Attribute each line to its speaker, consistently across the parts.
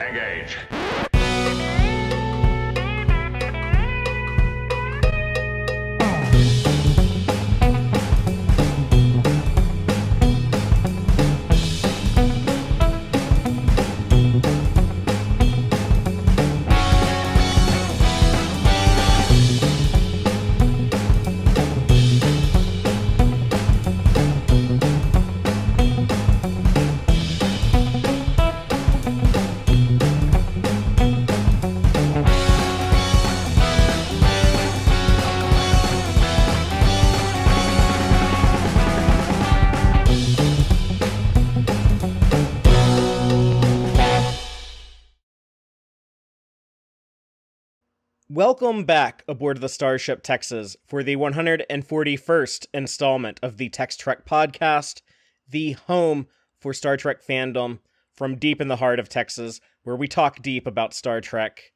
Speaker 1: Engage.
Speaker 2: Welcome back aboard the Starship Texas for the 141st installment of the Tex Trek podcast, the home for Star Trek fandom from deep in the heart of Texas, where we talk deep about Star Trek.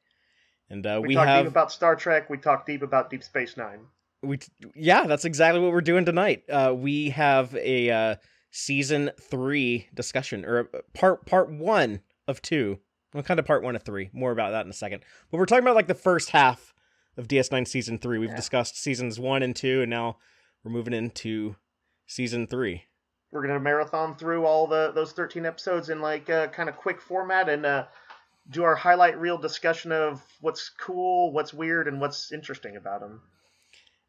Speaker 2: And uh,
Speaker 3: We,
Speaker 2: we,
Speaker 3: talk
Speaker 2: have
Speaker 3: deep about Star Trek. We talk deep about Deep Space Nine.
Speaker 2: we yeah, that's exactly what we're doing tonight. Uh, we have a uh, season three discussion or uh, part part one of two. Well, kind of part one of three. More about that in a second. But we're talking about like the first half of DS9 season three. We've
Speaker 3: Yeah.
Speaker 2: discussed seasons one and two, and now we're moving into season three.
Speaker 3: We're gonna marathon through all the those 13 episodes in like uh, kind of quick format and uh, do our highlight reel discussion of what's cool, what's weird, and what's interesting about them.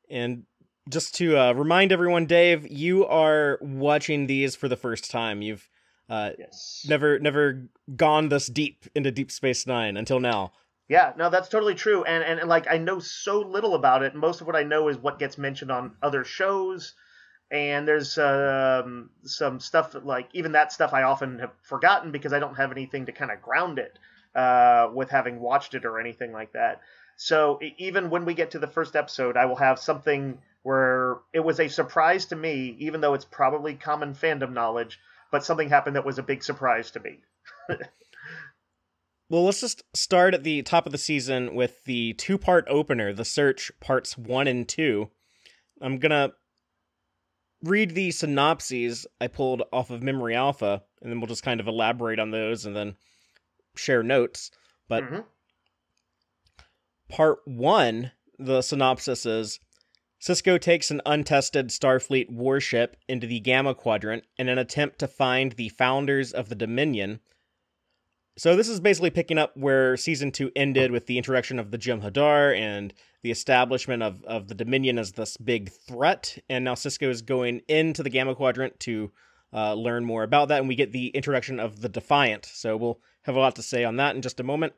Speaker 2: And just to uh, remind everyone, Dave, you are watching these for the first time. You've uh,
Speaker 3: Yes.
Speaker 2: never never gone this deep into Deep Space Nine until now.
Speaker 3: Yeah, no, that's totally true. And, and and like I know so little about it. Most of what I know is what gets mentioned on other shows. And there's um, some stuff that, like even that stuff I often have forgotten because I don't have anything to kind of ground it uh, with having watched it or anything like that. So even when we get to the first episode, I will have something where it was a surprise to me, even though it's probably common fandom knowledge, but something happened that was a big surprise to me.
Speaker 2: Well, let's just start at the top of the season with the two part opener, The Search Parts 1 and 2. I'm going to read the synopses I pulled off of Memory Alpha, and then we'll just kind of elaborate on those and then share notes. But
Speaker 3: Mhm.
Speaker 2: part 1, the synopsis is Sisko takes an untested Starfleet warship into the Gamma Quadrant in an attempt to find the founders of the Dominion. So this is basically picking up where season two ended with the introduction of the Jem'Hadar and the establishment of, of the Dominion as this big threat. And now Sisko is going into the Gamma Quadrant to uh, learn more about that, and we get the introduction of the Defiant. So we'll have a lot to say on that in just a moment.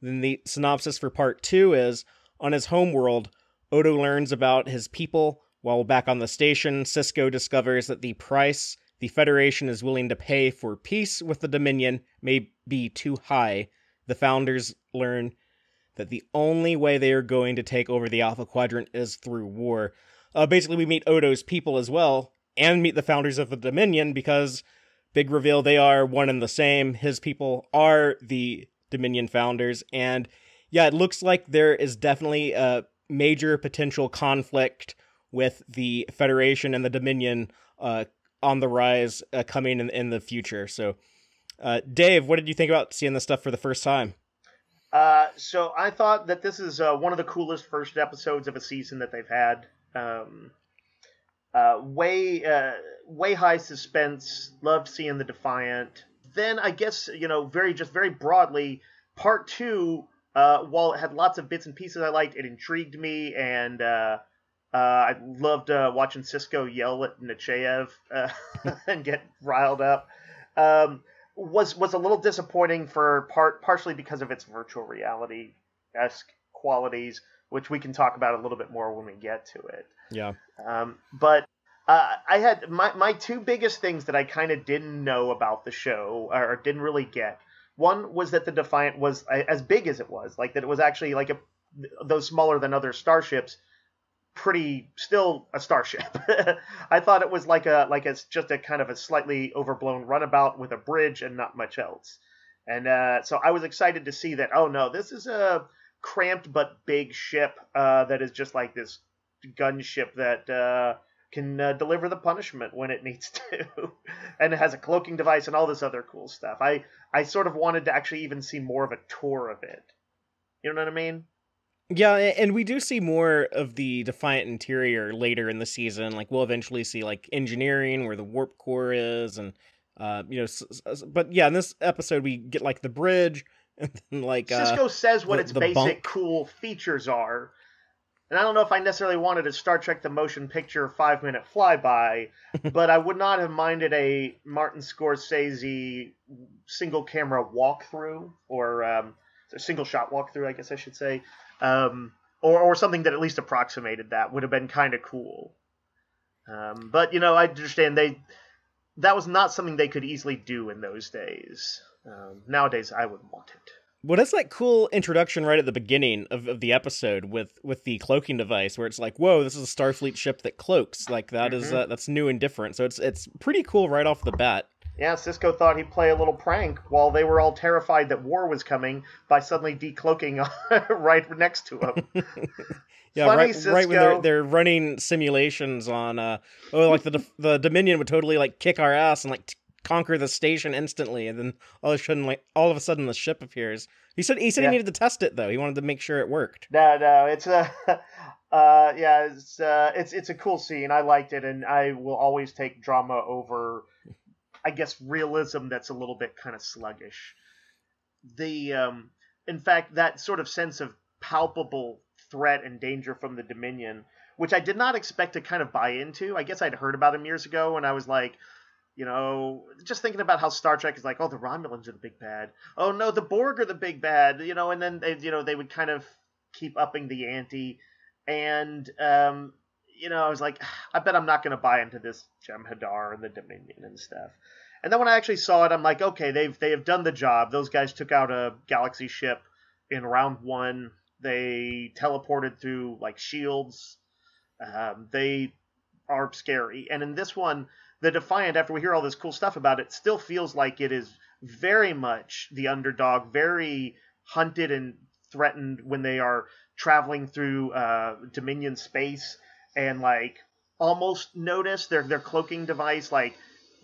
Speaker 2: Then the synopsis for part two is on his homeworld, Odo learns about his people. While back on the station, Sisko discovers that the price the Federation is willing to pay for peace with the Dominion may be too high. The founders learn that the only way they are going to take over the Alpha Quadrant is through war. Uh, basically, we meet Odo's people as well, and meet the founders of the Dominion because, big reveal, they are one and the same. His people are the Dominion founders, and yeah, it looks like there is definitely a major potential conflict with the Federation and the Dominion uh, on the rise uh, coming in, in the future. So, uh, Dave, what did you think about seeing this stuff for the first time?
Speaker 3: Uh, so I thought that this is uh, one of the coolest first episodes of a season that they've had. Um, uh, way, uh, way high suspense. Loved seeing the Defiant. Then I guess you know, very just very broadly, part two. Uh, while it had lots of bits and pieces I liked, it intrigued me, and uh, uh, I loved uh, watching Sisko yell at Nechayev uh, and get riled up. Um, was was a little disappointing for part partially because of its virtual reality esque qualities, which we can talk about a little bit more when we get to it.
Speaker 2: Yeah.
Speaker 3: Um, but uh, I had my my two biggest things that I kind of didn't know about the show or didn't really get. One was that the Defiant was as big as it was, like that it was actually like a though smaller than other starships, pretty still a starship. I thought it was like a like it's just a kind of a slightly overblown runabout with a bridge and not much else. And uh, so I was excited to see that. Oh no, this is a cramped but big ship uh, that is just like this gunship that uh, can uh, deliver the punishment when it needs to, and it has a cloaking device and all this other cool stuff. I I sort of wanted to actually even see more of a tour of it. You know what I mean?
Speaker 2: Yeah, and we do see more of the Defiant interior later in the season. Like we'll eventually see like engineering where the warp core is, and uh, you know, but yeah, in this episode we get like the bridge, and then like
Speaker 3: uh, says what the, its the basic bunk. cool features are, and I don't know if I necessarily wanted a Star Trek the Motion Picture five minute flyby, but I would not have minded a Martin Scorsese single camera walkthrough or um, a single shot walkthrough, I guess I should say, um, or or something that at least approximated that would have been kind of cool. Um, but you know, I understand they that was not something they could easily do in those days. Um, nowadays, I would want it.
Speaker 2: Well, that's that cool introduction right at the beginning of, of the episode with with the cloaking device, where it's like, "Whoa, this is a Starfleet ship that cloaks." Like that mm-hmm. is uh, that's new and different. So it's it's pretty cool right off the bat.
Speaker 3: Yeah, Sisko thought he'd play a little prank while they were all terrified that war was coming by suddenly decloaking right next to him.
Speaker 2: yeah, Funny, right, right when they're they're running simulations on uh oh like the the Dominion would totally like kick our ass and like conquer the station instantly, and then all of a sudden, like all of a sudden, the ship appears. He said he said yeah. he needed to test it though. He wanted to make sure it worked.
Speaker 3: No, no, it's a. Uh, yeah, it's uh, it's it's a cool scene. I liked it, and I will always take drama over, I guess, realism that's a little bit kind of sluggish. The um, in fact, that sort of sense of palpable threat and danger from the Dominion, which I did not expect to kind of buy into. I guess I'd heard about him years ago, and I was like, you know, just thinking about how Star Trek is like, oh, the Romulans are the big bad. Oh no, the Borg are the big bad. You know, and then they, you know, they would kind of keep upping the ante, and um, you know, I was like, I bet I'm not going to buy into this Jem'Hadar and the Dominion and stuff. And then when I actually saw it, I'm like, okay, they've they have done the job. Those guys took out a galaxy ship in round one. They teleported through like shields. Um, they are scary, and in this one the Defiant, after we hear all this cool stuff about it, still feels like it is very much the underdog, very hunted and threatened when they are traveling through uh, Dominion space, and like almost notice their their cloaking device like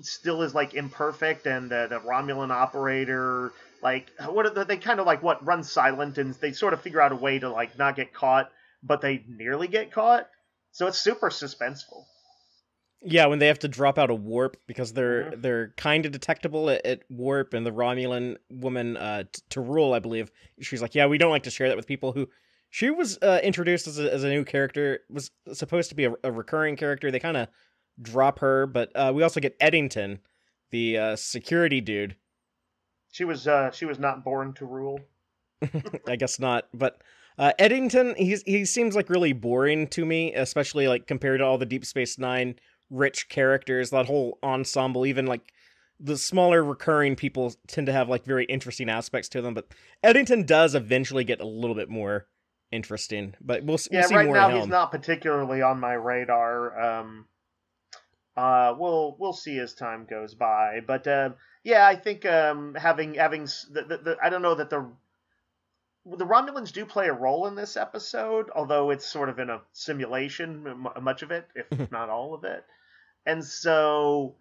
Speaker 3: still is like imperfect, and the, the Romulan operator like what the, they kind of like what run silent, and they sort of figure out a way to like not get caught, but they nearly get caught. So it's super suspenseful.
Speaker 2: Yeah, when they have to drop out a warp because they're mm-hmm. they're kind of detectable at, at, warp, and the Romulan woman, uh, t- T'Rul, I believe, she's like, yeah, we don't like to share that with people who. She was uh, introduced as a, as a new character, was supposed to be a, a recurring character. They kind of drop her, but uh, we also get Eddington, the uh, security dude.
Speaker 3: She was uh, she was not born to rule.
Speaker 2: I guess not, but uh, Eddington, he's he seems like really boring to me, especially like compared to all the Deep Space Nine rich characters, that whole ensemble, even like the smaller recurring people tend to have like very interesting aspects to them, but Eddington does eventually get a little bit more interesting. But we'll,
Speaker 3: yeah,
Speaker 2: we'll see
Speaker 3: right
Speaker 2: more.
Speaker 3: now he's not particularly on my radar. Um, uh, we'll we'll see as time goes by, but uh, yeah, I think um, having having the, the, the I don't know that the the Romulans do play a role in this episode, although it's sort of in a simulation, much of it, if not all of it. And so,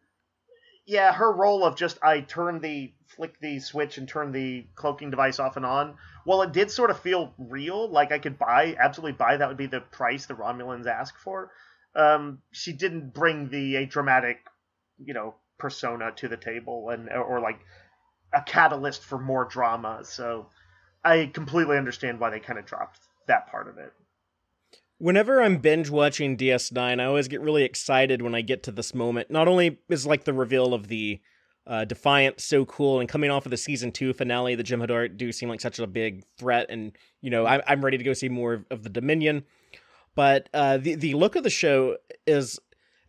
Speaker 3: yeah, her role of just I turn the flick the switch and turn the cloaking device off and on. Well, it did sort of feel real, like I could buy absolutely buy that would be the price the Romulans ask for. Um, she didn't bring the a dramatic, you know, persona to the table and or like a catalyst for more drama. So I completely understand why they kind of dropped that part of it.
Speaker 2: Whenever I'm binge watching DS9, I always get really excited when I get to this moment. Not only is like the reveal of the uh, Defiant so cool, and coming off of the season two finale, the Jim Jem'Hadar do seem like such a big threat, and you know I'm I'm ready to go see more of the Dominion. But uh, the the look of the show is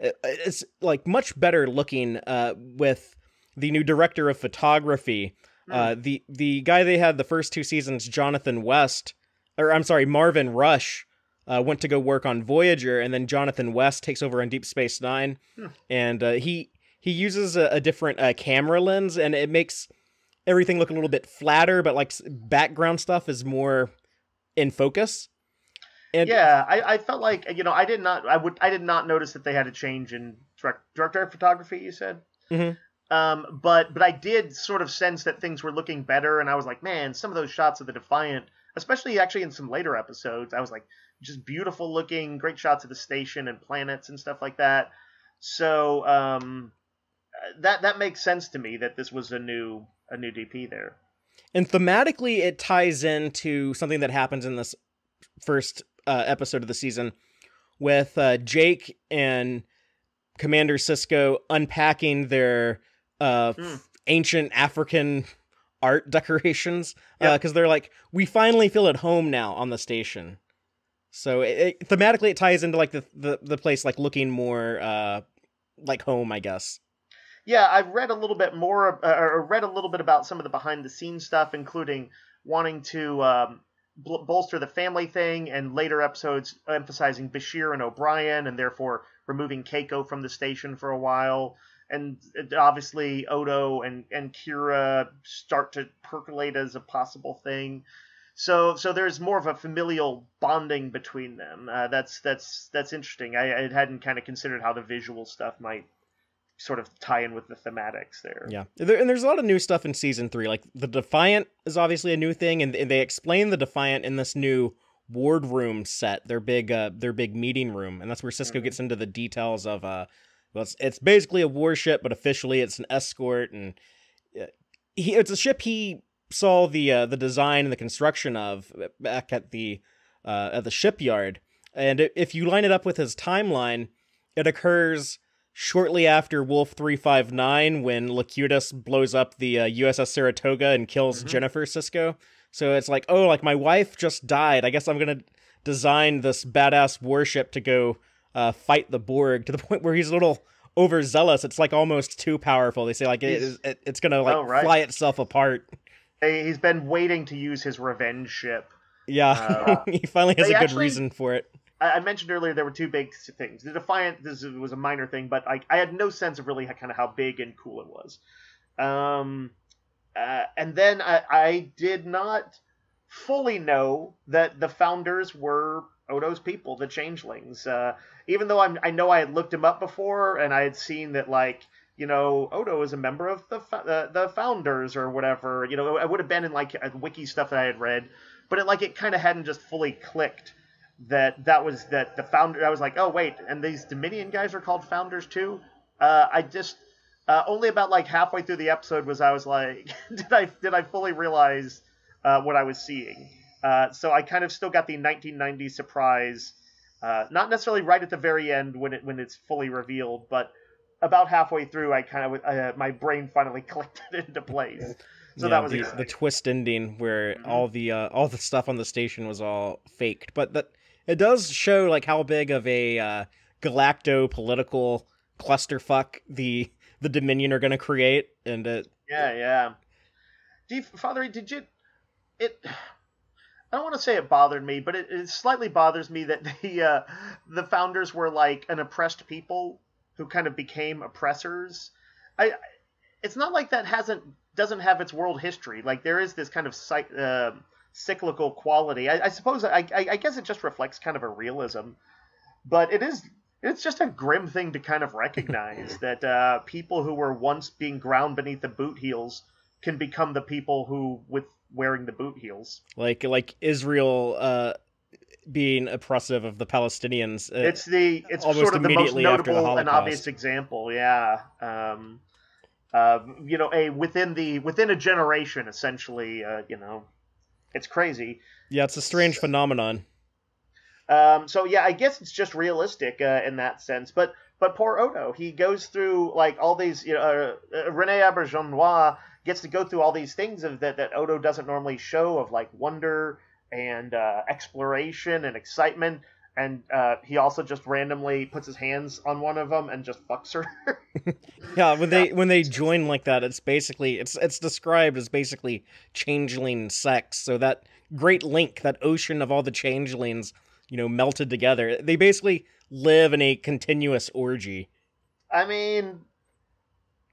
Speaker 2: uh, it's like much better looking uh, with the new director of photography. Mm. Uh, the the guy they had the first two seasons, Jonathan West, or I'm sorry, Marvin Rush uh, went to go work on Voyager, and then Jonathan West takes over on Deep Space Nine, hmm. and uh, he he uses a, a different uh, camera lens, and it makes everything look a little bit flatter, but like background stuff is more in focus. And
Speaker 3: yeah, I, I felt like you know I did not I would I did not notice that they had a change in direct director of photography. You said,
Speaker 2: Mhm.
Speaker 3: um, but but I did sort of sense that things were looking better, and I was like, man, some of those shots of the Defiant, especially actually in some later episodes, I was like, just beautiful looking, great shots of the station and planets and stuff like that. So um, that that makes sense to me that this was a new a new DP there.
Speaker 2: And thematically, it ties into something that happens in this first uh, episode of the season with uh, Jake and Commander Sisko unpacking their uh,
Speaker 3: Hmm.
Speaker 2: ancient African art decorations because
Speaker 3: Yep.
Speaker 2: they're like, we finally feel at home now on the station. So it, it, thematically, it ties into like the, the the place like looking more uh, like home, I guess.
Speaker 3: Yeah, I've read a little bit more, uh, or read a little bit about some of the behind the scenes stuff, including wanting to um, bol- bolster the family thing, and later episodes emphasizing Bashir and O'Brien, and therefore removing Keiko from the station for a while. And obviously, Odo and, and Kira start to percolate as a possible thing. So, so there's more of a familial bonding between them. Uh, that's that's that's interesting. I, I hadn't kind of considered how the visual stuff might sort of tie in with the thematics there.
Speaker 2: Yeah, there, and there's a lot of new stuff in season three. Like the Defiant is obviously a new thing, and, and they explain the Defiant in this new ward room set, their big uh, their big meeting room, and that's where Sisko
Speaker 3: Mhm.
Speaker 2: gets into the details of uh, well, it's, it's basically a warship, but officially it's an escort, and uh, he it's a ship he saw the uh, the design and the construction of back at the uh, at the shipyard, and if you line it up with his timeline, it occurs shortly after Wolf 359 when Locutus blows up the uh, USS Saratoga and kills
Speaker 3: Mhm.
Speaker 2: Jennifer Sisko. So it's like, oh, like my wife just died. I guess I'm going to design this badass warship to go uh, fight the Borg to the point where he's a little overzealous. It's like almost too powerful. They say like it, it, it's going to like
Speaker 3: Oh, right.
Speaker 2: fly itself apart.
Speaker 3: He's been waiting to use his revenge ship.
Speaker 2: Yeah,
Speaker 3: Uh,
Speaker 2: he finally has a good
Speaker 3: actually-
Speaker 2: reason for it.
Speaker 3: I, I mentioned earlier there were two big things. The Defiant this was a minor thing, but I, I had no sense of really kind of how big and cool it was. Um, uh, and then I, I did not fully know that the founders were Odo's people, the Changelings. Uh, even though I'm, I know I had looked him up before and I had seen that like you know Odo is a member of the the founders or whatever. You know, it would have been in like wiki stuff that I had read, but it like it kind of hadn't just fully clicked that that was that the founder. I was like, oh wait, and these Dominion guys are called founders too. Uh, I just uh, only about like halfway through the episode was I was like, did I did I fully realize uh, what I was seeing? Uh, so I kind of still got the 1990 surprise, uh, not necessarily right at the very end when it when it's fully revealed, but about halfway through, I kind of uh, my brain finally clicked it into place. So
Speaker 2: yeah,
Speaker 3: that was
Speaker 2: the, the twist ending where
Speaker 3: Mhm.
Speaker 2: all the uh, all the stuff on the station was all faked, but that it does show like how big of a uh, galacto political clusterfuck the the Dominion are going to create, and uh,
Speaker 3: Yeah, yeah. Do you, Father, did you? It. I don't want to say it bothered me, but it, it slightly bothers me that the uh, the founders were like an oppressed people who kind of became oppressors. I. It's not like that hasn't doesn't have its world history. Like there is this kind of uh, cyclical quality. I, I suppose I, I, I guess it just reflects kind of a realism, but it is it's just a grim thing to kind of recognize that uh, people who were once being ground beneath the boot heels can become the people who with wearing the boot heels.
Speaker 2: like like Israel uh, being oppressive of the Palestinians. uh,
Speaker 3: It's the it's
Speaker 2: almost
Speaker 3: sort of the most
Speaker 2: immediately after the
Speaker 3: notable and obvious example. Yeah. Um, uh, you know, a within the within a generation, essentially. Uh, you know, it's crazy.
Speaker 2: yeah, it's a strange phenomenon.
Speaker 3: Um, so yeah, I guess it's just realistic uh, in that sense. But but poor Odo, he goes through like all these. You know, uh, uh, Rene Auberjonois gets to go through all these things of that that Odo doesn't normally show of like wonder and uh, exploration and excitement. And uh, he also just randomly puts his hands on one of them and just fucks her.
Speaker 2: Yeah, when they when they join like that, it's basically it's it's described as basically changeling sex. So that great link, that ocean of all the changelings, you know, melted together. They basically live in a continuous orgy.
Speaker 3: I mean,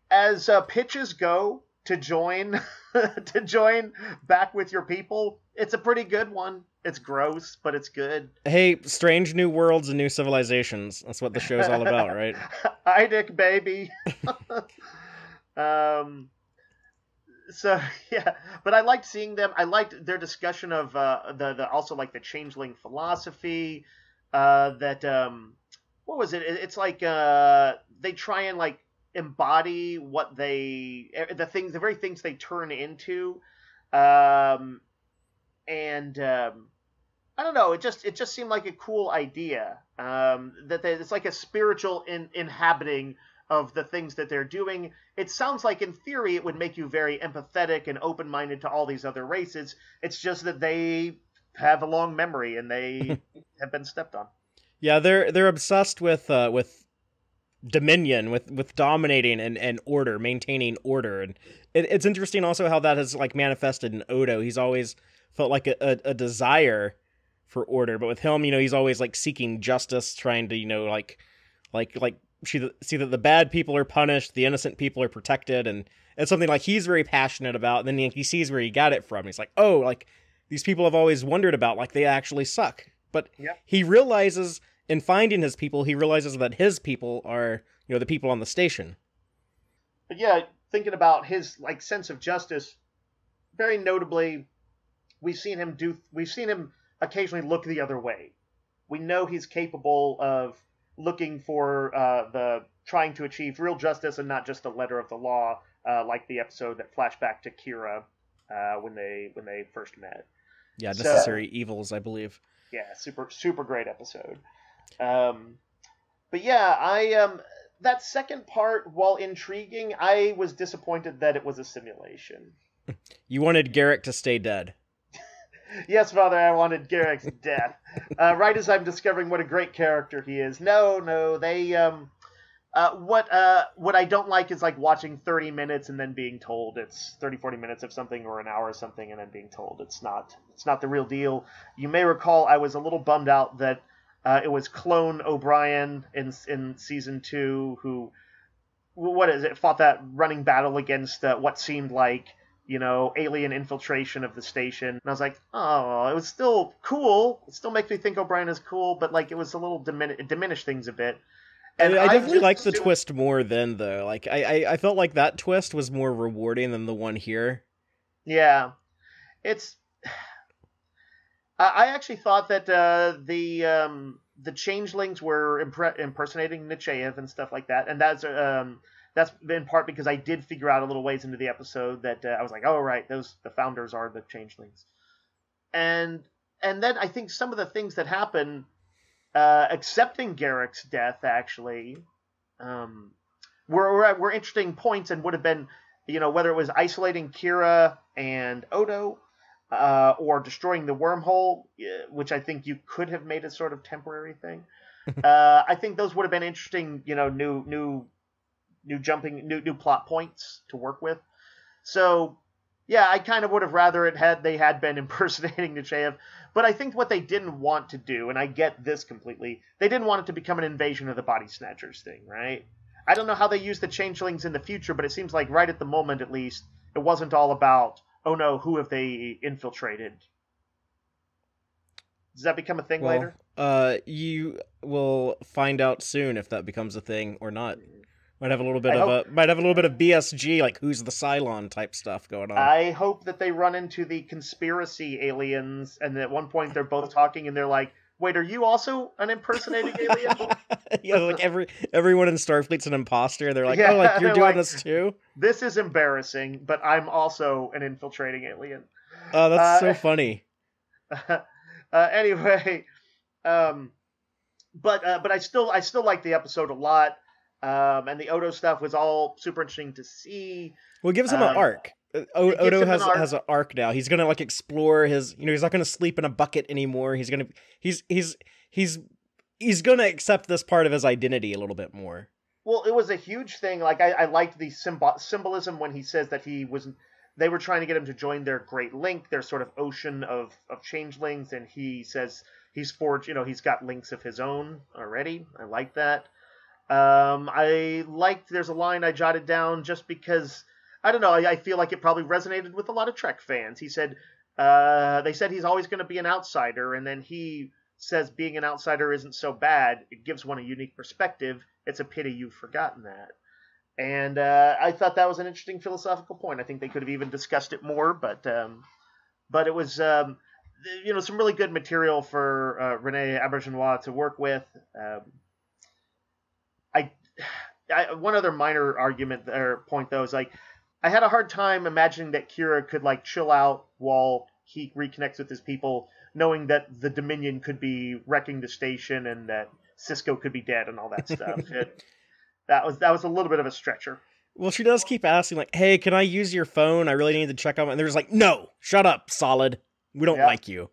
Speaker 3: as uh, pitches go to join to join back with your people, it's a pretty good one. It's gross, but it's good.
Speaker 2: Hey, strange new worlds and new civilizations. That's what the show's all about, right?
Speaker 3: IDIC baby. um. So yeah, but I liked seeing them. I liked their discussion of uh, the the also like the changeling philosophy. Uh, that um, what was it? It's like uh, they try and like embody what they the things the very things they turn into. Um and um i don't know it just it just seemed like a cool idea um that they, it's like a spiritual in, inhabiting of the things that they're doing. It sounds like in theory it would make you very empathetic and open-minded to all these other races. It's just that they have a long memory and they have been stepped on.
Speaker 2: Yeah they're they're obsessed with uh with dominion with with dominating and, and order maintaining order. And it, it's interesting also how that has like manifested in odo. He's always felt like a, a, a, desire for order but with him you know he's always like seeking justice trying to you know like like like see, the, see that the bad people are punished the innocent people are protected and it's something like he's very passionate about and then he, he sees where he got it from. He's like oh like these people have always wondered about like they actually suck. But
Speaker 3: yep.
Speaker 2: he realizes in finding his people, he realizes that his people are, you know, the people on the station.
Speaker 3: But yeah, thinking about his like sense of justice, very notably, we've seen him do. We've seen him occasionally look the other way. We know he's capable of looking for uh, the trying to achieve real justice and not just the letter of the law, uh, like the episode that flashed back to Kira uh, when they when they first met.
Speaker 2: Yeah, necessary so, evils, I believe.
Speaker 3: Yeah, super super great episode. Um, but yeah, I um that second part, while intriguing, I was disappointed that it was a simulation.
Speaker 2: You wanted Garak to stay dead.
Speaker 3: yes, Father, I wanted Garak's death. Uh, right as I'm discovering what a great character he is. No, no, they um. Uh, what uh, what I don't like is like watching 30 minutes and then being told it's 30 40 minutes of something or an hour or something and then being told it's not it's not the real deal. You may recall I was a little bummed out that uh, it was Clone O'Brien in in season two who, what is it? Fought that running battle against uh, what seemed like you know alien infiltration of the station. And I was like, oh, it was still cool. It still makes me think O'Brien is cool, but like it was a little dimin- diminished things a bit.
Speaker 2: And I, I definitely like the twist more then though. Like I, I I felt like that twist was more rewarding than the one here.
Speaker 3: Yeah, it's I actually thought that uh, the um, the changelings were impre- impersonating Nechayev and stuff like that, and that's um, that's in part because I did figure out a little ways into the episode that uh, I was like, oh right, those the founders are the changelings, and and then I think some of the things that happen, uh, accepting Garak's death actually, um, were were interesting points and would have been, you know, whether it was isolating Kira and Odo uh, or destroying the wormhole, which I think you could have made a sort of temporary thing. uh, I think those would have been interesting, you know, new new new jumping new new plot points to work with. So yeah, I kind of would have rather it had they had been impersonating Nechayev, but I think what they didn't want to do, and I get this completely, they didn't want it to become an invasion of the body snatchers thing, right? I don't know how they use the changelings in the future, but it seems like right at the moment, at least, it wasn't all about oh no, who have they infiltrated? Does that become a thing
Speaker 2: well,
Speaker 3: later?
Speaker 2: Uh, you will find out soon if that becomes a thing or not. Might have a little bit I of hope... a might have a little bit of BSG, like who's the Cylon type stuff going on.
Speaker 3: I hope that they run into the conspiracy aliens, and at one point they're both talking, and they're like, "Wait, are you also an impersonating alien?"
Speaker 2: yeah, like every everyone in Starfleet's an imposter. They're like, yeah, "Oh, like you're doing like, this too."
Speaker 3: This is embarrassing, but I'm also an infiltrating alien.
Speaker 2: Oh, that's uh, so funny.
Speaker 3: uh, anyway, um, but uh, but I still I still like the episode a lot. Um, and the Odo stuff was all super interesting to see.
Speaker 2: Well, gives him um, an arc. Uh, o- Odo has an has an arc now. He's gonna like explore his. You know, he's not gonna sleep in a bucket anymore. He's gonna he's he's he's he's gonna accept this part of his identity a little bit more.
Speaker 3: Well, it was a huge thing. Like I, I liked the symbol symbolism when he says that he was. They were trying to get him to join their Great Link, their sort of ocean of of changelings, and he says he's forged. You know, he's got links of his own already. I like that. Um, I liked. There's a line I jotted down just because I don't know. I, I, feel like it probably resonated with a lot of Trek fans. He said, uh, they said he's always going to be an outsider, and then he says being an outsider isn't so bad. It gives one a unique perspective. It's a pity you've forgotten that. And uh, I thought that was an interesting philosophical point. I think they could have even discussed it more, but um, but it was um, you know some really good material for uh, Rene Auberjonois to work with. Um, I, I one other minor argument or point though is like I had a hard time imagining that Kira could like chill out while he reconnects with his people, knowing that the Dominion could be wrecking the station and that Sisko could be dead and all that stuff. it, that was that was a little bit of a stretcher.
Speaker 2: Well, she does keep asking, like, "Hey, can I use your phone? I really need to check on." And they're just like, "No, shut up, Solid. We don't like you."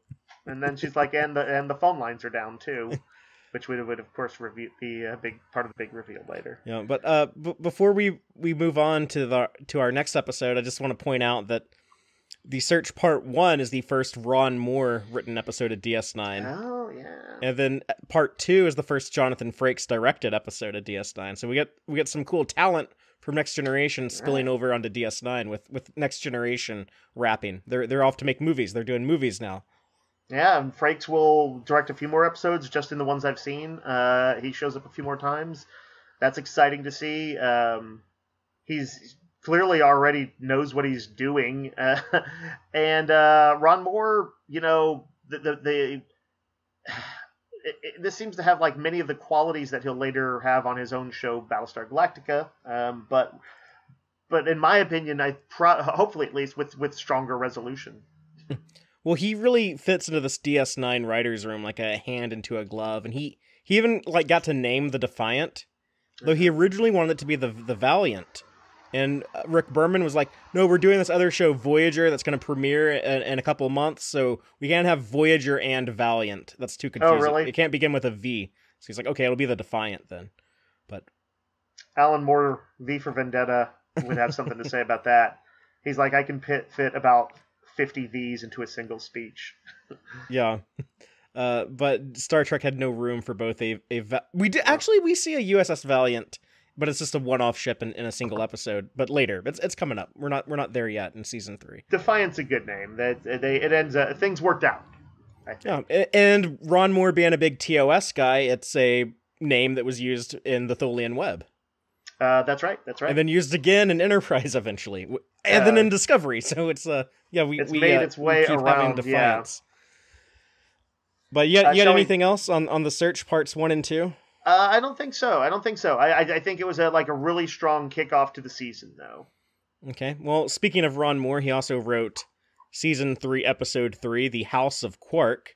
Speaker 3: And then she's like, "And the and the phone lines are down too," which would would of course review, be a big part of the big reveal later.
Speaker 2: Yeah, but uh, b- before we we move on to the to our next episode, I just want to point out that the search part one is the first Ron Moore written episode of DS9.
Speaker 3: Oh yeah.
Speaker 2: And then uh, part two is the first Jonathan Frakes directed episode of DS9. So we get we get some cool talent from Next Generation spilling right. over onto DS9 with with Next Generation wrapping. They're they're off to make movies. They're doing movies now.
Speaker 3: Yeah, and Frakes will direct a few more episodes just in the ones I've seen. Uh, he shows up a few more times. That's exciting to see. Um, he's clearly already knows what he's doing. Uh, and uh, Ron Moore, you know, the, the, the it, it, this seems to have like many of the qualities that he'll later have on his own show, Battlestar Galactica. Um, but but in my opinion, I pro- hopefully at least with with stronger resolution.
Speaker 2: well, he really fits into this DS9 writers room like a hand into a glove, and he he even like got to name the Defiant, though he originally wanted it to be the the Valiant. And uh, Rick Berman was like, "No, we're doing this other show, Voyager, that's going to premiere in, in, a couple months, so we can't have Voyager and Valiant. That's too confusing. Oh, really? It can't begin with a V." So he's like, "Okay, it'll be the Defiant then." But
Speaker 3: Alan Moore, V for Vendetta, would have something to say about that. He's like, "I can fit, fit about fifty V's into a single speech."
Speaker 2: yeah. Uh, but Star Trek had no room for both a, a we did actually we see a USS Valiant but it's just a one-off ship in, in a single episode. But later, it's it's coming up. We're not we're not there yet in season three.
Speaker 3: Defiant's a good name. That they it ends uh, things worked out.
Speaker 2: Yeah, and Ron Moore being a big TOS guy, it's a name that was used in the Tholian Web.
Speaker 3: Uh, that's right. That's right.
Speaker 2: And then used again in Enterprise eventually, and uh, then in Discovery. So it's uh yeah we
Speaker 3: it's
Speaker 2: we
Speaker 3: made
Speaker 2: uh,
Speaker 3: its way around. Defiance. Yeah.
Speaker 2: But yet, uh, yet anything we... else on on the search parts one and two?
Speaker 3: Uh, I don't think so. I don't think so. I, I, I think it was a, like a really strong kickoff to the season, though.
Speaker 2: Okay. Well, speaking of Ron Moore, he also wrote season three, episode three, "The House of Quark."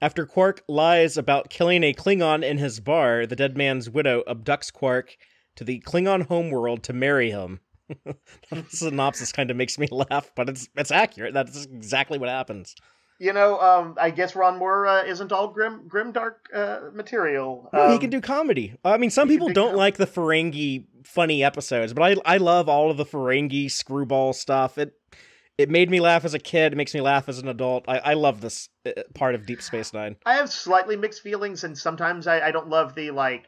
Speaker 2: After Quark lies about killing a Klingon in his bar, the dead man's widow abducts Quark to the Klingon homeworld to marry him. the synopsis kind of makes me laugh, but it's it's accurate. That's exactly what happens
Speaker 3: you know, um, I guess Ron Moore uh, isn't all grim, grim dark uh, material.
Speaker 2: Um, no, he can do comedy. I mean, some people do don't com- like the Ferengi funny episodes, but I I love all of the Ferengi screwball stuff. It it made me laugh as a kid. It makes me laugh as an adult. I, I love this uh, part of Deep Space Nine.
Speaker 3: I have slightly mixed feelings, and sometimes I, I don't love the like.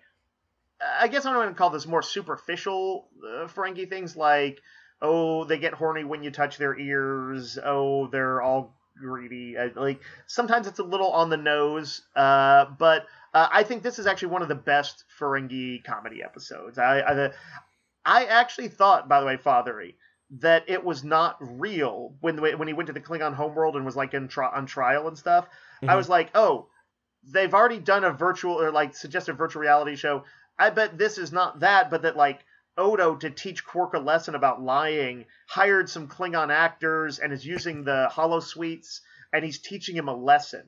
Speaker 3: I guess I'm going to call this more superficial uh, Ferengi things like, oh, they get horny when you touch their ears. Oh, they're all greedy. I, like sometimes it's a little on the nose, uh, but uh, I think this is actually one of the best Ferengi comedy episodes. I, I, I actually thought, by the way, Fatheree, that it was not real when when he went to the Klingon homeworld and was like in tri- on trial and stuff. Mm-hmm. I was like, oh, they've already done a virtual or like suggested virtual reality show. I bet this is not that, but that like Odo to teach Quark a lesson about lying, hired some Klingon actors and is using the hollow holosuites and he's teaching him a lesson.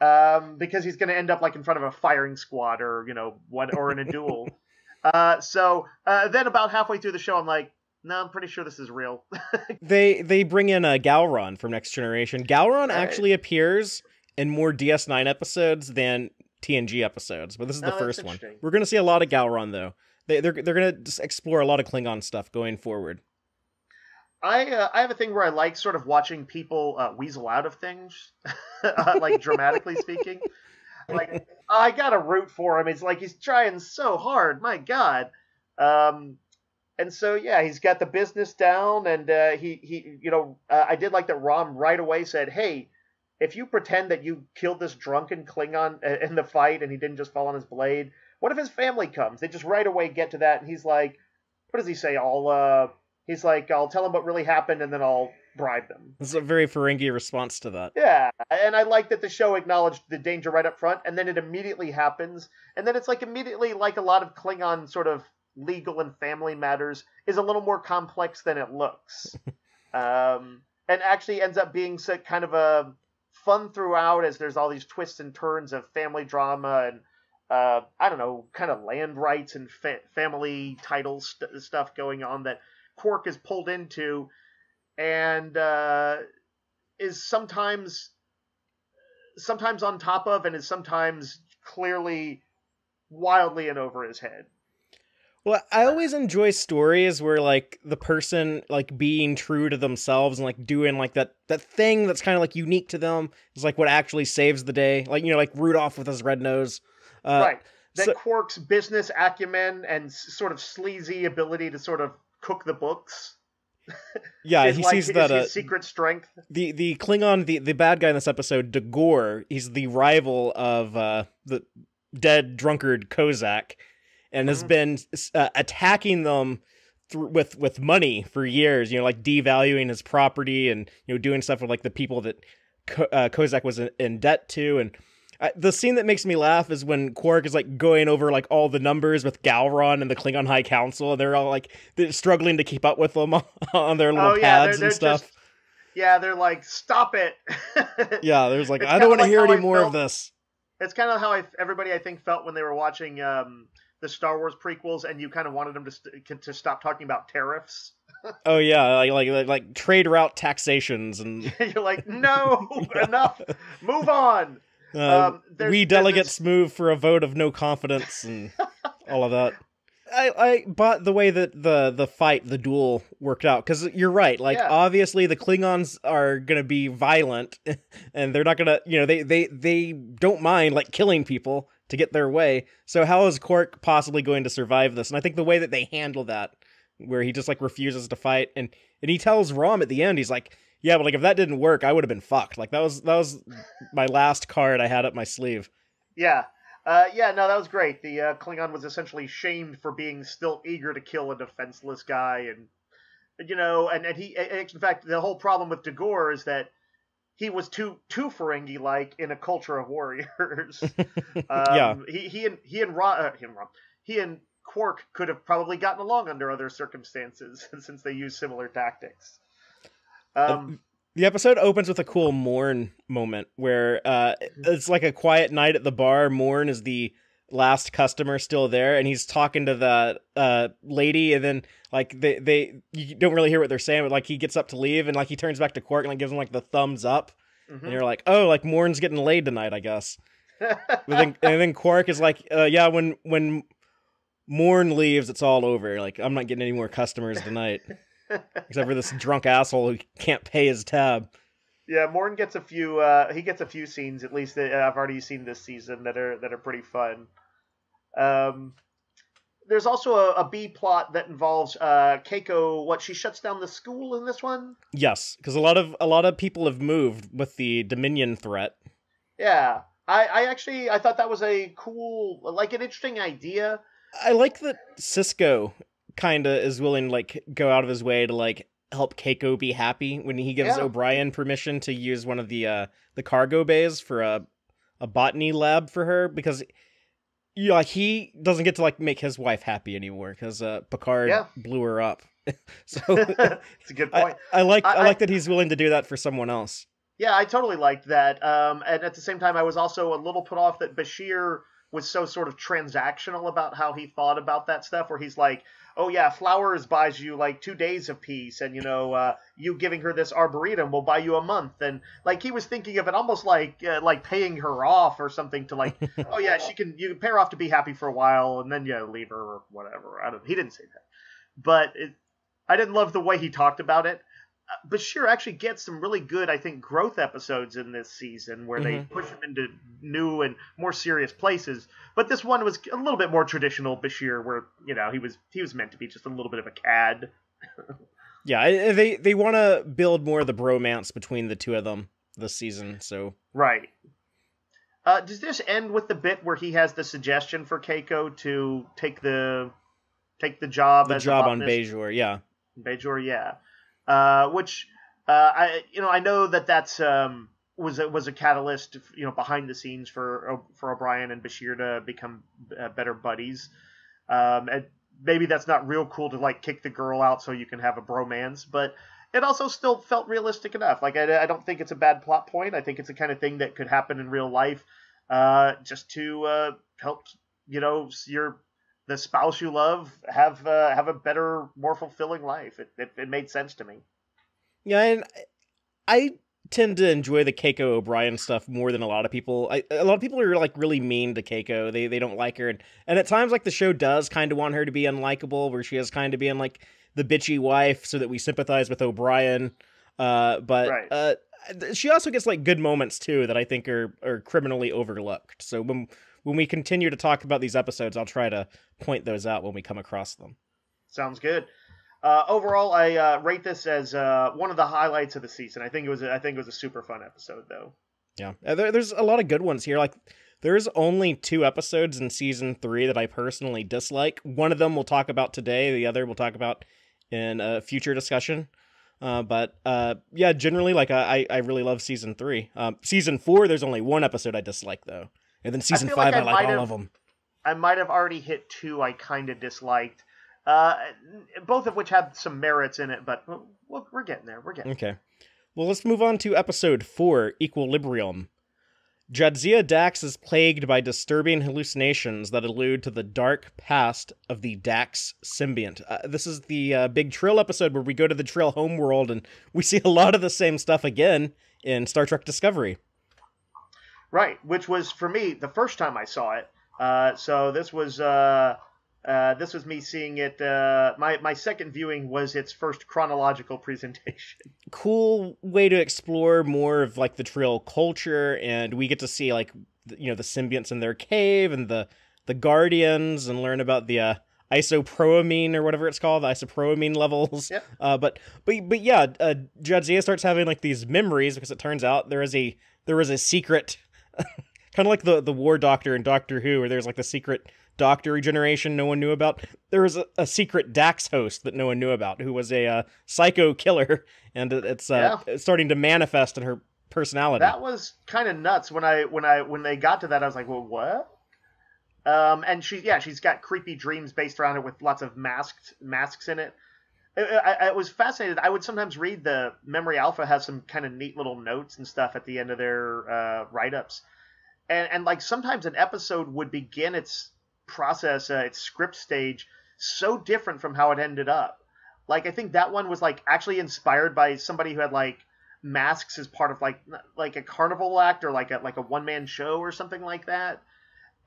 Speaker 3: Um, because he's going to end up like in front of a firing squad or you know what or in a duel. Uh, so uh, then about halfway through the show, I'm like, no, I'm pretty sure this is real.
Speaker 2: they they bring in a uh, Gowron from Next Generation. Gowron right. actually appears in more DS9 episodes than TNG episodes, but this is the oh, first one. We're going to see a lot of Gowron though. They they're they're gonna explore a lot of Klingon stuff going forward.
Speaker 3: I uh, I have a thing where I like sort of watching people uh, weasel out of things, uh, like dramatically speaking. Like I gotta root for him. It's like he's trying so hard. My God. Um, and so yeah, he's got the business down, and uh, he he you know uh, I did like that Rom right away said, hey, if you pretend that you killed this drunken Klingon in the fight and he didn't just fall on his blade, what if his family comes? They just right away get to that, and he's like, what does he say? I'll uh, he's like, I'll tell them what really happened, and then I'll bribe them.
Speaker 2: It's a very Ferengi response to that.
Speaker 3: Yeah, and I like that the show acknowledged the danger right up front, and then it immediately happens, and then it's like immediately like a lot of Klingon sort of legal and family matters is a little more complex than it looks, um, and actually ends up being so, kind of a fun throughout as there's all these twists and turns of family drama and uh, I don't know, kind of land rights and fa- family titles st- stuff going on that Quark is pulled into and uh, is sometimes sometimes on top of and is sometimes clearly wildly and over his head.
Speaker 2: Well, I always enjoy stories where like the person like being true to themselves and like doing like that that thing that's kind of like unique to them is like what actually saves the day. Like you know, like Rudolph with his red nose.
Speaker 3: Uh, right. That so, Quark's business acumen and sort of sleazy ability to sort of cook the books.
Speaker 2: Yeah, he
Speaker 3: like,
Speaker 2: sees that uh,
Speaker 3: secret strength.
Speaker 2: The the Klingon, the the bad guy in this episode, D'Ghor. He's the rival of uh, the dead drunkard Kozak and has mm-hmm. been uh, attacking them th- with with money for years. You know, like devaluing his property and you know doing stuff with like the people that Ko- uh, Kozak was in, in, debt to. And uh, the scene that makes me laugh is when Quark is like going over like all the numbers with Gowron and the Klingon High Council, and they're all like they're struggling to keep up with them on their little oh, yeah, pads they're, they're and stuff.
Speaker 3: Just, yeah, they're like, "Stop it!"
Speaker 2: yeah, there's like, it's I don't want to like hear any more of this.
Speaker 3: It's kind of how I, everybody I think felt when they were watching um, the Star Wars prequels, and you kind of wanted them to st- to stop talking about tariffs.
Speaker 2: oh yeah, like, like like trade route taxations, and
Speaker 3: you're like, no, enough, move on.
Speaker 2: Uh, um, we delegates move for a vote of no confidence and all of that. I, I bought the way that the the fight, the duel worked out because you're right. Like yeah. obviously the Klingons are gonna be violent, and they're not gonna, you know, they they they don't mind like killing people to get their way. So how is Quark possibly going to survive this? And I think the way that they handle that, where he just like refuses to fight, and and he tells Rom at the end, he's like, yeah, but like if that didn't work, I would have been fucked. Like that was that was my last card I had up my sleeve.
Speaker 3: Yeah. Uh, yeah, no, that was great. The uh, Klingon was essentially shamed for being still eager to kill a defenseless guy, and you know, and, and he, in fact, the whole problem with D'Ghor is that he was too too Ferengi like in a culture of warriors. um, yeah, he he and he and Ron, uh, him he and Quark could have probably gotten along under other circumstances since they use similar tactics. Um,
Speaker 2: the episode opens with a cool Morn moment where uh, it's like a quiet night at the bar. Morn is the last customer still there and he's talking to the uh lady and then like they they you don't really hear what they're saying but like he gets up to leave and like he turns back to Quark and like gives him like the thumbs up. Mm-hmm. and you're like oh like Morn's getting laid tonight I guess. Then and then Quark is like uh, yeah when when Morn leaves it's all over. Like I'm not getting any more customers tonight. Except for this drunk asshole who can't pay his tab
Speaker 3: yeah, Morton gets a few. Uh, he gets a few scenes at least that I've already seen this season that are that are pretty fun. Um, there's also a, a B plot that involves uh, Keiko. What she shuts down the school in this one?
Speaker 2: Yes, because a lot of a lot of people have moved with the Dominion threat.
Speaker 3: Yeah, I, I actually I thought that was a cool, like an interesting idea.
Speaker 2: I like that Sisko kind of is willing to like go out of his way to like help Keiko be happy when he gives yeah. O'Brien permission to use one of the uh the cargo bays for a a botany lab for her because you know, like he doesn't get to like make his wife happy anymore because uh Picard yeah. blew her up. so
Speaker 3: it's a good point.
Speaker 2: I, I like I, I, like that he's willing to do that for someone else.
Speaker 3: Yeah, I totally liked that. Um, and at the same time, I was also a little put off that Bashir was so sort of transactional about how he thought about that stuff, where he's like, oh yeah, flowers buys you like two days of peace, and you know, uh, you giving her this arboretum will buy you a month, and like he was thinking of it almost like uh, like paying her off or something to like, oh yeah, she can you can pay her off to be happy for a while, and then you know, leave her or whatever. I don't. He didn't say that, but it, I didn't love the way he talked about it. Bashir actually gets some really good, I think, growth episodes in this season where
Speaker 2: Mhm.
Speaker 3: they push him into new and more serious places. But this one was a little bit more traditional Bashir, where you know he was he was meant to be just a little bit of a cad.
Speaker 2: Yeah, they they want to build more of the bromance between the two of them this season. So
Speaker 3: Right. Uh, does this end with the bit where he has the suggestion for Keiko to take the take the job
Speaker 2: the job on? Bajor, yeah,
Speaker 3: Bajor, yeah. Uh, which uh, I you know I know that that's um, was a, was a catalyst you know behind the scenes for for O'Brien and Bashir to become uh, better buddies. Um, and maybe that's not real cool to like kick the girl out so you can have a bromance, but it also still felt realistic enough. Like I, I don't think it's a bad plot point. I think it's the kind of thing that could happen in real life, uh, just to uh, help you know your the spouse you love have uh, have a better, more fulfilling life. It, it it made sense to me.
Speaker 2: yeah, and I tend to enjoy the Keiko O'Brien stuff more than a lot of people. I, a lot of people are like really mean to Keiko. They they don't like her, and, and at times like the show does kind of want her to be unlikable, where she is kind of being like the bitchy wife, so that we sympathize with O'Brien. Uh, but
Speaker 3: Right.
Speaker 2: uh, she also gets like good moments too that I think are are criminally overlooked. So when when we continue to talk about these episodes, I'll try to point those out when we come across them.
Speaker 3: Sounds good. Uh, overall, I uh, rate this as uh, one of the highlights of the season. I think it was I think it was a super fun episode though.
Speaker 2: Yeah, Uh, there, there's a lot of good ones here. Like, there's only two episodes in season three that I personally dislike. One of them we'll talk about today. The other we'll talk about in a future discussion. Uh, but uh, yeah, generally, like I, I really love season three. Um, season four, there's only one episode I dislike though, and then season
Speaker 3: feel
Speaker 2: five,
Speaker 3: like
Speaker 2: I,
Speaker 3: I
Speaker 2: like all
Speaker 3: have-
Speaker 2: of them.
Speaker 3: I might have already hit two I kind of disliked, uh, both of which had some merits in it. But we're, we're getting there. We're getting.
Speaker 2: Okay. Well, let's move on to episode four, Equilibrium. Jadzia Dax is plagued by disturbing hallucinations that allude to the dark past of the Dax symbiont. Uh, this is the uh, big Trill episode where we go to the Trill homeworld and we see a lot of the same stuff again in Star Trek Discovery.
Speaker 3: Right, which was for me the first time I saw it. Uh, so this was uh, uh, this was me seeing it. Uh, my my second viewing was its first chronological presentation.
Speaker 2: Cool way to explore more of like the Trill culture, and we get to see like you know the symbionts in their cave and the the Guardians, and learn about the uh, isoboramine or whatever it's called, the isoboramine levels.
Speaker 3: Yep.
Speaker 2: Uh, but but but yeah, uh, Jadzia starts having like these memories because it turns out there is a there was a secret, kind of like the the War Doctor in Doctor Who, where there's like the secret Doctor regeneration no one knew about. There was a, a secret Dax host that no one knew about, who was a uh, psycho killer, and it's uh, it's starting to manifest in her personality.
Speaker 3: That was kind of nuts when I when I when they got to that. I was like, well, what? Um, and she yeah, she's got creepy dreams based around it with lots of masked masks in it. I, I, was fascinated. I would sometimes read the Memory Alpha has some kind of neat little notes and stuff at the end of their uh, write ups, and and like sometimes an episode would begin its process, uh, its script stage, so different from how it ended up. Like I think that one was like actually inspired by somebody who had like masks as part of like like a carnival act or like a like a one man show or something like that.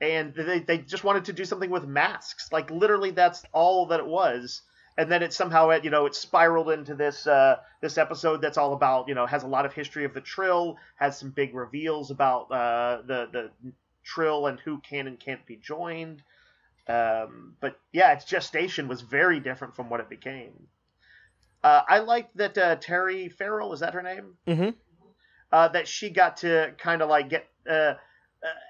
Speaker 3: And they they just wanted to do something with masks. Like literally that's all that it was. And then it somehow it you know it spiraled into this uh, this episode that's all about you know has a lot of history of the Trill, has some big reveals about uh, the the Trill and who can and can't be joined. Um, but yeah, its gestation was very different from what it became. Uh, I liked that uh, Terry Farrell is that her name?
Speaker 2: Mhm.
Speaker 3: Uh, that she got to kind of like get uh,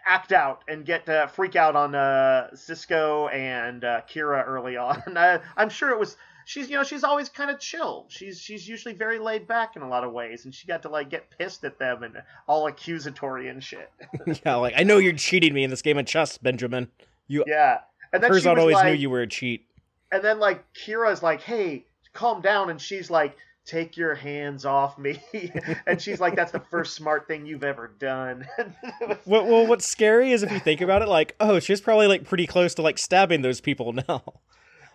Speaker 3: act out and get uh, freak out on uh, Sisko and uh, Kira early on. I, I'm sure it was she's you know she's always kind of chill. She's she's usually very laid back in a lot of ways, and she got to like get pissed at them and all accusatory and shit.
Speaker 2: yeah, like I know you're cheating me in this game of chess, Benjamin. You
Speaker 3: yeah, and then was
Speaker 2: always
Speaker 3: like,
Speaker 2: knew you were a cheat.
Speaker 3: And then like Kira's like, "Hey, calm down," and she's like, "Take your hands off me," and she's like, "That's the first smart thing you've ever done."
Speaker 2: Well, well, what's scary is if you think about it, like, oh, she's probably like pretty close to like stabbing those people now.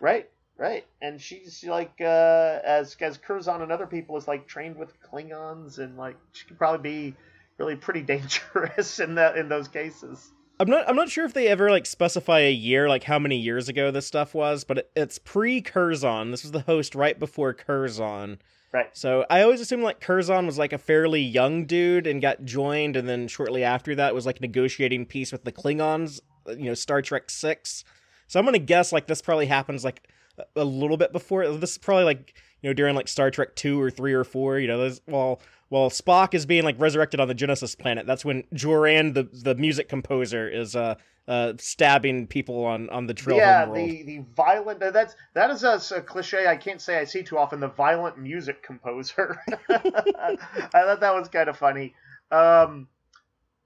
Speaker 3: right, right, and she's like, uh, as as Curzon and other people is like trained with Klingons, and like she could probably be really pretty dangerous in that in those cases.
Speaker 2: I'm not I'm not sure if they ever like specify a year, like how many years ago this stuff was, but it, it's pre Curzon. This was the host right before Curzon.
Speaker 3: Right.
Speaker 2: So I always assumed like Curzon was like a fairly young dude and got joined, and then shortly after that was like negotiating peace with the Klingons. uh, You know, Star Trek Six. So I'm gonna guess like this probably happens like a- little bit before. This is probably like you know during like Star Trek Two or Three or Four. You know, while while Spock is being like resurrected on the Genesis planet, that's when Joran, the the music composer, is uh uh stabbing people on on the Trill
Speaker 3: yeah, the the violent. uh, That's that is a, a cliche I can't say I see too often. The violent music composer. I thought that was kind of funny. Um,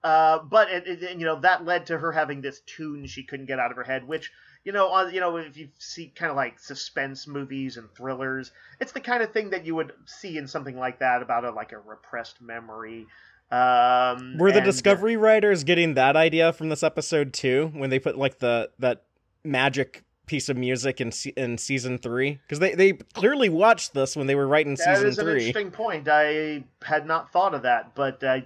Speaker 3: uh, but it, it, you know that led to her having this tune she couldn't get out of her head, which you know, on, you know, if you see kind of like suspense movies and thrillers, it's the kind of thing that you would see in something like that about a like a repressed memory. Um,
Speaker 2: Were the
Speaker 3: and-
Speaker 2: Discovery writers getting that idea from this episode too, when they put like the that magic piece of music in in season three? Because they they clearly watched this when they were writing
Speaker 3: That
Speaker 2: season
Speaker 3: is an
Speaker 2: three.
Speaker 3: interesting point. I had not thought of that, but I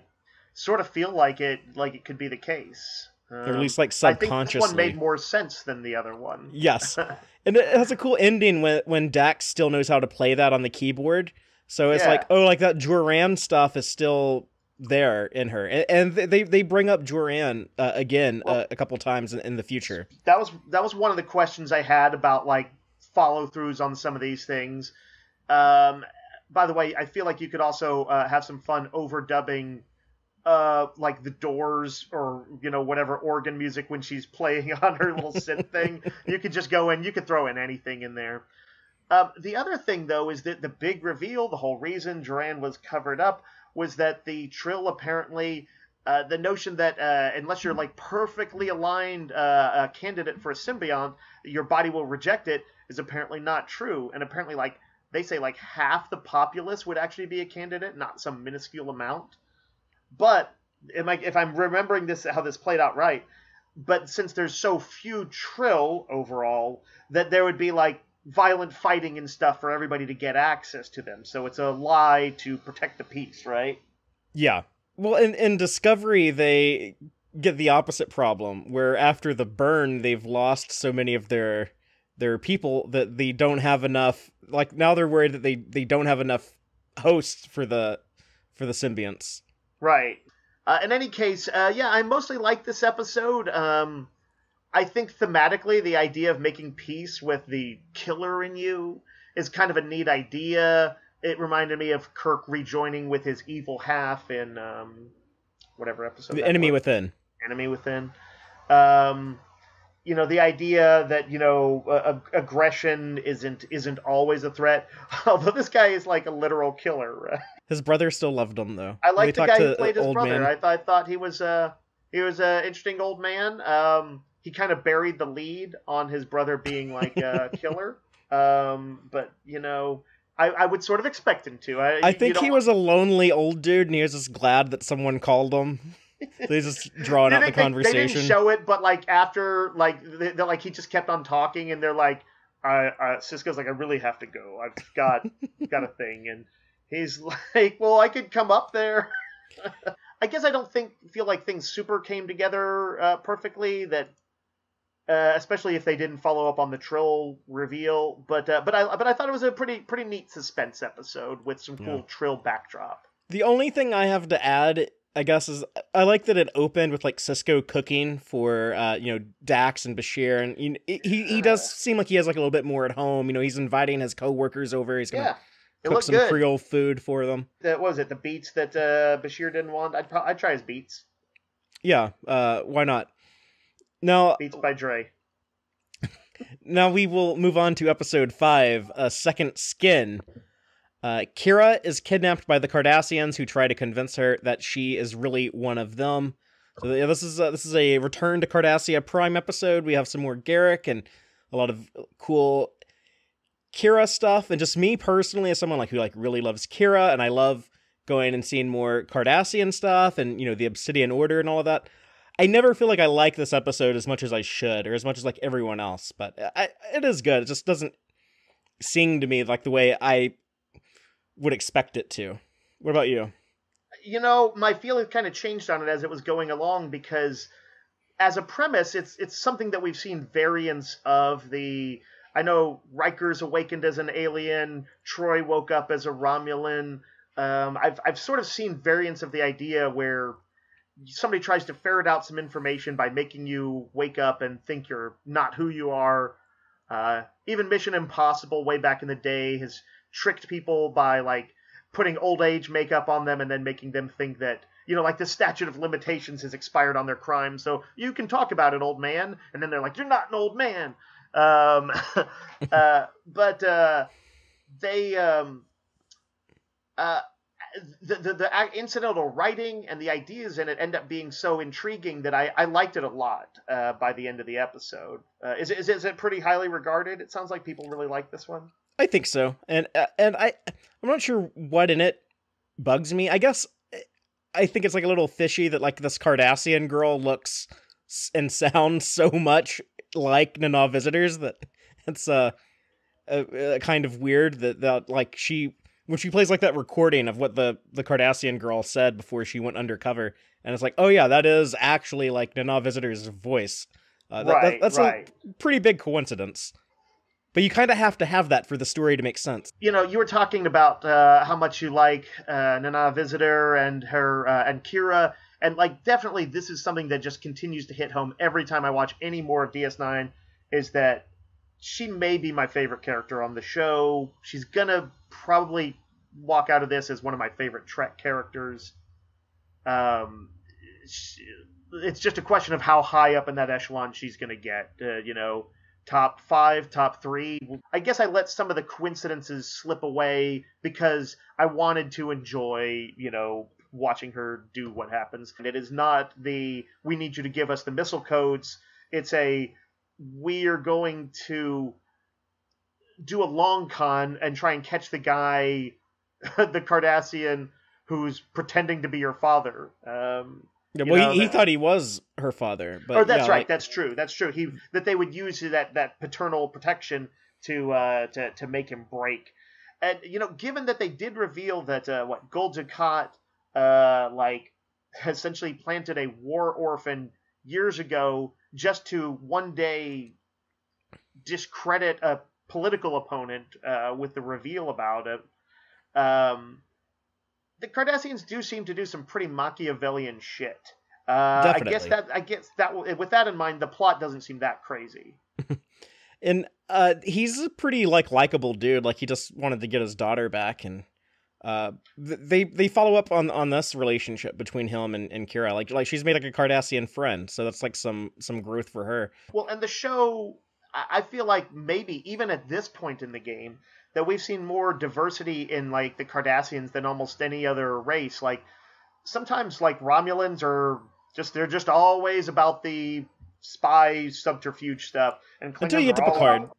Speaker 3: sort of feel like it like it could be the case.
Speaker 2: or at least
Speaker 3: Um,
Speaker 2: like
Speaker 3: I think this
Speaker 2: subconsciously.
Speaker 3: one made more sense than the other one.
Speaker 2: Yes, and it has a cool ending when when Dax still knows how to play that on the keyboard. So it's
Speaker 3: Yeah.
Speaker 2: like, oh, like that Joran stuff is still there in her, and, and they they bring up Joran uh, again
Speaker 3: Well-
Speaker 2: uh, a couple times in, in the future.
Speaker 3: that was that was one of the questions I had about like follow throughs on some of these things. Um, by the way, I feel like you could also uh, have some fun overdubbing, uh, like the Doors or you know whatever organ music when she's playing on her little synth thing. You could just go in. You could throw in anything in there. Um, the other thing though is that the big reveal, the whole reason Joran was covered up, was that the Trill apparently uh, the notion that uh, unless you're like perfectly aligned uh, a candidate for a symbiont, your body will reject it is apparently not true. And apparently, like they say, like half the populace would actually be a candidate, not some minuscule amount. But am I, if I'm remembering this how this played out right, but since there's so few Trill overall, that there would be like violent fighting and stuff for everybody to get access to them. So it's a lie to protect the peace, right?
Speaker 2: Yeah. Well, in in Discovery, they get the opposite problem, where after the burn, they've lost so many of their their people that they don't have enough. Like now, they're worried that they they don't have enough hosts for the for the symbionts.
Speaker 3: Right. Uh, in any case, uh, yeah, I mostly like this episode. Um, I think thematically, the idea of making peace with the killer in you is kind of a neat idea. It reminded me of Kirk rejoining with his evil half in um, whatever episode.
Speaker 2: The enemy
Speaker 3: was.
Speaker 2: within.
Speaker 3: enemy within. Um, you know, the idea that you know uh, aggression isn't isn't always a threat. Although this guy is like a literal killer. Right?
Speaker 2: His brother still loved him though.
Speaker 3: I like the guy who played his brother. I thought I thought he was uh he was an interesting old man. Um, he kind of buried the lead on his brother being like a killer. Um, but you know, I, I would sort of expect him to. I,
Speaker 2: I think he was a lonely old dude, and he was just glad that someone called him. So he's just drawing
Speaker 3: They
Speaker 2: out the
Speaker 3: they- They, didn't show it, but like after, like they, like he just kept on talking, and they're like, I, uh, Sisko's like, I really have to go. I've got got a thing, and he's like, Well, I could come up there. I guess I don't think feel like things super came together uh, perfectly. That. Uh, especially if they didn't follow up on the Trill reveal, but uh, but I but I thought it was a pretty pretty neat suspense episode with some cool
Speaker 2: Yeah.
Speaker 3: Trill backdrop.
Speaker 2: The only thing I have to add, I guess, is I like that it opened with like Sisko cooking for uh, you know Dax and Bashir, and you he he does seem like he has like a little bit more at home. You know, he's inviting his coworkers over. He's gonna
Speaker 3: Yeah, it
Speaker 2: cook some
Speaker 3: good.
Speaker 2: Creole food for them.
Speaker 3: That what was it the beats that uh, Bashir didn't want. I'd pro- I'd try his beats.
Speaker 2: Yeah, uh, why not? Now,
Speaker 3: Beats by Dre.
Speaker 2: now we will move on to episode five, uh, Second Skin. Uh, Kira is kidnapped by the Cardassians, who try to convince her that she is really one of them. So yeah, this is a, this is a return to Cardassia Prime episode. We have some more Garak and a lot of cool Kira stuff, and just me personally, as someone like who like really loves Kira, and I love going and seeing more Cardassian stuff, and you know the Obsidian Order and all of that. I never feel like I like this episode as much as I should, or as much as like everyone else. But I, it is good. It just doesn't sing to me like the way I would expect it to. What about you?
Speaker 3: You know, my feeling kind of changed on it as it was going along because as a premise, it's it's something that we've seen variants of the. I know Riker's awakened as an alien. Troi woke up as a Romulan. Um, I've I've sort of seen variants of the idea where somebody tries to ferret out some information by making you wake up and think you're not who you are. Uh, even Mission Impossible, way back in the day, has tricked people by like putting old age makeup on them and then making them think that you know like the statute of limitations has expired on their crime, so you can talk about it, old man. And then they're like, "You're not an old man." Um, uh, but uh, they um, uh, the, the, the incidental writing and the ideas in it end up being so intriguing that I, I liked it a lot uh, by the end of the episode. Uh, is, is, is it pretty highly regarded? It sounds like people really like this one.
Speaker 2: I think so, and uh, and I I'm not sure what in it bugs me. I guess eh, I think it's like a little fishy that like this Cardassian girl looks and sounds so much like Nana Visitor's that it's uh, a kind of weird that that like she when she plays like that recording of what the the Cardassian girl said before she went undercover, and it's like, oh yeah, that is actually like Nana Visitor's voice. Uh, that, right, that, that's right. a pretty big coincidence. But you kind of have to have that for the story to make sense.
Speaker 3: You know, you were talking about uh, how much you like uh, Nana Visitor and her uh, and Kira, and like definitely this is something that just continues to hit home every time I watch any more of DS9. Is that she may be my favorite character on the show. She's gonna probably walk out of this as one of my favorite Trek characters. Um, she, it's just a question of how high up in that echelon she's gonna get. Uh, you know, top five, top three. I guess I let some of the coincidences slip away because I wanted to enjoy, you know, watching her do what happens. And it is not the we need you to give us the missile codes. It's a we are going to do a long con and try and catch the guy, the Cardassian who's pretending to be your father. Um,
Speaker 2: yeah, well, know, he, he that, thought he was her father, but
Speaker 3: oh, that's
Speaker 2: yeah,
Speaker 3: right.
Speaker 2: Like,
Speaker 3: that's true. That's true. He that they would use that that paternal protection to uh, to to make him break. And you know, given that they did reveal that uh, what Gul Dukat uh, like essentially planted a war orphan years ago just to one day discredit a political opponent uh, with the reveal about it. Um, the Cardassians do seem to do some pretty Machiavellian shit. Uh, Definitely. I guess that I guess that with that in mind, the plot doesn't seem that crazy.
Speaker 2: and uh, he's a pretty like likable dude. Like he just wanted to get his daughter back, and uh, they they follow up on on this relationship between him and, and Kira. Like like she's made like a Cardassian friend, so that's like some some growth for her.
Speaker 3: Well, and the show, I feel like maybe even at this point in the game, that we've seen more diversity in like the Cardassians than almost any other race. Like sometimes like Romulans are just they're just always about the spy subterfuge stuff, and
Speaker 2: until you get to Picard,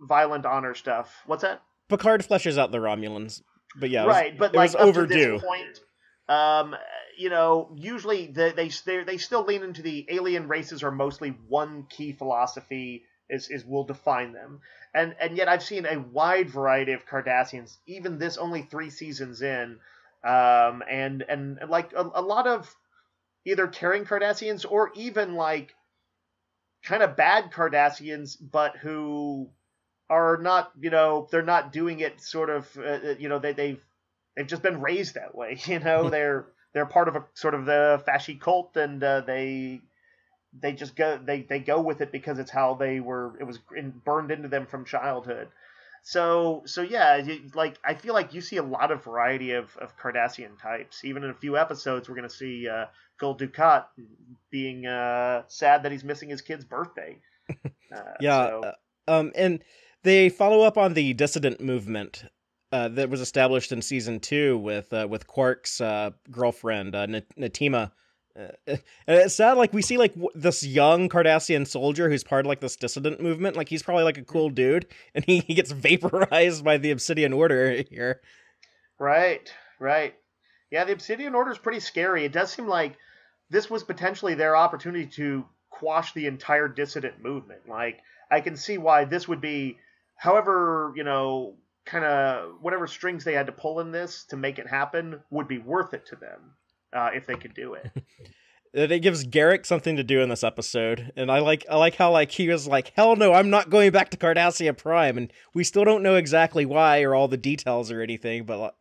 Speaker 3: violent honor stuff. What's that?
Speaker 2: Picard fleshes out the Romulans but yeah,
Speaker 3: right. Was, but like overdue. point, um, you know, usually they they they still lean into the alien races are mostly one key philosophy is is will define them, and and yet I've seen a wide variety of Cardassians, even this only three seasons in, um, and and like a, a lot of either caring Cardassians or even like kind of bad Cardassians, but who are not, you know, they're not doing it sort of, uh, uh you know, they, they've they've just been raised that way. You know, they're they're part of a sort of the fasci cult, and uh, they they just go they they go with it because it's how they were. It was burned into them from childhood. So so yeah, you, like I feel like you see a lot of variety of, of Cardassian types. Even in a few episodes, we're gonna see uh, Gul Dukat being uh, sad that he's missing his kid's birthday.
Speaker 2: Uh, yeah, so. Uh, um, and they follow up on the dissident movement uh, that was established in season two with uh, with Quark's uh, girlfriend uh, Natima. And it's sad, like we see like w- this young Cardassian soldier who's part of like this dissident movement. Like he's probably like a cool dude, and he, he gets vaporized by the Obsidian Order here.
Speaker 3: Right, right. Yeah, the Obsidian Order is pretty scary. It does seem like this was potentially their opportunity to quash the entire dissident movement. Like I can see why this would be however, you know, kind of whatever strings they had to pull in this to make it happen would be worth it to them uh, if they could do it.
Speaker 2: it gives Garak something to do in this episode, and I like I like how like he was like, "Hell no, I'm not going back to Cardassia Prime," and we still don't know exactly why or all the details or anything. But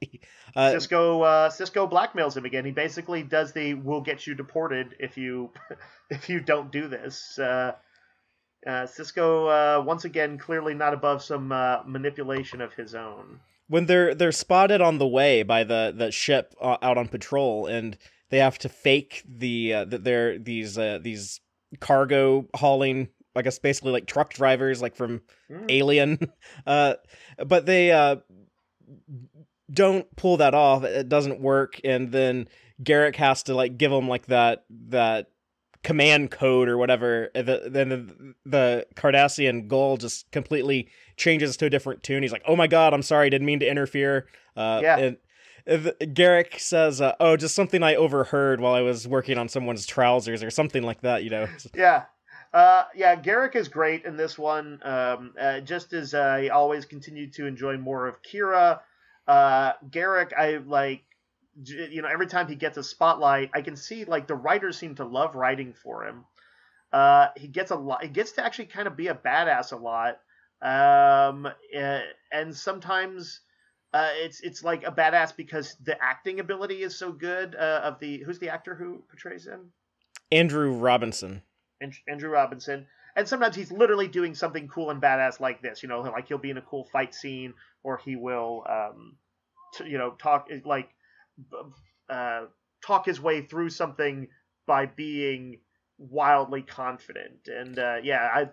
Speaker 3: uh, Sisko uh, Sisko blackmails him again. He basically does the "We'll get you deported if you if you don't do this." Uh, uh, Sisko uh, once again clearly not above some uh, manipulation of his own.
Speaker 2: When they're they're spotted on the way by the the ship uh, out on patrol and they have to fake the uh, that they're these uh, these cargo hauling I guess basically like truck drivers like from mm. Alien. Uh but they uh don't pull that off. It doesn't work. And then Garak has to like give them like that that command code or whatever then the, the Cardassian Gul just completely changes to a different tune he's like oh my god I'm sorry didn't mean to interfere uh yeah. and Garak says, uh, "Oh, just something I overheard while I was working on someone's trousers or something like that," you know.
Speaker 3: Yeah. Uh, yeah, Garak is great in this one. Um, uh, just as I always continue to enjoy more of Kira, uh, Garak, I like, you know, every time he gets a spotlight, I can see like the writers seem to love writing for him. Uh, he gets a lot. He gets to actually kind of be a badass a lot, um, and sometimes uh, it's it's like a badass because the acting ability is so good. Uh, of the who's the actor who portrays him?
Speaker 2: Andrew Robinson.
Speaker 3: And, Andrew Robinson. And sometimes he's literally doing something cool and badass like this. You know, like he'll be in a cool fight scene, or he will, um, t- you know, talk like uh, talk his way through something by being wildly confident. And uh, yeah, I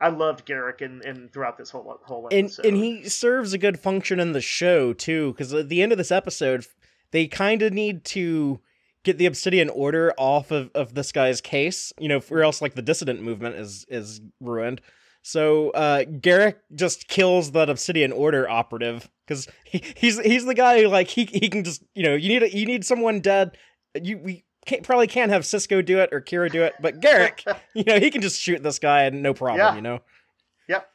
Speaker 3: I loved Garak and, and throughout this whole whole
Speaker 2: episode. And and he serves a good function in the show too, because at the end of this episode, they kind of need to get the Obsidian Order off of, of this guy's case, you know, or else like the dissident movement is is ruined. So uh, Garak just kills that Obsidian Order operative because he, he's he's the guy who like he he can just you know you need a, you need someone dead. You we can't, probably can't have Sisko do it or Kira do it, but Garak, you know, he can just shoot this guy and no problem, yeah. you know.
Speaker 3: Yep.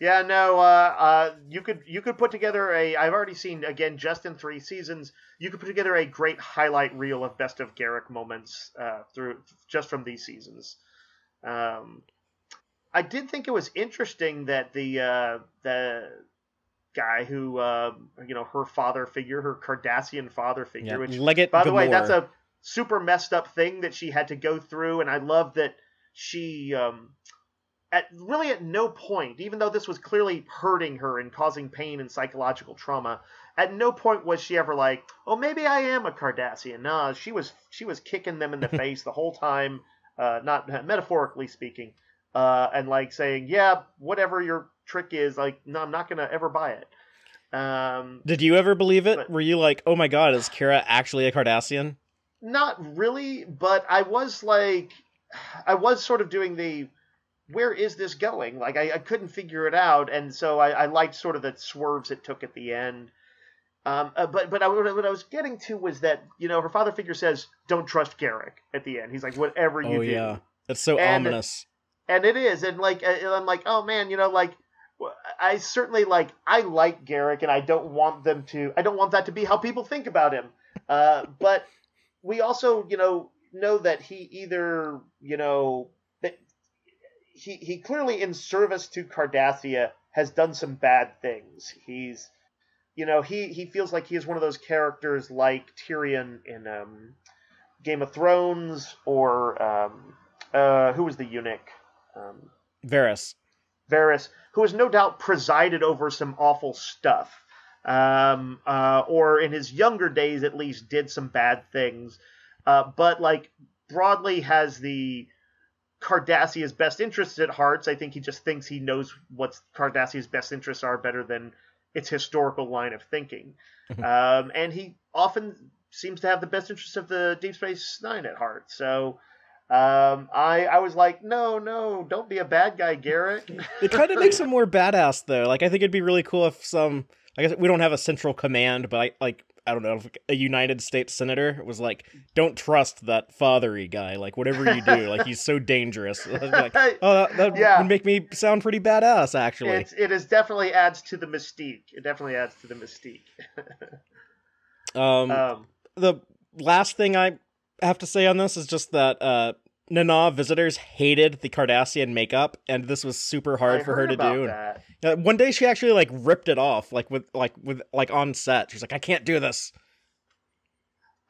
Speaker 3: Yeah, no, uh, uh, you could you could put together a. I've already seen again just in three seasons. You could put together a great highlight reel of best of Garak moments uh, through just from these seasons. Um, I did think it was interesting that the uh, the guy who uh, you know her father figure, her Cardassian father figure, yeah. which
Speaker 2: Legate
Speaker 3: by the way, that's a super messed up thing that she had to go through, and I love that she um, at really at no point, even though this was clearly hurting her and causing pain and psychological trauma, at no point was she ever like, "Oh, maybe I am a Cardassian." Nah, she was she was kicking them in the face the whole time, uh, not metaphorically speaking, uh, and like saying, "Yeah, whatever your trick is, like, no, I'm not gonna ever buy it." Um,
Speaker 2: Did you ever believe it? But, Were you like, "Oh my god, is Kira actually a Cardassian?"
Speaker 3: Not really, but I was like, I was sort of doing the, where is this going? Like I, I couldn't figure it out, and so I, I liked sort of the swerves it took at the end. Um, uh, but but I, what I was getting to was that you know her father figure says don't trust Garak at the end. He's like whatever you
Speaker 2: oh,
Speaker 3: do.
Speaker 2: yeah, that's so and, ominous.
Speaker 3: And it is, and like I'm like oh man, you know like I certainly like I like Garak, and I don't want them to. I don't want that to be how people think about him. Uh, but we also, you know, know that he either, you know, that he he clearly in service to Cardassia has done some bad things. He's you know, he he feels like he is one of those characters like Tyrion in um, Game of Thrones or um, uh, who was the eunuch? Um,
Speaker 2: Varys.
Speaker 3: Varys, who has no doubt presided over some awful stuff um, uh, or in his younger days at least did some bad things, uh, but like broadly has the Cardassia's best interests at heart. I think he just thinks he knows what Cardassia's best interests are better than its historical line of thinking, um, and he often seems to have the best interests of the Deep Space Nine at heart. So. Um, I I was like, no, no, don't be a bad guy, Garak.
Speaker 2: it kind of makes him more badass, though. Like, I think it'd be really cool if some I guess we don't have a central command, but I like I don't know, a United States senator was like, "Don't trust that Fatheree guy. Like whatever you do, like he's so dangerous." like, oh, that, that yeah. would make me sound pretty badass, actually.
Speaker 3: It's, it is definitely adds to the mystique. It definitely adds to the mystique.
Speaker 2: um, um, the last thing I have to say on this is just that uh, Nana Visitor's hated the Cardassian makeup, and this was super hard
Speaker 3: I
Speaker 2: for her to do.
Speaker 3: That.
Speaker 2: Uh, one day she actually like ripped it off, like with like with like on set. She's like, I can't do this.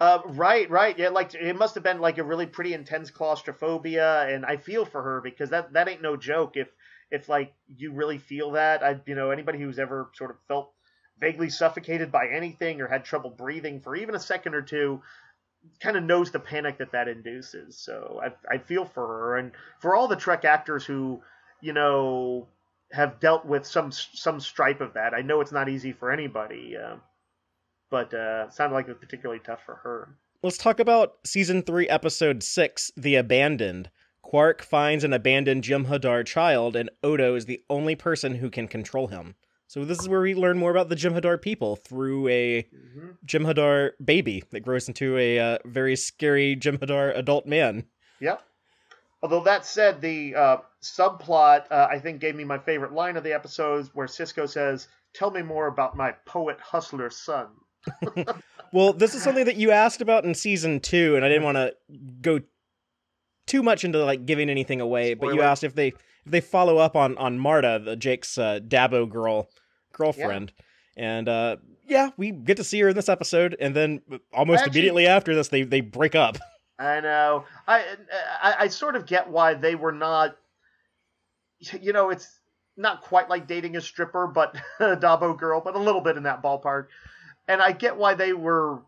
Speaker 3: Uh, right, right. Yeah, like it must have been like a really pretty intense claustrophobia, and I feel for her because that that ain't no joke. If if like you really feel that, I you know anybody who's ever sort of felt vaguely suffocated by anything or had trouble breathing for even a second or two, kind of knows the panic that that induces. So I I feel for her and for all the Trek actors who you know have dealt with some some stripe of that. I know it's not easy for anybody. Uh, but uh, it sounded like it was particularly tough for her.
Speaker 2: Let's talk about season three, episode six, The Abandoned. Quark finds an abandoned Jem'Hadar child, and Odo is the only person who can control him. So this is where we learn more about the Jem'Hadar people through a
Speaker 3: Mm-hmm.
Speaker 2: Jem'Hadar baby that grows into a uh, very scary Jem'Hadar adult man.
Speaker 3: Yep. Although that said, the uh, subplot uh, I think gave me my favorite line of the episodes, where Sisko says, "Tell me more about my poet hustler son."
Speaker 2: Well, this is something that you asked about in season two, and I didn't want to go too much into like giving anything away. But you asked if they they follow up on on Mardah, the Jake's uh, Dabo girl girlfriend, and uh, yeah, we get to see her in this episode, and then almost
Speaker 3: Actually-
Speaker 2: immediately after this, they they break up.
Speaker 3: I know. I, I I sort of get why they were not. You know, it's not quite like dating a stripper, but a Dabo girl, but a little bit in that ballpark. And I get why they were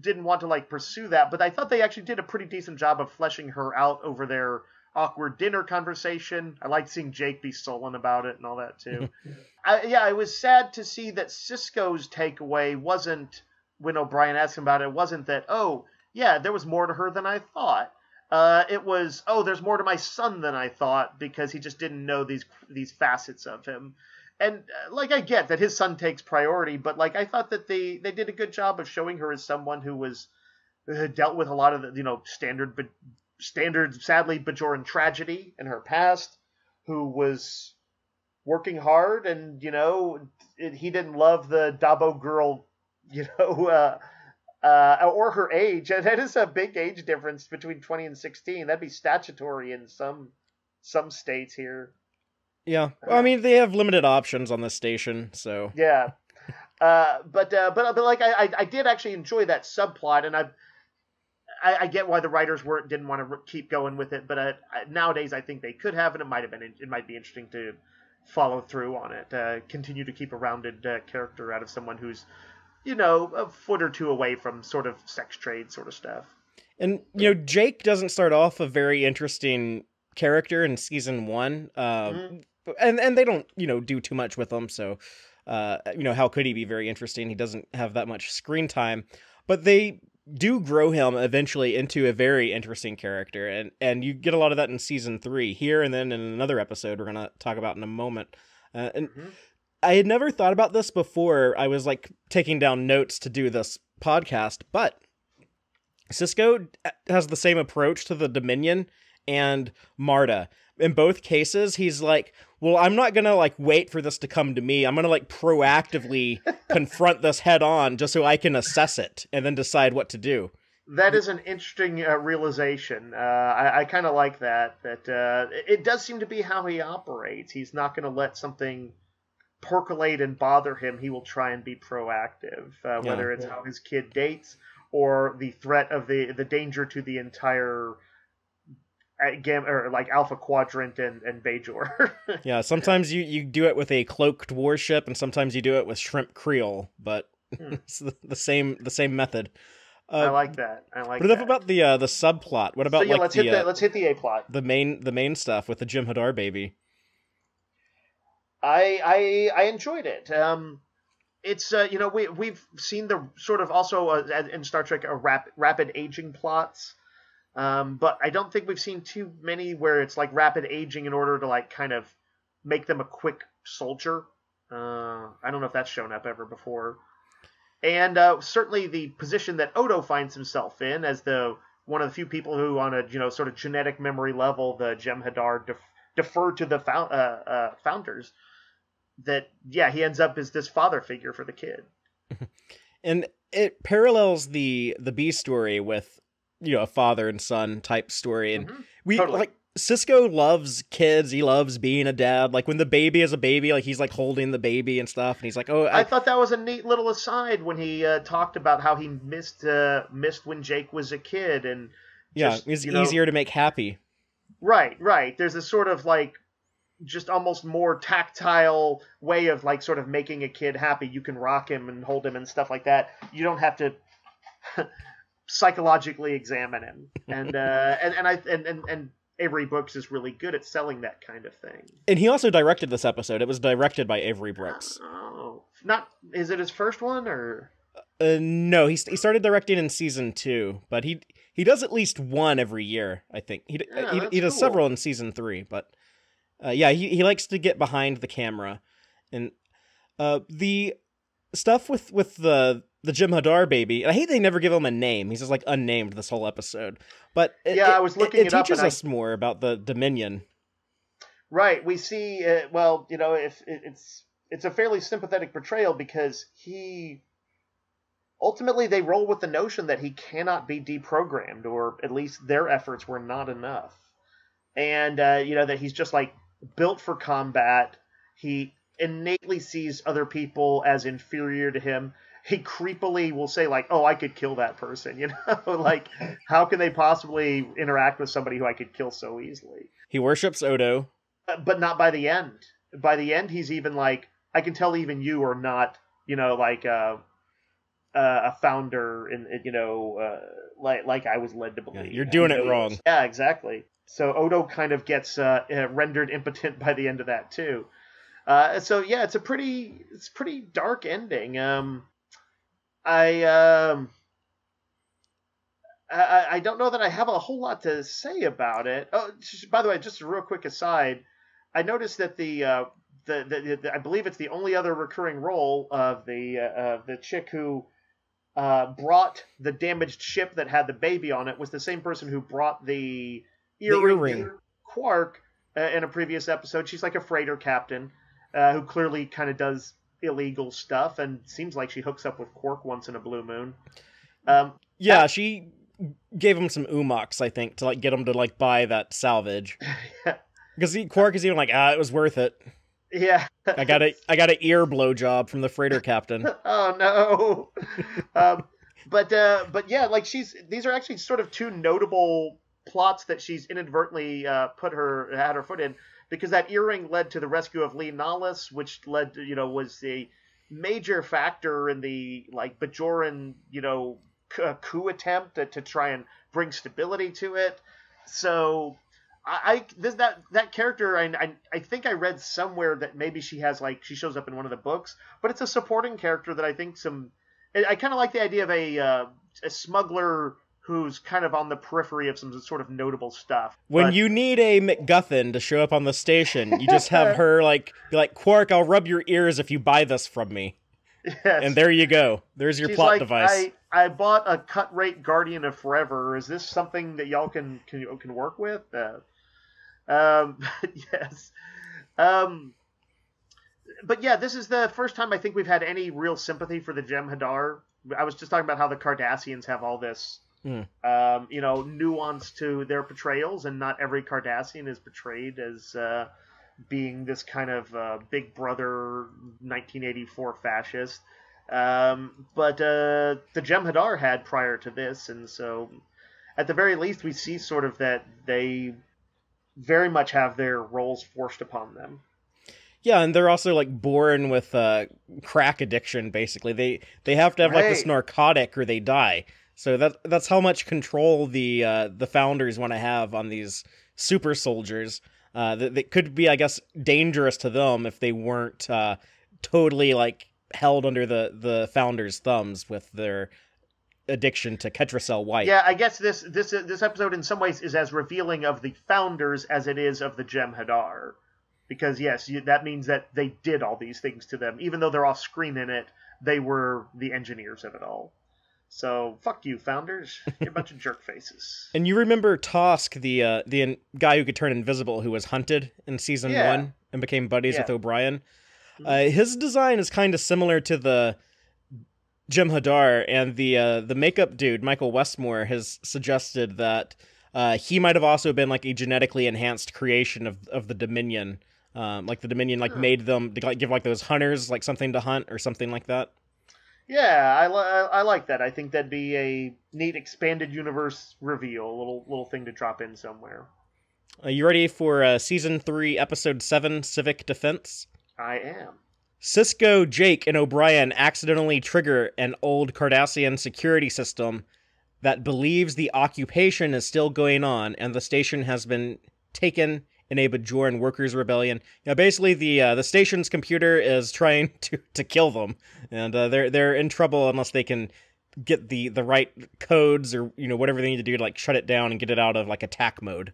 Speaker 3: didn't want to like pursue that, but I thought they actually did a pretty decent job of fleshing her out over their awkward dinner conversation. I liked seeing Jake be sullen about it and all that too. I, yeah, it was sad to see that Sisko's takeaway wasn't when O'Brien asked him about it. Wasn't that oh yeah, there was more to her than I thought. Uh, it was oh, there's more to my son than I thought because he just didn't know these these facets of him. And uh, like I get that his son takes priority, but like I thought that they they did a good job of showing her as someone who was uh, dealt with a lot of the you know standard but standard sadly Bajoran tragedy in her past, who was working hard and you know it, he didn't love the Dabo girl, you know. Uh, uh, or her age. And that is a big age difference between 20 and 16. That'd be statutory in some some states here.
Speaker 2: Yeah, well, I mean they have limited options on this station, so
Speaker 3: Yeah. Uh, but uh, but but like I, I I did actually enjoy that subplot, and I I, I get why the writers weren't didn't want to keep going with it, but uh, nowadays I think they could have, and it might have been it might be interesting to follow through on it, uh, continue to keep a rounded uh, character out of someone who's you know a foot or two away from sort of sex trade sort of stuff.
Speaker 2: And you know, Jake doesn't start off a very interesting character in season one, uh,
Speaker 3: Mhm.
Speaker 2: and and they don't you know do too much with him. So, uh, you know, how could he be very interesting? He doesn't have that much screen time, but they do grow him eventually into a very interesting character, and and you get a lot of that in season three here, and then in another episode we're gonna talk about in a moment. Uh, and
Speaker 3: Mhm.
Speaker 2: I had never thought about this before. I was like taking down notes to do this podcast, but Sisko has the same approach to the Dominion and Mardah. In both cases, he's like, "Well, I'm not gonna like wait for this to come to me. I'm gonna like proactively confront this head on, just so I can assess it and then decide what to do."
Speaker 3: That is an interesting uh, realization. Uh, I, I kind of like that. That uh, it- it does seem to be how he operates. He's not going to let something percolate and bother him. He will try and be proactive, uh, whether it's how his kid dates or the threat of the the danger to the entire gam or like Alpha Quadrant and and Bajor.
Speaker 2: Yeah, sometimes you you do it with a cloaked warship, and sometimes you do it with shrimp Creole, but
Speaker 3: Hmm.
Speaker 2: it's the, the same the same method.
Speaker 3: I
Speaker 2: Uh,
Speaker 3: like that. I like.
Speaker 2: but enough
Speaker 3: that.
Speaker 2: about the uh, the subplot. What about
Speaker 3: so yeah,
Speaker 2: like
Speaker 3: let's
Speaker 2: the
Speaker 3: hit the
Speaker 2: uh,
Speaker 3: let's hit the A plot.
Speaker 2: the main the main stuff with the Jem'Hadar baby?
Speaker 3: I I I enjoyed it. Um, it's uh, you know we we've seen the sort of also uh, in Star Trek a rap, rapid aging plots, um, but I don't think we've seen too many where it's like rapid aging in order to like kind of make them a quick soldier. Uh, I don't know if that's shown up ever before, and uh, certainly the position that Odo finds himself in as the one of the few people who, on a you know sort of genetic memory level, the Jem'Hadar def- defer to the found, uh, uh, founders that yeah he ends up as this father figure for the kid
Speaker 2: and it parallels the the B story with you know a father and son type story, and
Speaker 3: Mhm.
Speaker 2: we
Speaker 3: Totally.
Speaker 2: like Sisko loves kids. He loves being a dad. Like when the baby is a baby, like he's like holding the baby and stuff, and he's like, "Oh,
Speaker 3: I,
Speaker 2: I,
Speaker 3: thought that was a neat little aside when he uh, talked about how he missed uh, missed when Jake was a kid, and
Speaker 2: yeah, it's
Speaker 3: you know-
Speaker 2: easier to make happy."
Speaker 3: Right, right. There's a sort of like just almost more tactile way of like sort of making a kid happy. You can rock him and hold him and stuff like that. You don't have to psychologically examine him. And uh and, and I and, and and Avery Brooks is really good at selling that kind of thing.
Speaker 2: And he also directed this episode. It was directed by Avery Brooks.
Speaker 3: Oh, not is it his first one or
Speaker 2: Uh, no, he he started directing in season two, but he he does at least one every year. I think he
Speaker 3: Yeah,
Speaker 2: he, he does
Speaker 3: cool.
Speaker 2: several in season three, but uh, yeah, he he likes to get behind the camera, and uh, the stuff with with the the Jem'Hadar baby. I hate they never give him a name. He's just like unnamed this whole episode. But it,
Speaker 3: Yeah,
Speaker 2: it-
Speaker 3: I was looking
Speaker 2: It,
Speaker 3: it up
Speaker 2: teaches
Speaker 3: and I-
Speaker 2: us more about the Dominion.
Speaker 3: Right. We see. Uh, well, you know, if it, it's it's a fairly sympathetic portrayal because he ultimately they roll with the notion that he cannot be deprogrammed, or at least their efforts were not enough, and uh, you know that he's just like built for combat. He innately sees other people as inferior to him. He creepily will say like, "Oh, I could kill that person," you know, like how can they possibly interact with somebody who I could kill so easily?
Speaker 2: He worships Odo.
Speaker 3: Uh, but not by the end. By the end, he's even like, I can tell even you are not, you know, like uh, uh, a founder, in you know, uh, like like I was led to
Speaker 2: Yeah,
Speaker 3: believe.
Speaker 2: you're doing it wrong.
Speaker 3: Yeah, exactly. So Odo kind of gets rendered impotent by the end of that too. Uh, so yeah, it's a pretty it's pretty dark ending. Um, I um. I, I don't know that I have a whole lot to say about it. Oh, by the way, just a real quick aside, I noticed that the uh, the, the, the I believe it's the only other recurring role of the uh, the chick who uh, brought the damaged ship that had the baby on it was the same person who brought the earring,
Speaker 2: earring.
Speaker 3: Quark uh, in a previous episode. She's like a freighter captain uh, who clearly kind of does illegal stuff and seems like she hooks up with Quark once in a blue moon. Um,
Speaker 2: Yeah, she gave him some oo-mox, I think, to like get him to like buy that salvage. Because he, Quark is even like, ah, it was worth it.
Speaker 3: yeah,
Speaker 2: I got a I got an ear blowjob from the freighter captain.
Speaker 3: oh no. um, but uh, but yeah, like she's these are actually sort of two notable plots that she's inadvertently uh, put her had her foot in because that earring led to the rescue of Li Nalas, which led to you know was a major factor in the like Bajoran you know uh, coup attempt to, to try and bring stability to it. So I, this that that character I, I I think I read somewhere that maybe she has like she shows up in one of the books, but it's a supporting character that I think some I, I kind of like the idea of a uh, a smuggler who's kind of on the periphery of some sort of notable stuff.
Speaker 2: When
Speaker 3: But-
Speaker 2: you need a MacGuffin to show up on the station, you just have her like be like, Quark, I'll rub your ears if you buy this from me.
Speaker 3: Yes.
Speaker 2: And there you go. There's your
Speaker 3: She's
Speaker 2: plot
Speaker 3: like,
Speaker 2: device.
Speaker 3: I, I bought a cut rate Guardian of Forever. Is this something that y'all can can can work with? Uh, um, yes. Um, but yeah, this is the first time I think we've had any real sympathy for the Jem'Hadar. I was just talking about how the Cardassians have all this,
Speaker 2: Hmm.
Speaker 3: um, you know, nuance to their portrayals, and not every Cardassian is portrayed as uh, being this kind of uh, Big Brother 1984 fascist. Um, but uh, the Jem'Hadar had prior to this, and so at the very least, we see sort of that they very much have their roles forced upon them.
Speaker 2: Yeah, and they're also like born with uh, crack addiction. Basically, they they have to have like this narcotic or they die. So that that's how much control the uh, the founders want to have on these super soldiers. Uh, that, that could be, I guess, dangerous to them if they weren't uh, totally like held under the the founders' thumbs with their addiction to Ketracel White.
Speaker 3: Yeah, I guess this this this episode in some ways is as revealing of the founders as it is of the Jem'Hadar, because yes, you, that means that they did all these things to them, even though they're off screen in it. They were the engineers of it all. So fuck you, founders. You're a bunch of jerk faces.
Speaker 2: And you remember Tosk, the uh, the in- guy who could turn invisible, who was hunted in season
Speaker 3: Yeah.
Speaker 2: one and became buddies
Speaker 3: Yeah.
Speaker 2: with O'Brien.
Speaker 3: Mhm.
Speaker 2: Uh, his design is kind of similar to the Jem'Hadar and the uh, the makeup dude Michael Westmore has suggested that uh, he might have also been like a genetically enhanced creation of of the Dominion. Um, like the Dominion like made them to like give like those hunters like something to hunt or something like that.
Speaker 3: Yeah, I, li- I like that. I think that'd be a neat expanded universe reveal, a little little thing to drop in somewhere.
Speaker 2: Are you ready for uh, season three, episode seven, Civic Defense?
Speaker 3: I am.
Speaker 2: Sisko, Jake, and O'Brien accidentally trigger an old Cardassian security system that believes the occupation is still going on and the station has been taken in a Bajoran workers' rebellion. Yeah, basically the uh, the station's computer is trying to, to kill them, and uh, they're they're in trouble unless they can get the the right codes or you know whatever they need to do to like shut it down and get it out of like attack mode.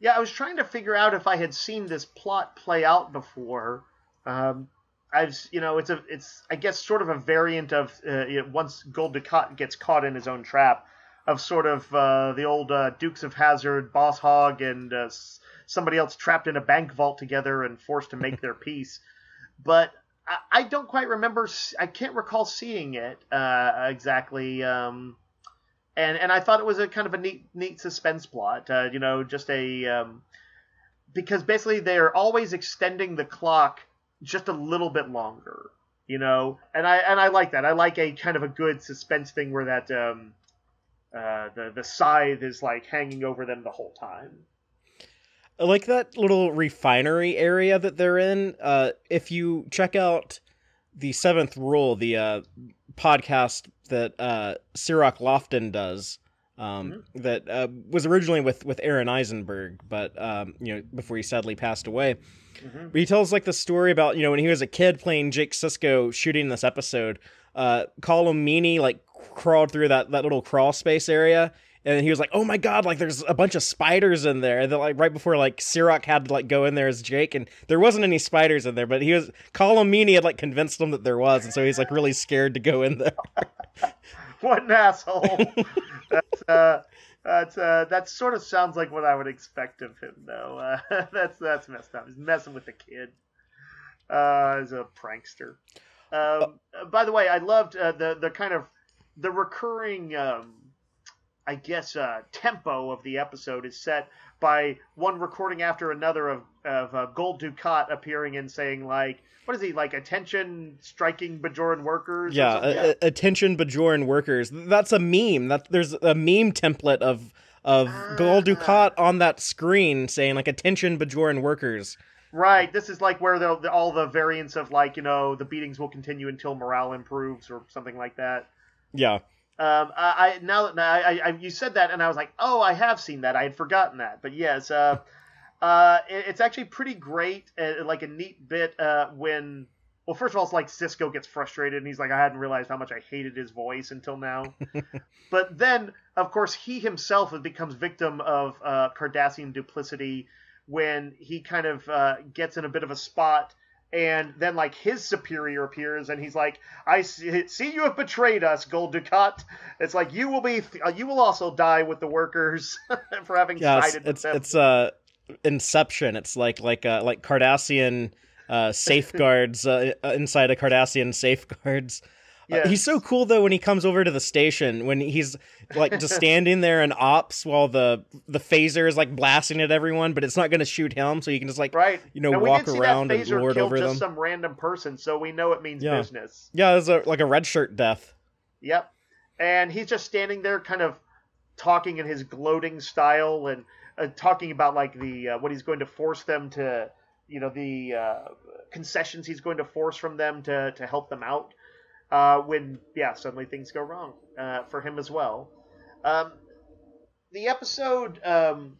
Speaker 3: Yeah, I was trying to figure out if I had seen this plot play out before. Um, I've, you know, it's a, it's, I guess, sort of a variant of uh, you know, once Gul Dukat gets caught in his own trap, of sort of uh, the old uh, Dukes of Hazzard, Boss Hog, and uh, somebody else trapped in a bank vault together and forced to make their peace. But I, I don't quite remember. I can't recall seeing it uh, exactly. Um, and and I thought it was a kind of a neat neat suspense plot. Uh, you know, just a um, because basically they're always extending the clock just a little bit longer. You know, and I and I like that. I like a kind of a good suspense thing where that um, uh, the the scythe is like hanging over them the whole time.
Speaker 2: I like that little refinery area that they're in. Uh, if you check out the Seventh Rule, the uh, podcast that uh, Cirroc Lofton does, um, that uh, was originally with with Aron Eisenberg, but um, you know before he sadly passed away.
Speaker 3: hmm
Speaker 2: But he tells like the story about you know when he was a kid playing Jake Sisko shooting this episode. Uh, Colm like crawled through that that little crawl space area, and he was like, "Oh my god! Like there's a bunch of spiders in there." And then like right before like Cirroc had to like go in there as Jake, and there wasn't any spiders in there, but he was Meaney had like convinced him that there was, and so he's like really scared to go in there.
Speaker 3: What an asshole! that's uh, that's uh, that sort of sounds like what I would expect of him, though. Uh, that's that's messed up. He's messing with the kid. Uh, as a prankster. Um, by the way, I loved uh, the the kind of the recurring, um, I guess, uh, tempo of the episode is set by one recording after another of of uh, Gul Dukat appearing and saying like, what is he like? Attention, striking Bajoran workers.
Speaker 2: yeah,
Speaker 3: something?
Speaker 2: a- a- attention Bajoran workers. That's a meme. That there's a meme template of of Gul
Speaker 3: Ah.
Speaker 2: Dukat on that screen saying like attention Bajoran workers.
Speaker 3: Right. This is like where the, the, all the variants of like you know the beatings will continue until morale improves or something like that.
Speaker 2: Yeah.
Speaker 3: Um, I, I now that now I, I you said that and I was like, oh, I have seen that. I had forgotten that. But yes, uh, uh, it, it's actually pretty great. Uh, like a neat bit uh, when. Well, first of all, it's like Sisko gets frustrated and he's like, I hadn't realized how much I hated his voice until now. but then, of course, he himself becomes victim of uh, Cardassian duplicity when he kind of uh, gets in a bit of a spot and then like his superior appears and he's like i see, see you have betrayed us Gul Dukat it's like you will be uh, you will also die with the workers for having
Speaker 2: Yes,
Speaker 3: sided
Speaker 2: it's
Speaker 3: with them
Speaker 2: it's uh Inception. It's like like uh like Cardassian uh safeguards uh, inside a Cardassian safeguards. Uh, he's so cool though when he comes over to the station when he's like just standing there in ops while the the phaser is like blasting at everyone, but it's not going to shoot him, so you can just like
Speaker 3: right
Speaker 2: you know
Speaker 3: we
Speaker 2: walk around and lord over
Speaker 3: just
Speaker 2: them.
Speaker 3: some random person so we know it means
Speaker 2: Yeah.
Speaker 3: business
Speaker 2: Yeah, it's a like a red shirt death.
Speaker 3: Yep. And he's just standing there, kind of talking in his gloating style and uh, talking about like the uh, what he's going to force them to, you know, the uh, concessions he's going to force from them to to help them out. Uh, when yeah, suddenly things go wrong uh, for him as well. Um, the episode. Um,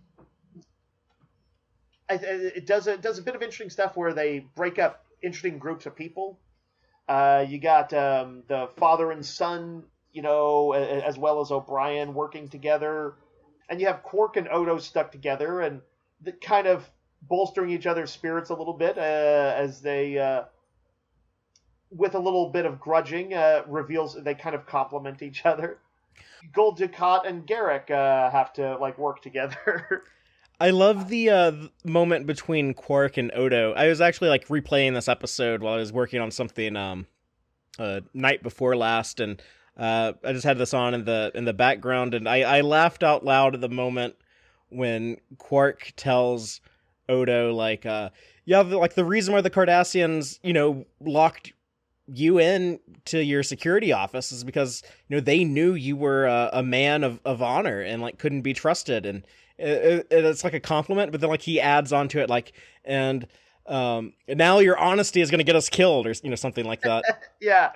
Speaker 3: it does a, does a bit of interesting stuff where they break up interesting groups of people. Uh, you got um, the father and son, you know, as well as O'Brien working together, and you have Quark and Odo stuck together and the, kind of bolstering each other's spirits a little bit uh, as they, uh, with a little bit of grudging, uh, reveals they kind of complement each other. Gul Dukat and Garak uh, have to like work together.
Speaker 2: I love the uh, moment between Quark and Odo. I was actually like replaying this episode while I was working on something um uh, night before last, and uh, I just had this on in the in the background, and I, I laughed out loud at the moment when Quark tells Odo like, uh, yeah, the, like the reason why the Cardassians, you know, locked you in to your security office is because you know they knew you were a, a man of, of honor and like couldn't be trusted. And it, it, it's like a compliment but then like he adds on to it like and um now your honesty is going to get us killed or you know something like that.
Speaker 3: Yeah.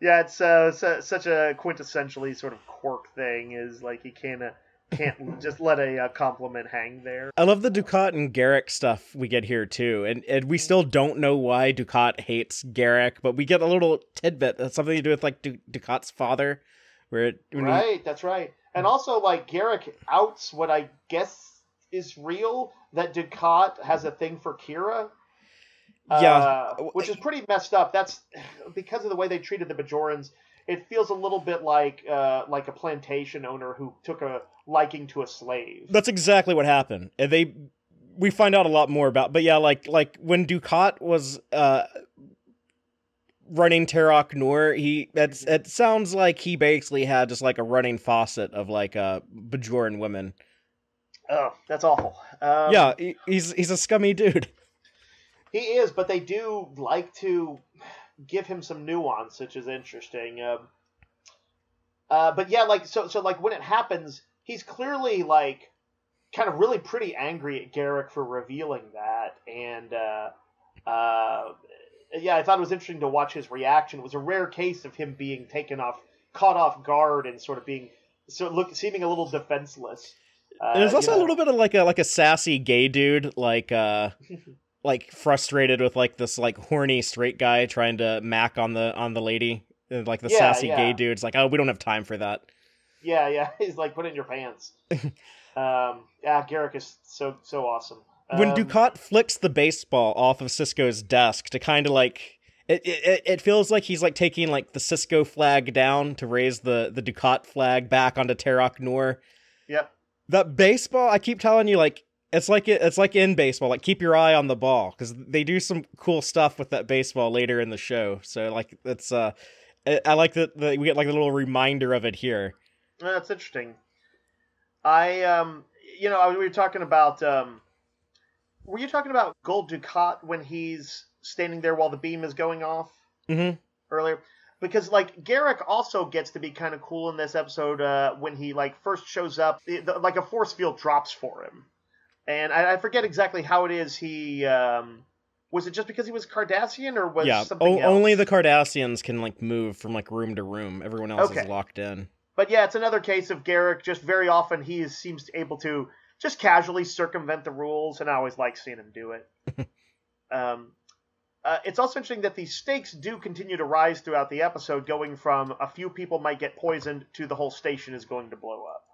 Speaker 3: Yeah it's uh, such a quintessentially sort of Quark thing is like he kind of can't just let a uh, compliment hang there.
Speaker 2: I love the Dukat and Garak stuff we get here too, and and we still don't know why Dukat hates Garak, but we get a little tidbit that's something to do with like du- Dukat's father, where it,
Speaker 3: right, that's right, and also like Garak outs what I guess is real that Dukat has a thing for Kira.
Speaker 2: Yeah,
Speaker 3: uh, which is pretty messed up. That's because of the way they treated the Bajorans it feels a little bit like uh, like a plantation owner who took a liking to a slave.
Speaker 2: That's exactly what happened. And they we find out a lot more about but yeah, like like when Dukat was uh running Terok Nur, he it's it sounds like he basically had just like a running faucet of like uh Bajoran women.
Speaker 3: Oh, that's awful. Um,
Speaker 2: yeah, he, he's he's a scummy dude.
Speaker 3: He is, but they do like to give him some nuance, which is interesting. Um, uh, but yeah, like so, so like when it happens, he's clearly like kind of really pretty angry at Garak for revealing that, and uh, uh, yeah, I thought it was interesting to watch his reaction. It was a rare case of him being taken off, caught off guard, and sort of being so look seeming a little defenseless.
Speaker 2: Uh, There's also you know? a little bit of like a like a sassy gay dude, like uh like frustrated with like this like horny straight guy trying to mac on the on the lady, and, like the yeah, sassy yeah. gay dude's like, oh, we don't have time for that.
Speaker 3: Yeah, yeah. He's like, put in your pants. um, yeah, Garak is so so awesome.
Speaker 2: When Dukat flicks the baseball off of Sisko's desk to kind of like it, it it feels like he's like taking like the Sisko flag down to raise the the Dukat flag back onto Terok Nur.
Speaker 3: Yep.
Speaker 2: That baseball, I keep telling you, like it's like it, it's like in baseball. Like keep your eye on the ball because they do some cool stuff with that baseball later in the show. So like it's uh, I like that we get like a little reminder of it here.
Speaker 3: That's interesting. I um, you know, we were talking about um, were you talking about Gul Dukat when he's standing there while the beam is going off
Speaker 2: mm-hmm.
Speaker 3: earlier? Because like Garak also gets to be kind of cool in this episode uh, when he like first shows up, the, like a force field drops for him, and I, I forget exactly how it is he. Um, was it just because he was Cardassian, or was
Speaker 2: yeah?
Speaker 3: O-
Speaker 2: only the Cardassians can like move from like room to room. Everyone else okay. is locked in.
Speaker 3: But yeah, it's another case of Garak. Just very often he is, seems able to just casually circumvent the rules, and I always like seeing him do it. um, uh, it's also interesting that the stakes do continue to rise throughout the episode, going from a few people might get poisoned to the whole station is going to blow up.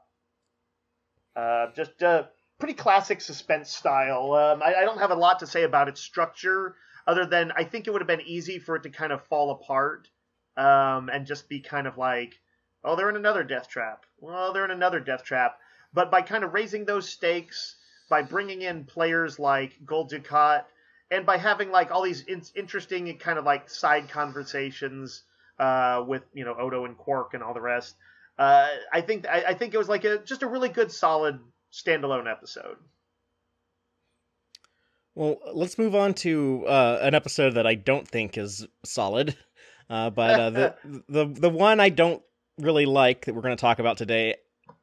Speaker 3: Uh, just uh, pretty classic suspense style. Um, I, I, don't have a lot to say about its structure, other than I think it would have been easy for it to kind of fall apart um, and just be kind of like Oh, they're in another death trap. Well, they're in another death trap. But by kind of raising those stakes, by bringing in players like Gul Dukat, and by having like all these in- interesting kind of like side conversations uh, with you know Odo and Quark and all the rest, uh, I think I, I, think it was like a just a really good solid standalone episode.
Speaker 2: Well, let's move on to uh, an episode that I don't think is solid. Uh, but uh, the the the one I don't really like that we're going to talk about today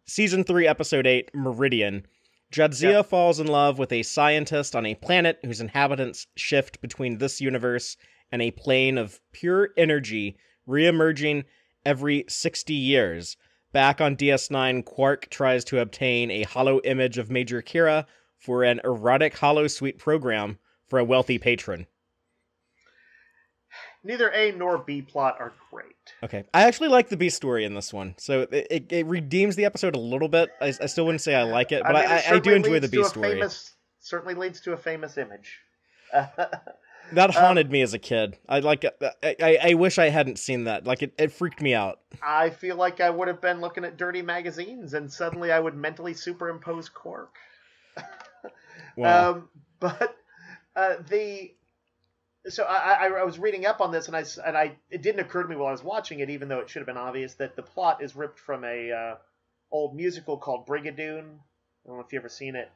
Speaker 2: season 3 episode 8 meridian jadzia falls in love with a scientist on a planet whose inhabitants shift between this universe and a plane of pure energy re-emerging every 60 years back on ds9 quark tries to obtain a hollow image of major kira for an erotic holosuite program for a wealthy patron
Speaker 3: neither A nor B plot are great.
Speaker 2: Okay, I actually like the B story in this one, so it, it, it redeems the episode a little bit. I, I, still wouldn't say I like it, but I, mean, it I, I, do enjoy the B story.
Speaker 3: Famous, certainly leads to a famous image.
Speaker 2: that um, haunted um, me as a kid. I like. I, I wish I hadn't seen that. Like it, it freaked me out.
Speaker 3: I feel like I would have been looking at dirty magazines, and suddenly I would mentally superimpose Quark. wow. Um, but uh, the so I, I, I was reading up on this, and I and I it didn't occur to me while I was watching it, even though it should have been obvious that the plot is ripped from a uh, old musical called Brigadoon. I don't know if you've ever seen it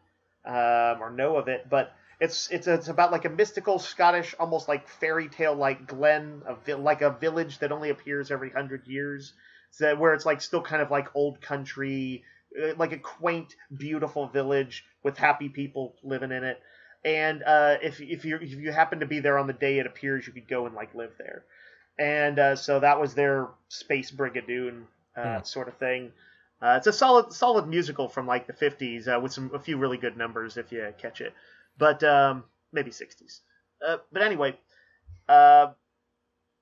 Speaker 3: um, or know of it, but it's it's it's about like a mystical Scottish, almost like fairy tale like glen, of like a village that only appears every hundred years. So where it's like still kind of like old country, uh, like a quaint, beautiful village with happy people living in it. And uh, if if you if you happen to be there on the day it appears, you could go and like live there. And uh, so that was their space brigadoon uh, mm. sort of thing. Uh, it's a solid solid musical from like the 50s uh, with some a few really good numbers if you catch it but um, maybe 60s. Uh, but anyway, uh,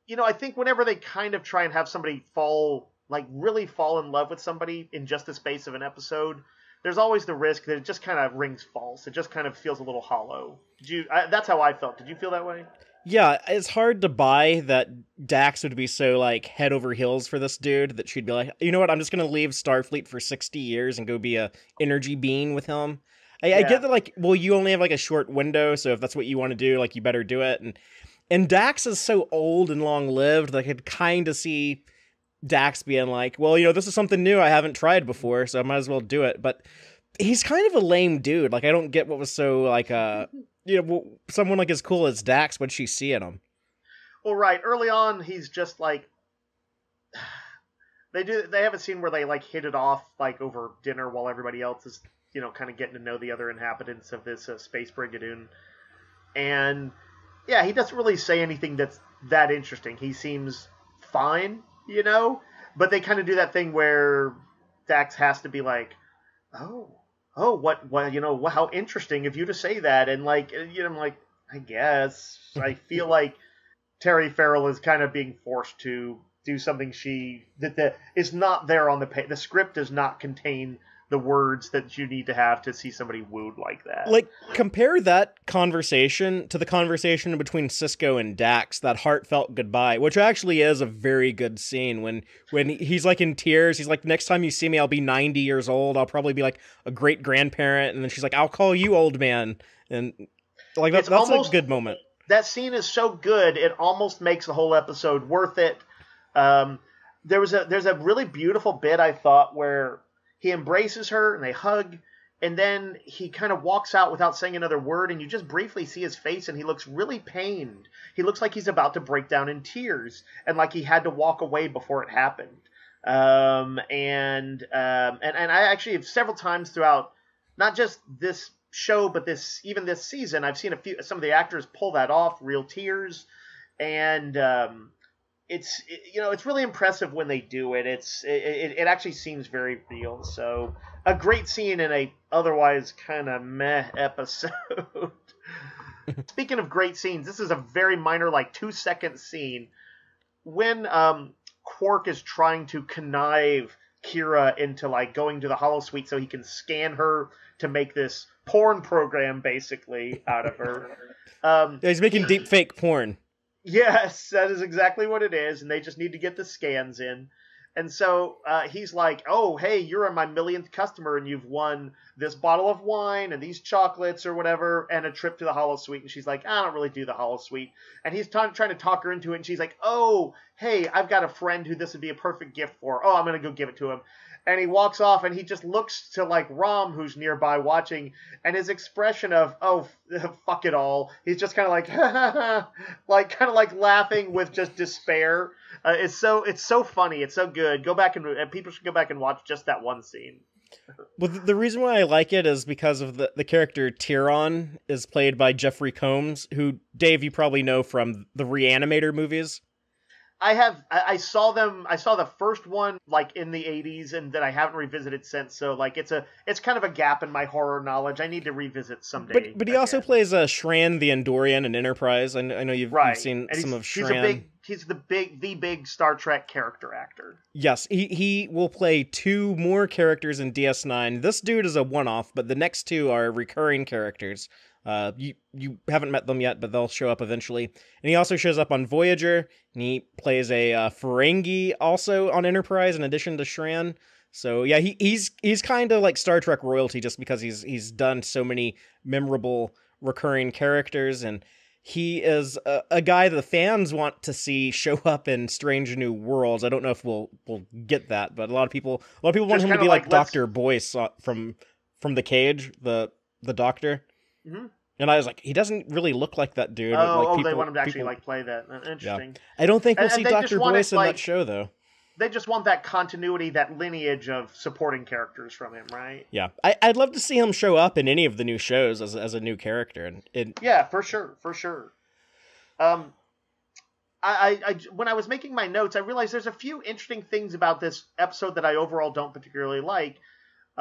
Speaker 3: you know, I think whenever they kind of try and have somebody fall, like really fall in love with somebody in just the space of an episode, there's always the risk that it just kind of rings false. It just kind of feels a little hollow. Did you? I, that's how I felt. Did you feel that way?
Speaker 2: Yeah, it's hard to buy that Dax would be so like head over heels for this dude that she'd be like, you know what, I'm just gonna leave Starfleet for 60 years and go be a energy being with him. I, yeah. I get that like well you only have like a short window, so if that's what you want to do, like you better do it. And and Dax is so old and long lived that I could kind of see Dax being like, well, you know, this is something new I haven't tried before, so I might as well do it. But he's kind of a lame dude. Like I don't get what was so like uh you know someone like as cool as Dax would she see in him.
Speaker 3: Well, right. Early on, he's just like they do. They have a scene where they like hit it off like over dinner while everybody else is you know, kind of getting to know the other inhabitants of this uh, space brigadoon. And yeah, he doesn't really say anything that's that interesting. He seems fine, you know, but they kind of do that thing where Dax has to be like, "Oh, oh, what, what, you know, how interesting of you to say that," and like, you know, I'm like, I guess I feel like Terry Farrell is kind of being forced to do something she that that is not there on the page. The script does not contain the words that you need to have to see somebody wooed like that.
Speaker 2: Like compare that conversation to the conversation between Sisko and Dax, that heartfelt goodbye, which actually is a very good scene when when he's like in tears, he's like next time you see me I'll be 90 years old, I'll probably be like a great grandparent and then she's like I'll call you old man and like that, that's almost, a good moment.
Speaker 3: That scene is so good, it almost makes the whole episode worth it. Um, there was a there's a really beautiful bit I thought where he embraces her and they hug and then he kind of walks out without saying another word and you just briefly see his face and he looks really pained. He looks like he's about to break down in tears and like he had to walk away before it happened. Um, and um, and and i actually have several times throughout not just this show but this even this season i've seen a few some of the actors pull that off real tears. And um, it's it, you know it's really impressive when they do it. It's it, it actually seems very real. So a great scene in a otherwise kind of meh episode. Speaking of great scenes, this is a very minor, like two second scene when um, Quark is trying to connive Kira into like going to the holosuite so he can scan her to make this porn program basically out of her.
Speaker 2: Um, yeah, he's making deep fake porn.
Speaker 3: Yes, that is exactly what it is, and they just need to get the scans in. And so uh, he's like, "Oh, hey, you're my millionth customer, and you've won this bottle of wine and these chocolates or whatever, and a trip to the holosuite." And she's like, "I don't really do the holosuite." And he's t- trying to talk her into it, and she's like, "Oh, hey, I've got a friend who this would be a perfect gift for. Oh, I'm gonna go give it to him." And he walks off and he just looks to like Rom who's nearby watching and his expression of oh fuck it all he's just kind of like like kind of like laughing with just despair. Uh, it's so it's so funny it's so good. Go back and, and people should go back and watch just that one scene.
Speaker 2: Well the reason why I like it is because of the the character Tiron is played by Jeffrey Combs who Dave you probably know from the Reanimator movies
Speaker 3: I have I, saw them I saw the first one like in the 80s and then I haven't revisited since so like it's a it's kind of a gap in my horror knowledge I need to revisit someday.
Speaker 2: But but he again. also plays a uh, Shran the Andorian in Enterprise. I, I know you've, right. you've seen and some of Shran. He's a
Speaker 3: big he's the big the big Star Trek character actor.
Speaker 2: Yes, he he will play two more characters in DS9. This dude is a one off, but the next two are recurring characters. Uh, you you haven't met them yet, but they'll show up eventually. And he also shows up on Voyager, and he plays a uh, Ferengi also on Enterprise in addition to Shran. So yeah, he, he's he's kind of like Star Trek royalty just because he's he's done so many memorable recurring characters and he is a, a, guy the fans want to see show up in Strange New Worlds. I don't know if we'll we'll get that, but a lot of people a lot of people want him to be like, like Doctor Boyce uh, from from the Cage, the the Doctor. Mm-hmm. And I was like, he doesn't really look like that dude.
Speaker 3: Oh,
Speaker 2: like,
Speaker 3: people, oh they want him to actually people... like play that. Interesting.
Speaker 2: Yeah. I don't think we'll and, see Doctor Boyce in like, that show though
Speaker 3: they just want that continuity, that lineage of supporting characters from him, right?
Speaker 2: Yeah, I, would love to see him show up in any of the new shows as as a new character, and it...
Speaker 3: yeah, for sure, for sure. Um, I, I, I when I was making my notes, I realized there's a few interesting things about this episode that I overall don't particularly like.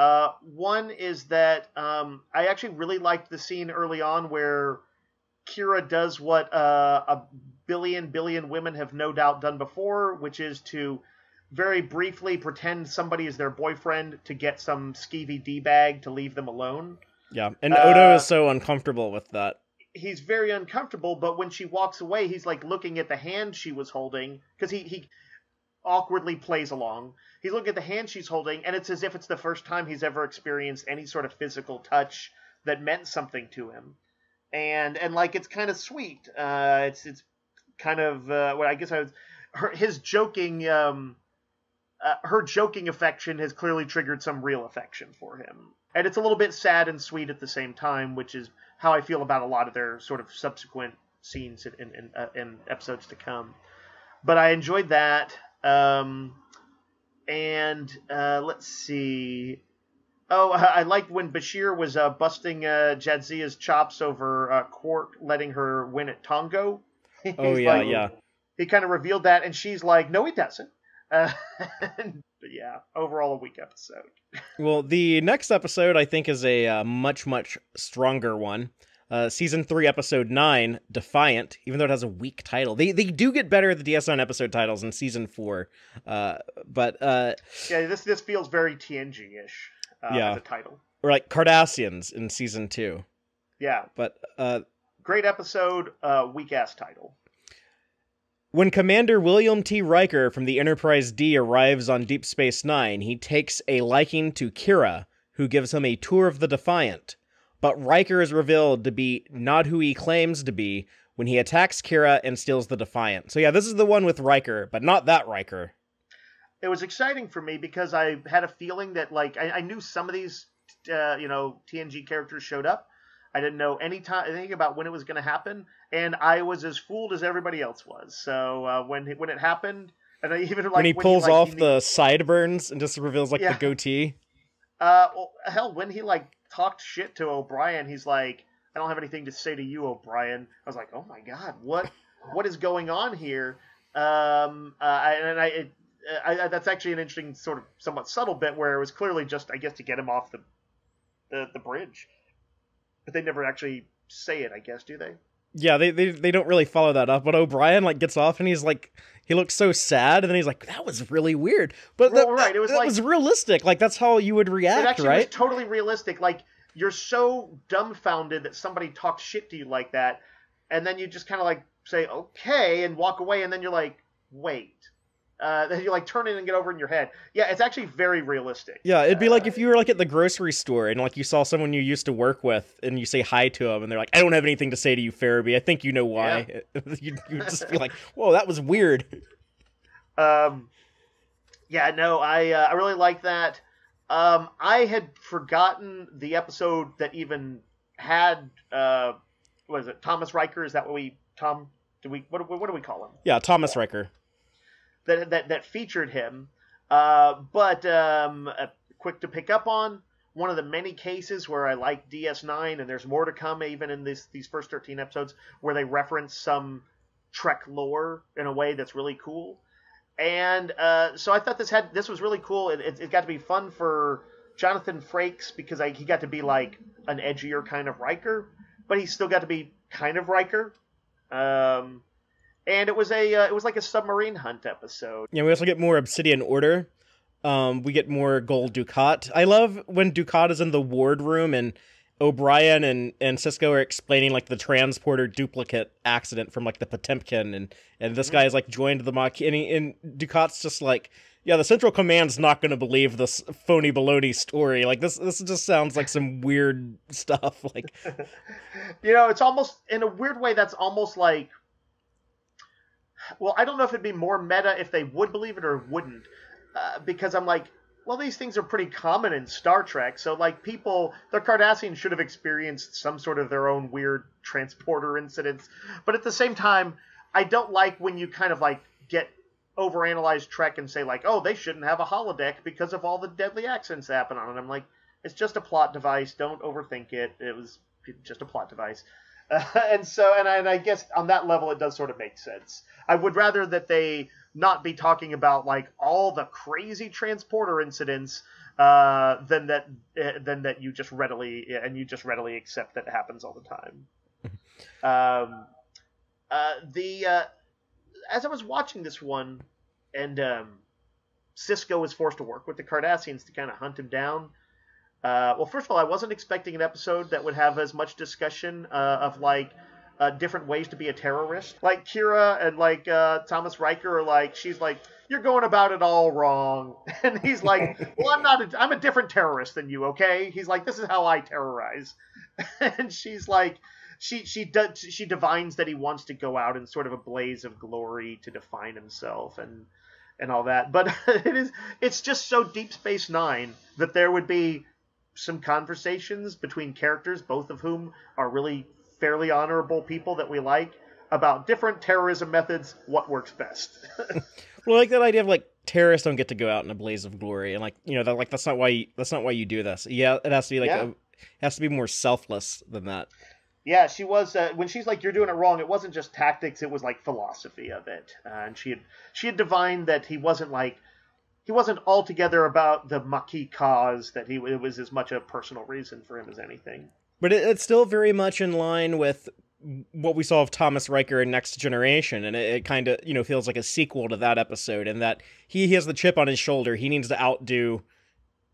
Speaker 3: Uh, one is that um, I actually really liked the scene early on where Kira does what uh, a billion billion women have no doubt done before, which is to very briefly pretend somebody is their boyfriend to get some skeevy d bag to leave them alone.
Speaker 2: Yeah, and Odo uh, is so uncomfortable with that.
Speaker 3: He's very uncomfortable, but when she walks away, he's like looking at the hand she was holding because he he awkwardly plays along. He's looking at the hand she's holding, and it's as if it's the first time he's ever experienced any sort of physical touch that meant something to him, and and like it's kind of sweet. Uh, it's it's kind of uh, what I guess I was her, his joking. Um, uh, her joking affection has clearly triggered some real affection for him. And it's a little bit sad and sweet at the same time, which is how I feel about a lot of their sort of subsequent scenes in, in, in, uh, in episodes to come. But I enjoyed that. Um, and uh, let's see. Oh, I liked when Bashir was uh, busting uh, Jadzia's chops over uh, Quark letting her win at Tongo.
Speaker 2: oh, yeah, like, yeah.
Speaker 3: He kind of revealed that, and she's like, no, he doesn't. Uh, but yeah, overall a weak episode.
Speaker 2: well, the next episode I think is a uh, much much stronger one. Uh, season three, episode nine, Defiant. Even though it has a weak title, they they do get better at the DS9 episode titles in season four. Uh, but uh,
Speaker 3: yeah, this this feels very TNG ish. Uh, yeah, the title.
Speaker 2: Or like Cardassians in season two.
Speaker 3: Yeah,
Speaker 2: but uh,
Speaker 3: great episode, uh, weak ass title.
Speaker 2: When Commander William T. Riker from the Enterprise D arrives on Deep Space Nine, he takes a liking to Kira, who gives him a tour of the Defiant. But Riker is revealed to be not who he claims to be when he attacks Kira and steals the Defiant. So yeah, this is the one with Riker, but not that Riker.
Speaker 3: It was exciting for me because I had a feeling that like I, I knew some of these uh, you know TNG characters showed up, I didn't know any time anything about when it was going to happen, and I was as fooled as everybody else was. So uh, when when it happened, and I even like
Speaker 2: when he when pulls he, like, off he, the sideburns and just reveals like yeah. the goatee.
Speaker 3: Uh, well, hell, when he like talked shit to O'Brien, he's like, "I don't have anything to say to you, O'Brien." I was like, "Oh my god, what what is going on here?" Um, uh, and I, it, I, I, that's actually an interesting sort of somewhat subtle bit where it was clearly just, I guess, to get him off the the, the bridge but they never actually say it. I guess do they?
Speaker 2: Yeah, they, they they don't really follow that up. But O'Brien like gets off and he's like he looks so sad, and then he's like, "That was really weird." But well, that, right, it was that like, was realistic. Like that's how you would react,
Speaker 3: it actually
Speaker 2: right?
Speaker 3: Was totally realistic. Like you're so dumbfounded that somebody talks shit to you like that, and then you just kind of like say okay and walk away, and then you're like, wait, uh, that you like turn it and get over in your head. Yeah, it's actually very realistic.
Speaker 2: Yeah, it'd be uh, like if you were like at the grocery store and like you saw someone you used to work with and you say hi to them and they're like, "I don't have anything to say to you, Fatheree. I think you know why." Yeah. you you just be like, "Whoa, that was weird."
Speaker 3: Um, yeah, no, I uh, I really like that. Um, I had forgotten the episode that even had uh, what is it? Thomas Riker? Is that what we Tom? Do we what what do we call him?
Speaker 2: Yeah, Thomas Riker
Speaker 3: that that, that featured him. Uh, but um, uh, quick to pick up on one of the many cases where I like DS9, and there's more to come even in this, these first 13 episodes where they reference some Trek lore in a way that's really cool. And uh, so I thought this had this was really cool. It, it, it got to be fun for Jonathan Frakes because I, he got to be like an edgier kind of Riker, but he still got to be kind of Riker. Um, and it was a uh, it was like a submarine hunt episode.
Speaker 2: Yeah, we also get more Obsidian Order. Um, we get more Gul Dukat. I love when Dukat is in the ward room and O'Brien and, and Sisko are explaining like the transporter duplicate accident from like the Potemkin and and this mm-hmm. guy is like joined the mock and, he, and Dukat's just like yeah the Central Command's not going to believe this phony baloney story like this this just sounds like some weird stuff like
Speaker 3: you know, it's almost in a weird way. That's almost like, well, I don't know if it'd be more meta if they would believe it or wouldn't, uh, because I'm like, well, these things are pretty common in Star Trek. So, like, people, the Cardassians should have experienced some sort of their own weird transporter incidents. But at the same time, I don't like when you kind of like get overanalyze Trek and say like, oh, they shouldn't have a holodeck because of all the deadly accidents that happen on it. I'm like, it's just a plot device. Don't overthink it. It was just a plot device. Uh, and so, and I, and I guess on that level, it does sort of make sense. I would rather that they not be talking about like all the crazy transporter incidents uh, than that uh, than that you just readily and you just readily accept that it happens all the time. um, uh, the uh, as I was watching this one, and um, Sisko was forced to work with the Cardassians to kind of hunt him down. Uh, well, first of all, I wasn't expecting an episode that would have as much discussion uh, of like uh, different ways to be a terrorist. Like Kira and like uh, Thomas Riker are like, she's like, you're going about it all wrong, and he's like, well, I'm not, a, I'm a different terrorist than you, okay? He's like, this is how I terrorize, and she's like, she she does she divines that he wants to go out in sort of a blaze of glory to define himself and and all that. But it is it's just so Deep Space Nine that there would be some conversations between characters, both of whom are really fairly honorable people that we like, about different terrorism methods, what works best.
Speaker 2: well, like that idea of like terrorists don't get to go out in a blaze of glory, and like you know that like that's not why you, that's not why you do this. Yeah, it has to be like yeah. a, it has to be more selfless than that.
Speaker 3: Yeah, she was. Uh, when she's like, "You're doing it wrong," it wasn't just tactics; it was like philosophy of it. Uh, and she had she had divined that he wasn't like he wasn't altogether about the Maquis cause. That he it was as much a personal reason for him as anything.
Speaker 2: But it, it's still very much in line with what we saw of Thomas Riker in Next Generation, and it, it kind of you know feels like a sequel to that episode, in that he, he has the chip on his shoulder. He needs to outdo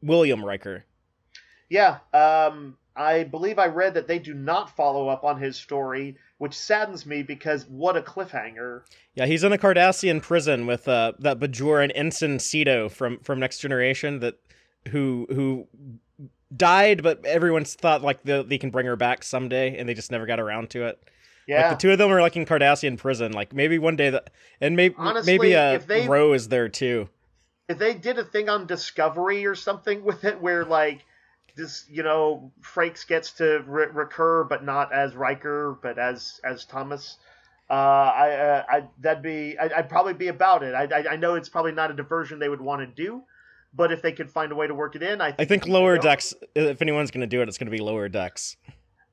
Speaker 2: William Riker.
Speaker 3: Yeah, um, I believe I read that they do not follow up on his story, which saddens me because what a cliffhanger.
Speaker 2: Yeah, he's in a Cardassian prison with uh, that Bajoran ensign Sito from from Next Generation that who who died, but everyone's thought like they, they can bring her back someday, and they just never got around to it. Yeah, like the two of them are like in Cardassian prison. Like maybe one day that, and maybe Honestly, maybe uh, if they, Ro is there too.
Speaker 3: If they did a thing on Discovery or something with it, where like this, you know, Frakes gets to re- recur, but not as Riker, but as as Thomas. Uh, I, uh, I that'd be, I, would probably be about it. I, I, I, know it's probably not a diversion they would want to do, but if they could find a way to work it in, I think,
Speaker 2: I think lower decks. If anyone's going to do it, it's going to be lower decks.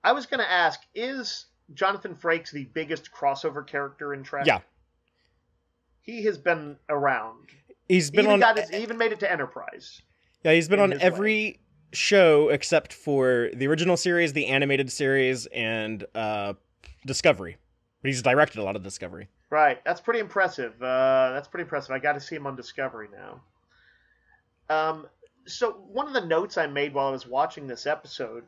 Speaker 3: I was going to ask: Is Jonathan Frakes the biggest crossover character in Trek?
Speaker 2: Yeah,
Speaker 3: he has been around.
Speaker 2: He's been he on.
Speaker 3: His, he even made it to Enterprise.
Speaker 2: Yeah, he's been on every way show except for the original series, the animated series, and uh, Discovery. But he's directed a lot of Discovery.
Speaker 3: Right, that's pretty impressive. Uh, that's pretty impressive. I got to see him on Discovery now. Um, so one of the notes I made while I was watching this episode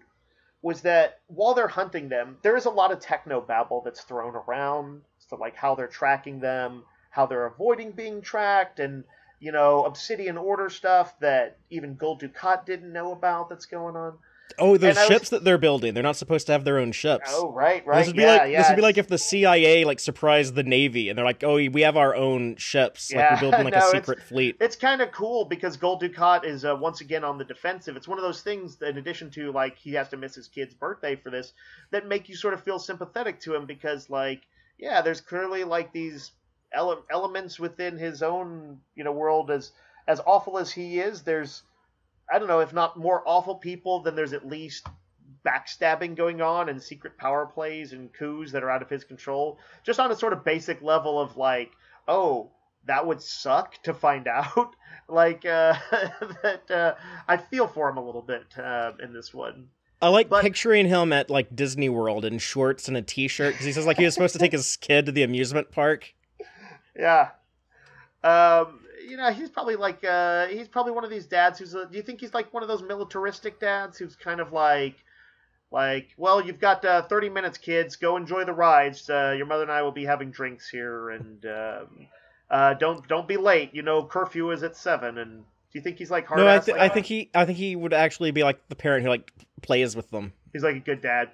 Speaker 3: was that while they're hunting them, there is a lot of techno babble that's thrown around, so like how they're tracking them, how they're avoiding being tracked, and you know, Obsidian Order stuff that even Gul Dukat didn't know about that's going on.
Speaker 2: Oh, those ships was... that they're building, they're not supposed to have their own ships.
Speaker 3: Oh, right, right.
Speaker 2: This would be
Speaker 3: yeah,
Speaker 2: like
Speaker 3: yeah,
Speaker 2: this would be like if the CIA like surprised the Navy and they're like, "Oh, we have our own ships. Yeah, like we're building like no, a secret
Speaker 3: it's,
Speaker 2: fleet."
Speaker 3: It's kind of cool because Gul Dukat is uh, once again on the defensive. It's one of those things that, in addition to like he has to miss his kid's birthday for this, that make you sort of feel sympathetic to him because like, yeah, there's clearly like these ele- elements within his own you know world as as awful as he is, there's I don't know if not more awful people, then there's at least backstabbing going on and secret power plays and coups that are out of his control. Just on a sort of basic level of like, oh, that would suck to find out. like uh, that, uh, I feel for him a little bit uh, in this one.
Speaker 2: I like but, picturing him at like Disney World in shorts and a t-shirt because he says like he was supposed to take his kid to the amusement park.
Speaker 3: Yeah. Um, you know, he's probably like uh, he's probably one of these dads who's. A, do you think he's like one of those militaristic dads who's kind of like, like, well, you've got uh, 30 minutes, kids. Go enjoy the rides. Uh, your mother and I will be having drinks here, and um, uh, don't don't be late. You know, curfew is at seven. And do you think he's like hard?
Speaker 2: No, I, th- like I think he I think he would actually be like the parent who like plays with them.
Speaker 3: He's like a good dad.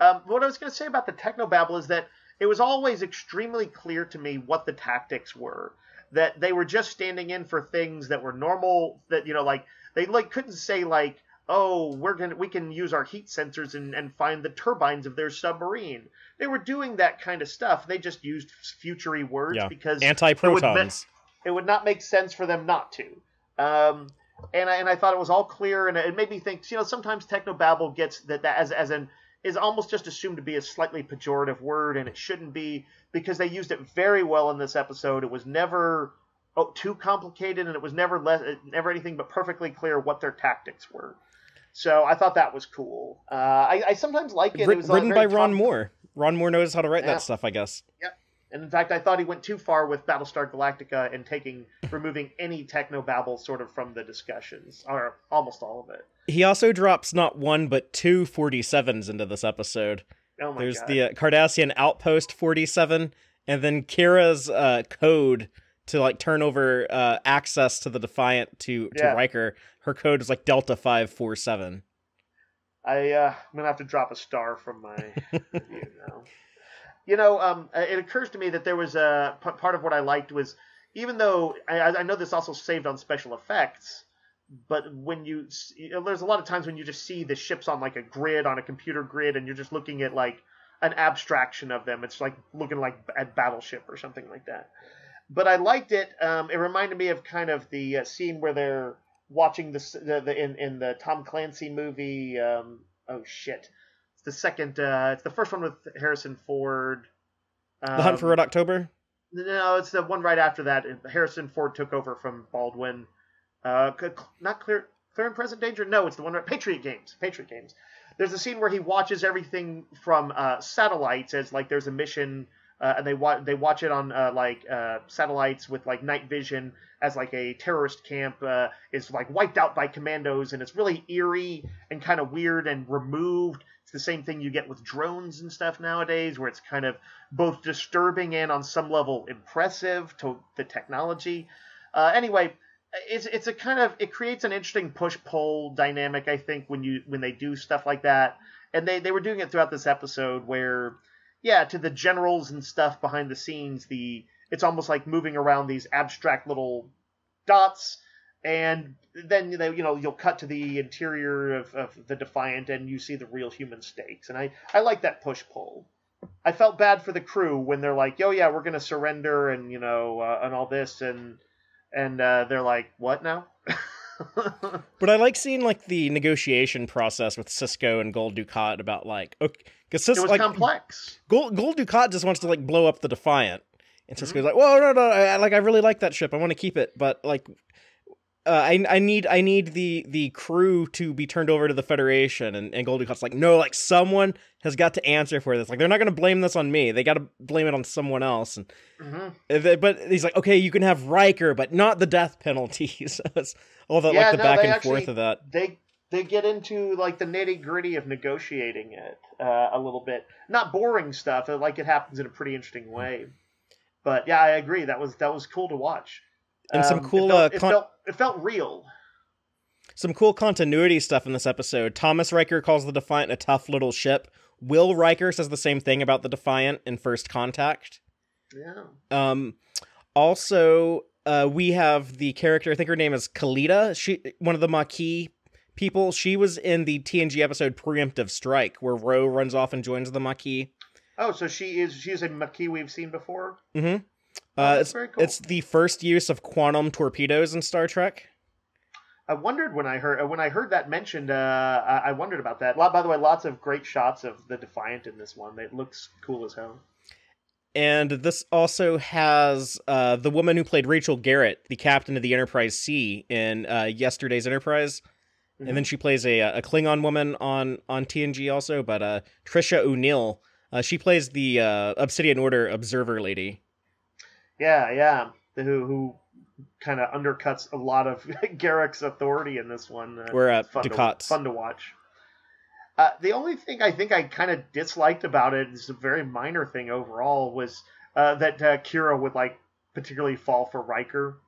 Speaker 3: Um, what I was going to say about the technobabble is that it was always extremely clear to me what the tactics were. That they were just standing in for things that were normal. That you know, like they like couldn't say like, oh, we're gonna we can use our heat sensors and, and find the turbines of their submarine. They were doing that kind of stuff. They just used futury words
Speaker 2: Yeah.
Speaker 3: because
Speaker 2: Anti
Speaker 3: it
Speaker 2: protons.
Speaker 3: it would not make sense for them not to. Um, and I, and I thought it was all clear, and it made me think. You know, sometimes technobabble gets that, that as as an is almost just assumed to be a slightly pejorative word, and it shouldn't be because they used it very well in this episode. It was never oh, too complicated, and it was never less never anything but perfectly clear what their tactics were. So I thought that was cool. Uh, I, I sometimes like it. It was
Speaker 2: written by Ron Moore. Ron Moore knows how to write
Speaker 3: Yeah.
Speaker 2: that stuff, I guess.
Speaker 3: And in fact, I thought he went too far with Battlestar Galactica and taking removing any techno technobabble sort of from the discussions, or almost all of it.
Speaker 2: He also drops not one but two 47s into this episode.
Speaker 3: Oh my
Speaker 2: There's
Speaker 3: god!
Speaker 2: the uh, Cardassian Outpost 47, and then Kira's uh, code to like turn over uh, access to the Defiant to to
Speaker 3: Yeah.
Speaker 2: Riker. Her code is like Delta 547.
Speaker 3: I uh, I'm gonna have to drop a star from my review now. You know, um, it occurs to me that there was a p- part of what I liked was even though I, I know this also saved on special effects, but when you, know, there's a lot of times when you just see the ships on like a grid on a computer grid and you're just looking at like an abstraction of them. It's like looking like at Battleship or something like that. But I liked it. Um, it reminded me of kind of the uh, scene where they're watching this the, the in in the Tom Clancy movie. Um, oh shit! It's the second. Uh, it's the first one with Harrison Ford. Um,
Speaker 2: The Hunt for Red October.
Speaker 3: No, it's the one right after that. Harrison Ford took over from Baldwin. Uh, not clear, clear and present danger. No, it's the one right. Patriot Games. Patriot Games. There's a scene where he watches everything from uh, satellites as like there's a mission, uh, and they watch they watch it on uh, like uh, satellites with like night vision as like a terrorist camp uh, is like wiped out by commandos, and it's really eerie and kind of weird and removed. It's the same thing you get with drones and stuff nowadays, where it's kind of both disturbing and on some level impressive to the technology. Uh, anyway, it's it's a kind of it creates an interesting push pull dynamic. I think when you when they do stuff like that, and they they were doing it throughout this episode where, yeah, to the generals and stuff behind the scenes, the it's almost like moving around these abstract little dots. And then they, you know you'll cut to the interior of, of the Defiant, and you see the real human stakes. And I, I like that push pull. I felt bad for the crew when they're like, "Oh yeah, we're gonna surrender," and you know, uh, and all this, and and uh, they're like, "What now?"
Speaker 2: But I like seeing like the negotiation process with Sisko and Gul Dukat about like okay, because
Speaker 3: it
Speaker 2: Sisko
Speaker 3: was
Speaker 2: like
Speaker 3: complex.
Speaker 2: Gul Gul Dukat just wants to like blow up the Defiant, and
Speaker 3: Mm-hmm.
Speaker 2: Sisko's like, "Whoa, no, no, I, like I really like that ship. I want to keep it, but like, uh, I I need I need the the crew to be turned over to the Federation." And and Gul Dukat's like, "No, like someone has got to answer for this. Like they're not going to blame this on me. They got to blame it on someone else." And
Speaker 3: hmm
Speaker 2: uh, th- but he's like, "Okay, you can have Riker, but not the death penalty." so it's all the
Speaker 3: Yeah,
Speaker 2: like the
Speaker 3: no,
Speaker 2: back and
Speaker 3: actually-
Speaker 2: forth of that.
Speaker 3: They they get into like the nitty gritty of negotiating it uh, a little bit. Not boring stuff, uh, like it happens in a pretty interesting way. But yeah, I agree. That was that was cool to watch.
Speaker 2: And some
Speaker 3: Um,
Speaker 2: cool,
Speaker 3: It felt,
Speaker 2: uh,
Speaker 3: it, felt, it felt real.
Speaker 2: Some cool continuity stuff in this episode. Thomas Riker calls the Defiant a tough little ship. Will Riker says the same thing about the Defiant in First Contact.
Speaker 3: Yeah.
Speaker 2: Um, also, uh, we have the character. I think her name is Kalita. She one of the Maquis people. She was in the TNG episode "Preemptive Strike," where Ro runs off and joins the Maquis.
Speaker 3: Oh, so she is she's a Maquis we've seen before.
Speaker 2: Mm-hmm.
Speaker 3: Oh,
Speaker 2: Uh, it's
Speaker 3: cool.
Speaker 2: it's the first use of quantum torpedoes in Star Trek.
Speaker 3: I wondered when I heard when I heard that mentioned. Uh, I, I wondered about that. Lot, by the way, lots of great shots of the Defiant in this one. It looks cool as hell.
Speaker 2: And this also has uh, the woman who played Rachel Garrett, the captain of the Enterprise C in uh, yesterday's Enterprise, and then she plays a, a Klingon woman on on TNG also. But uh, Tricia O'Neil, uh, she plays the uh, Obsidian Order observer lady.
Speaker 3: Yeah, yeah. The, who who kind of undercuts a lot of Garak's authority in this one. Uh,
Speaker 2: We're at
Speaker 3: fun
Speaker 2: Ducat's.
Speaker 3: To, fun to watch. Uh, the only thing I think I kind of disliked about it is a very minor thing overall was uh, that uh, Kira would like particularly fall for Riker.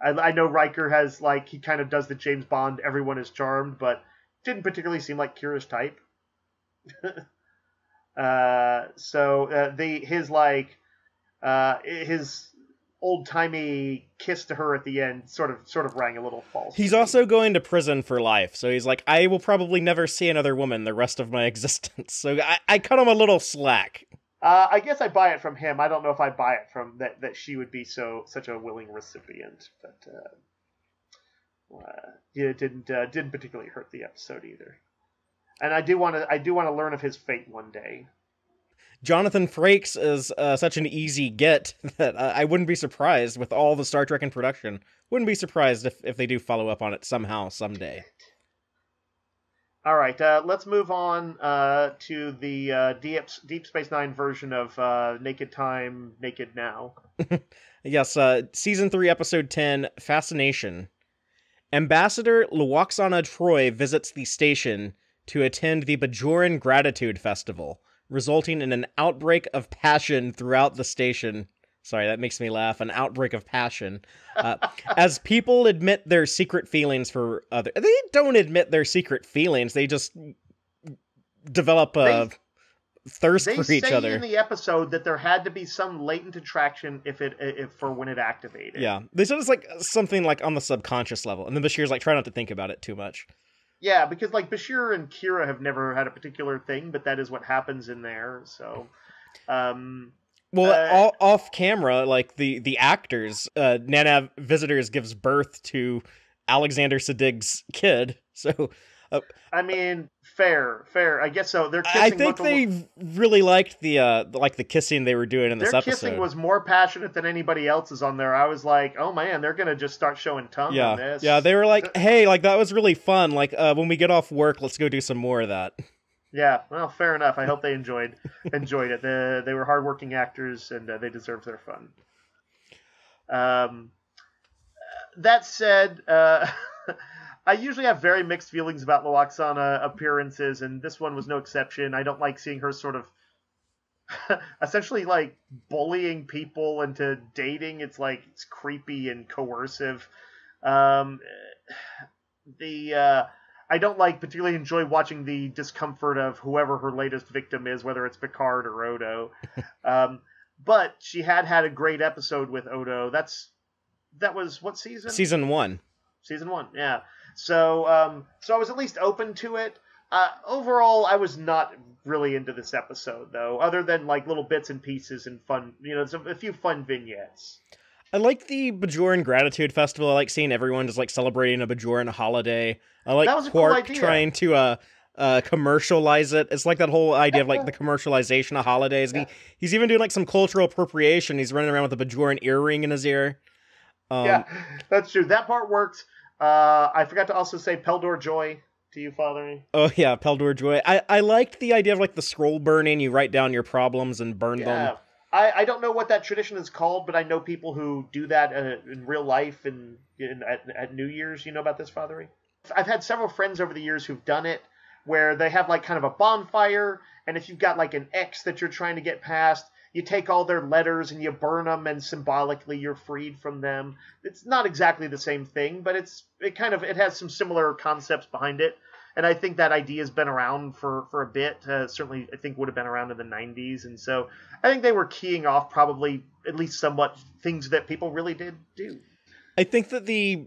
Speaker 3: I, I know Riker has like he kind of does the James Bond everyone is charmed, but didn't particularly seem like Kira's type. Uh, so uh, the his like uh, his old timey kiss to her at the end sort of sort of rang a little false.
Speaker 2: He's also going to prison for life, so he's like, I will probably never see another woman the rest of my existence. So I, I cut him a little slack.
Speaker 3: Uh, I guess I buy it from him. I don't know if I buy it from that that she would be so such a willing recipient, but uh, uh, it didn't uh, didn't particularly hurt the episode either. And I do want to I do want to learn of his fate one day.
Speaker 2: Jonathan Frakes is uh, such an easy get that uh, I wouldn't be surprised with all the Star Trek in production. Wouldn't be surprised if, if they do follow up on it somehow, someday.
Speaker 3: All right, uh, let's move on uh, to the uh, Deep, Deep Space Nine version of uh, Naked Time, Naked Now.
Speaker 2: yes, Season 3, Episode 10 Fascination. Ambassador Lwaxana Troi visits the station to attend the Bajoran Gratitude Festival resulting in an outbreak of passion throughout the station. Sorry, that makes me laugh. An outbreak of passion. Uh, as people admit their secret feelings for other. They don't admit their secret feelings. They just develop a they, thirst
Speaker 3: they
Speaker 2: for each other.
Speaker 3: in the episode that there had to be some latent attraction if it if for when it activated.
Speaker 2: Yeah, they said it's like something like on the subconscious level, and then Bashir's like, try not to think about it too much.
Speaker 3: Yeah, because like Bashir and Kira have never had a particular thing, but that is what happens in there. So, um,
Speaker 2: well, uh, all, off camera, like the the actors, uh, Nana Visitors gives birth to Alexander Siddig's kid. So, uh,
Speaker 3: I mean, fair, fair. I guess so. They're.
Speaker 2: kissing I think they really liked the uh, like the kissing they were doing in this
Speaker 3: their
Speaker 2: episode.
Speaker 3: kissing was more passionate than anybody else's on there. I was like, oh man, they're gonna just start showing tongue.
Speaker 2: Yeah, yeah. They were like, hey, like that was really fun. Like uh, when we get off work, let's go do some more of that.
Speaker 3: Yeah, well, fair enough. I hope they enjoyed enjoyed it. They, they were hardworking actors and uh, they deserve their fun. Um, that said, uh, I usually have very mixed feelings about Lwaxana appearances, and this one was no exception. I don't like seeing her sort of essentially like bullying people into dating. It's like it's creepy and coercive. Um, the uh, I don't like particularly enjoy watching the discomfort of whoever her latest victim is, whether it's Picard or Odo. um, but she had had a great episode with Odo. That's that was what season?
Speaker 2: Season one.
Speaker 3: Season one, yeah. So, um, so I was at least open to it. Uh, overall, I was not really into this episode, though, other than like little bits and pieces and fun, you know, a few fun vignettes.
Speaker 2: I like the Bajoran Gratitude Festival. I like seeing everyone just like celebrating a Bajoran holiday. I like Quark cool trying to uh, uh, commercialize it. It's like that whole idea of like the commercialization of holidays. Yeah. He, he's even doing like some cultural appropriation. He's running around with a Bajoran earring in his ear.
Speaker 3: Um, yeah, that's true. That part works. Uh, I forgot to also say Peldor joi to you, Father.
Speaker 2: Oh yeah, Peldor joi. I I liked the idea of like the scroll burning. You write down your problems and burn yeah. them.
Speaker 3: I, I don't know what that tradition is called, but I know people who do that uh, in real life and in, at, at New Year's. You know about this, Fatheree? I've had several friends over the years who've done it, where they have like kind of a bonfire, and if you've got like an ex that you're trying to get past, you take all their letters and you burn them and symbolically you're freed from them. It's not exactly the same thing but it's it kind of it has some similar concepts behind it. And i think that idea has been around for for a bit. Uh, certainly i think would have been around in the 90s and so i think they were keying off probably at least somewhat things that people really did do.
Speaker 2: I think that the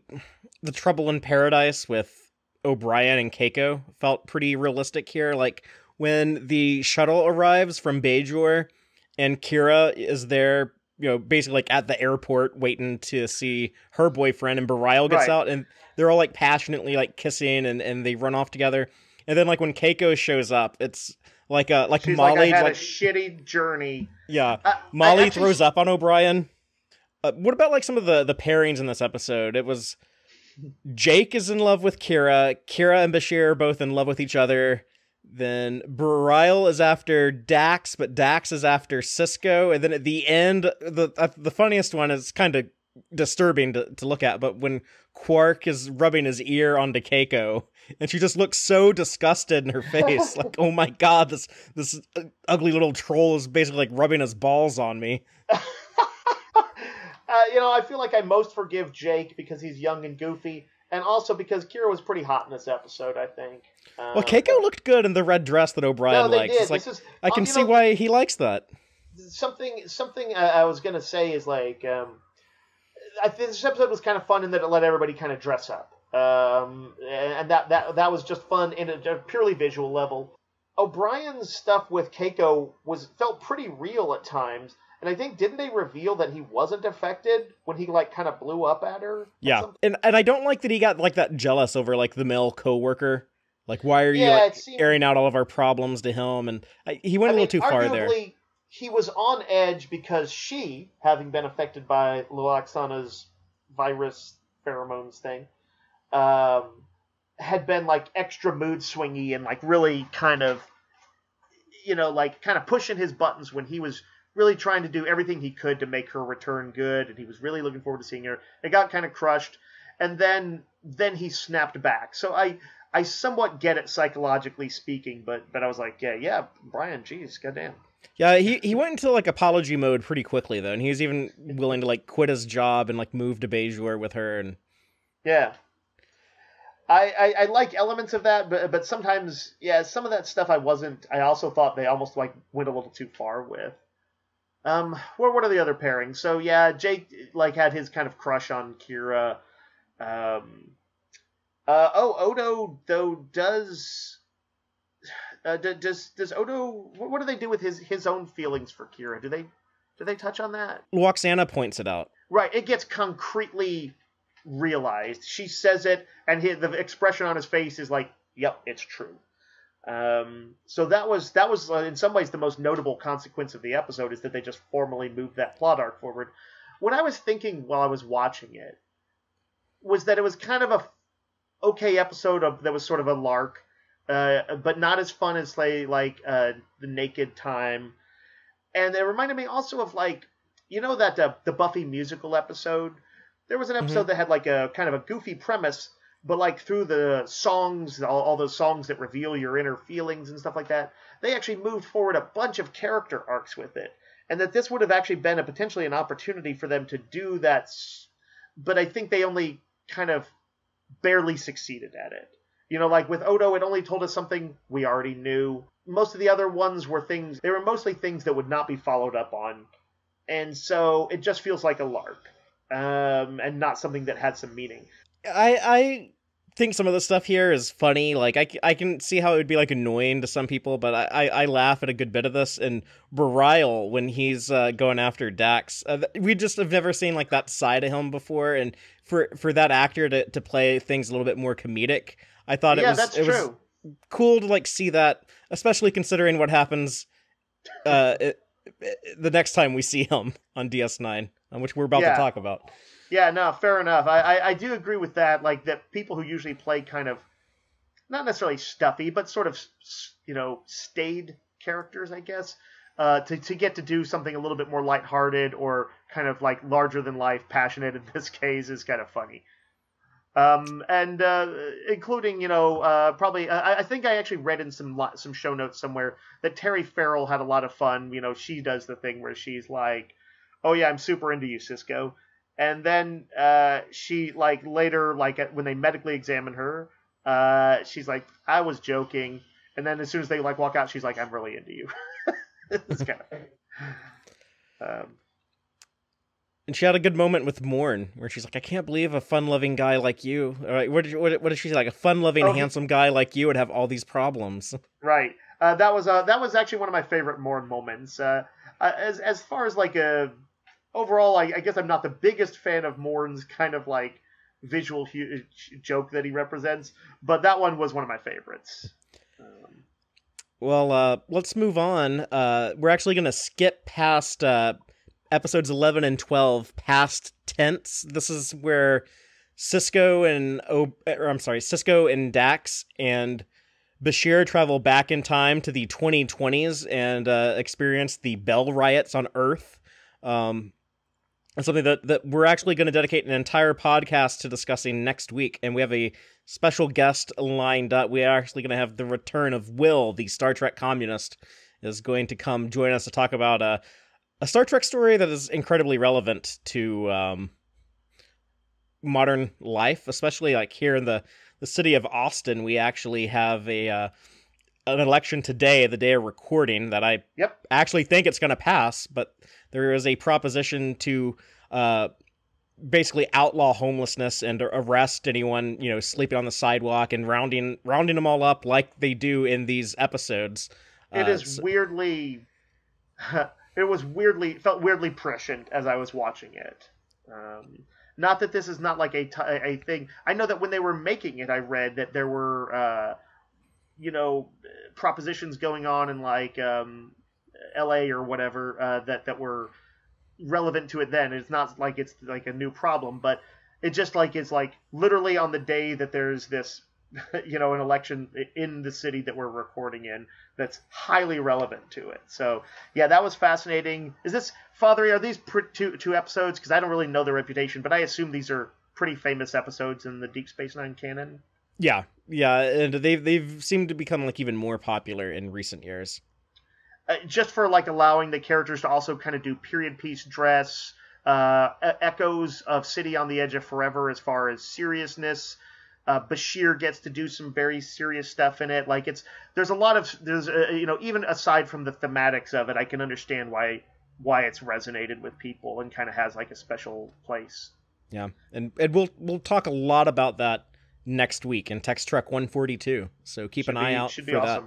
Speaker 2: the trouble in paradise with o'brien and keiko felt pretty realistic here. Like when the shuttle arrives from bajor and Kira is there, you know, basically like at the airport waiting to see her boyfriend, and Bareil gets right. out, and they're all like passionately like kissing, and and they run off together. And then like when Keiko shows up, it's like a like
Speaker 3: She's
Speaker 2: Molly
Speaker 3: like, had
Speaker 2: like
Speaker 3: a shitty journey.
Speaker 2: Yeah, uh, Molly actually... throws up on O'Brien. Uh, what about like some of the the pairings in this episode? It was Jake is in love with Kira. Kira and Bashir are both in love with each other. Then Bareil is after Dax, but Dax is after Sisko. And then at the end, the uh, the funniest one is kind of disturbing to, to look at, but when Quark is rubbing his ear onto Keiko, and she just looks so disgusted in her face, like, "Oh my god, this this ugly little troll is basically like rubbing his balls on me."
Speaker 3: uh, you know, I feel like I most forgive Jake because he's young and goofy, and also because Kira was pretty hot in this episode. I think.
Speaker 2: Um, well, Keiko looked good in the red dress that O'Brien
Speaker 3: no, they
Speaker 2: likes.
Speaker 3: Did.
Speaker 2: Like,
Speaker 3: is,
Speaker 2: I can see know, why he likes that.
Speaker 3: Something, something I, was gonna say is like, um, I think this episode was kind of fun in that it let everybody kind of dress up, um, and that that that was just fun in a, a purely visual level. O'Brien's stuff with Keiko was felt pretty real at times. And I think didn't they reveal that he wasn't affected when he like kind of blew up at her?
Speaker 2: Yeah, and and I don't like that he got like that jealous over like the male coworker. Like, why are you like, seemed... airing out all of our problems to him? And I, he went I a little too far there.
Speaker 3: He was on edge because she, having been affected by Lwaxana's virus pheromones thing, um, had been like extra mood swingy and like really kind of, you know, like kind of pushing his buttons when he was really trying to do everything he could to make her return good, and he was really looking forward to seeing her. It got kind of crushed, and then then he snapped back. So I I somewhat get it psychologically speaking, but but I was like, yeah, yeah, Brian, geez, goddamn.
Speaker 2: Yeah, he, he went into like apology mode pretty quickly though, and he was even willing to like quit his job and like move to Bajor with her and
Speaker 3: Yeah. I, I, I like elements of that, but but sometimes yeah, some of that stuff I wasn't I also thought they almost like went a little too far with. Um, what what are the other pairings? So yeah, Jake like had his kind of crush on Kira. Um, uh, oh, Odo though does. Uh, does does Odo? What, do they do with his his own feelings for Kira? Do they do they touch on that?
Speaker 2: Lwaxana points it out.
Speaker 3: Right, it gets concretely realized. She says it, and his, the expression on his face is like, "Yep, it's true." Um, so that was that was uh, in some ways the most notable consequence of the episode is that they just formally moved that plot arc forward. What I was thinking while I was watching it was that it was kind of a okay episode of that was sort of a lark, uh, but not as fun as say like uh, the Naked Time, and it reminded me also of like you know that uh, the Buffy musical episode. There was an episode mm-hmm. that had like a kind of a goofy premise but like through the songs, all, all those songs that reveal your inner feelings and stuff like that, they actually moved forward a bunch of character arcs with it, and that this would have actually been a potentially an opportunity for them to do that, but I think they only kind of barely succeeded at it. You know, like with Odo, it only told us something we already knew. Most of the other ones were things, they were mostly things that would not be followed up on. And so it just feels like a lark um, and not something that had some meaning.
Speaker 2: I I think some of the stuff here is funny. Like I, I can see how it would be like annoying to some people, but I, I, I laugh at a good bit of this. And Bareil when he's uh, going after Dax, uh, we just have never seen like that side of him before. And for for that actor to, to play things a little bit more comedic, I thought it
Speaker 3: yeah,
Speaker 2: was
Speaker 3: that's
Speaker 2: it
Speaker 3: true.
Speaker 2: was cool to like see that, especially considering what happens uh, it, it, the next time we see him on DS9, which we're about yeah. to talk about.
Speaker 3: Yeah, no, fair enough. I, I, I do agree with that. Like that, people who usually play kind of not necessarily stuffy, but sort of you know staid characters, I guess. Uh, to, to get to do something a little bit more lighthearted or kind of like larger than life, passionate in this case is kind of funny. Um, and uh, including, you know, uh, probably I, I, think I actually read in some some show notes somewhere that Terry Farrell had a lot of fun. You know, she does the thing where she's like, "Oh yeah, I'm super into you, Sisko," and then uh, she like later like when they medically examine her uh, she's like i was joking and then as soon as they like walk out she's like i'm really into you it's kind of um,
Speaker 2: and she had a good moment with Morn, where she's like, "I can't believe a fun-loving guy like you. what did what, what did she say? Like a fun-loving, oh, handsome guy like you would have all these problems."
Speaker 3: Right. Uh, that was uh, that was actually one of my favorite Morn moments. Uh, uh as as far as like a overall, I, I, guess I'm not the biggest fan of Morn's kind of like visual hu- joke that he represents, but that one was one of my favorites. Um,
Speaker 2: well, uh, let's move on. Uh, we're actually going to skip past uh, episodes 11 and 12, past tense. This is where Sisko and o- or, I'm sorry, Sisko and Dax and Bashir travel back in time to the 2020s and uh, experience the Bell riots on Earth. Um, and something that, that we're actually going to dedicate an entire podcast to discussing next week. And we have a special guest lined up. We are actually going to have the return of Will, the Star Trek communist, is going to come join us to talk about a, a Star Trek story that is incredibly relevant to um, modern life, especially like here in the the city of Austin. We actually have a uh, an election today, the day of recording, that I
Speaker 3: Yep.
Speaker 2: actually think it's going to pass. But there is a proposition to uh, basically outlaw homelessness and arrest anyone you know sleeping on the sidewalk and rounding rounding them all up like they do in these episodes.
Speaker 3: It
Speaker 2: Uh,
Speaker 3: is
Speaker 2: so-
Speaker 3: weirdly. it was weirdly felt weirdly prescient as I was watching it. Um, not that this is not like a a thing. I know that when they were making it, I read that there were, uh, you know, propositions going on in like um, L.A. or whatever uh, that that were relevant to it then. It's not like it's like a new problem, but it just like is like literally on the day that there's this, you know, an election in the city that we're recording in that's highly relevant to it. So yeah, that was fascinating. Is this Father? Are these two two episodes? Because I don't really know their reputation, but I assume these are pretty famous episodes in the Deep Space Nine canon.
Speaker 2: Yeah, yeah, and they've they've seemed to become like even more popular in recent years.
Speaker 3: Uh, just for like allowing the characters to also kind of do period piece dress, uh, echoes of City on the Edge of Forever as far as seriousness. Uh, Bashir gets to do some very serious stuff in it. Like it's there's a lot of there's uh, you know even aside from the thematics of it, I can understand why why it's resonated with people and kind of has like a special place.
Speaker 2: Yeah, and and we'll we'll talk a lot about that next week in Tex Trek 142. So keep
Speaker 3: Should
Speaker 2: an eye out
Speaker 3: Should
Speaker 2: for
Speaker 3: be
Speaker 2: that.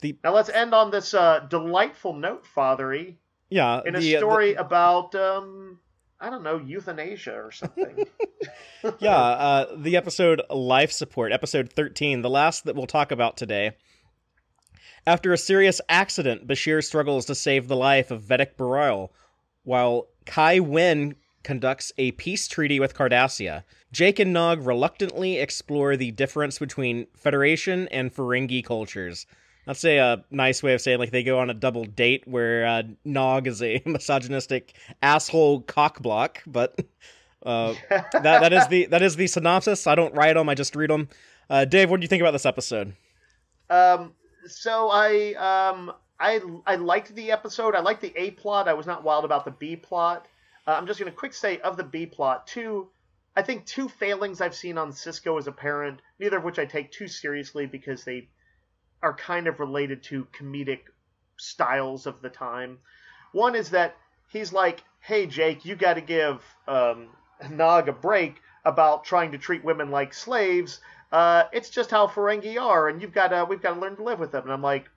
Speaker 2: The
Speaker 3: Now let's end on this uh, delightful note, Fatheree,
Speaker 2: yeah,
Speaker 3: in a
Speaker 2: the, uh,
Speaker 3: story about um, I don't know euthanasia or something.
Speaker 2: yeah, uh, the episode Life Support, episode 13, the last that we'll talk about today. After a serious accident, Bashir struggles to save the life of Vedek Bareil, while Kai Winn conducts a peace treaty with Cardassia. Jake and Nog reluctantly explore the difference between Federation and Ferengi cultures. That's a uh, nice way of saying like they go on a double date where uh, Nog is a misogynistic asshole cockblock, but uh, that that is the that is the synopsis. I don't write them; I just read them. Uh, Dave, what do you think about this episode?
Speaker 3: Um, so I um I I liked the episode. I liked the A plot. I was not wild about the B plot. Uh, I'm just gonna quick say of the B plot two. I think two failings I've seen on Sisko as a parent, neither of which I take too seriously because they are kind of related to comedic styles of the time. One is that he's like, "Hey Jake, you got to give um, Nog a break about trying to treat women like slaves. Uh, it's just how Ferengi are, and you've got to we've got to learn to live with them." And I'm like,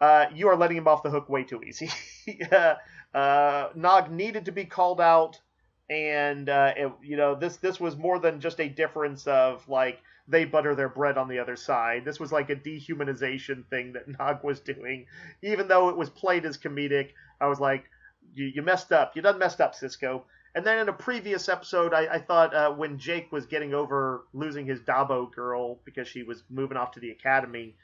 Speaker 3: uh, "You are letting him off the hook way too easy." uh, uh, Nog needed to be called out, and uh, it, you know this this was more than just a difference of like they butter their bread on the other side. This was like a dehumanization thing that Nog was doing, even though it was played as comedic. I was like, "You, you messed up. You done messed up, Sisko." And then in a previous episode, I, I thought uh, when Jake was getting over losing his Dabo girl because she was moving off to the academy,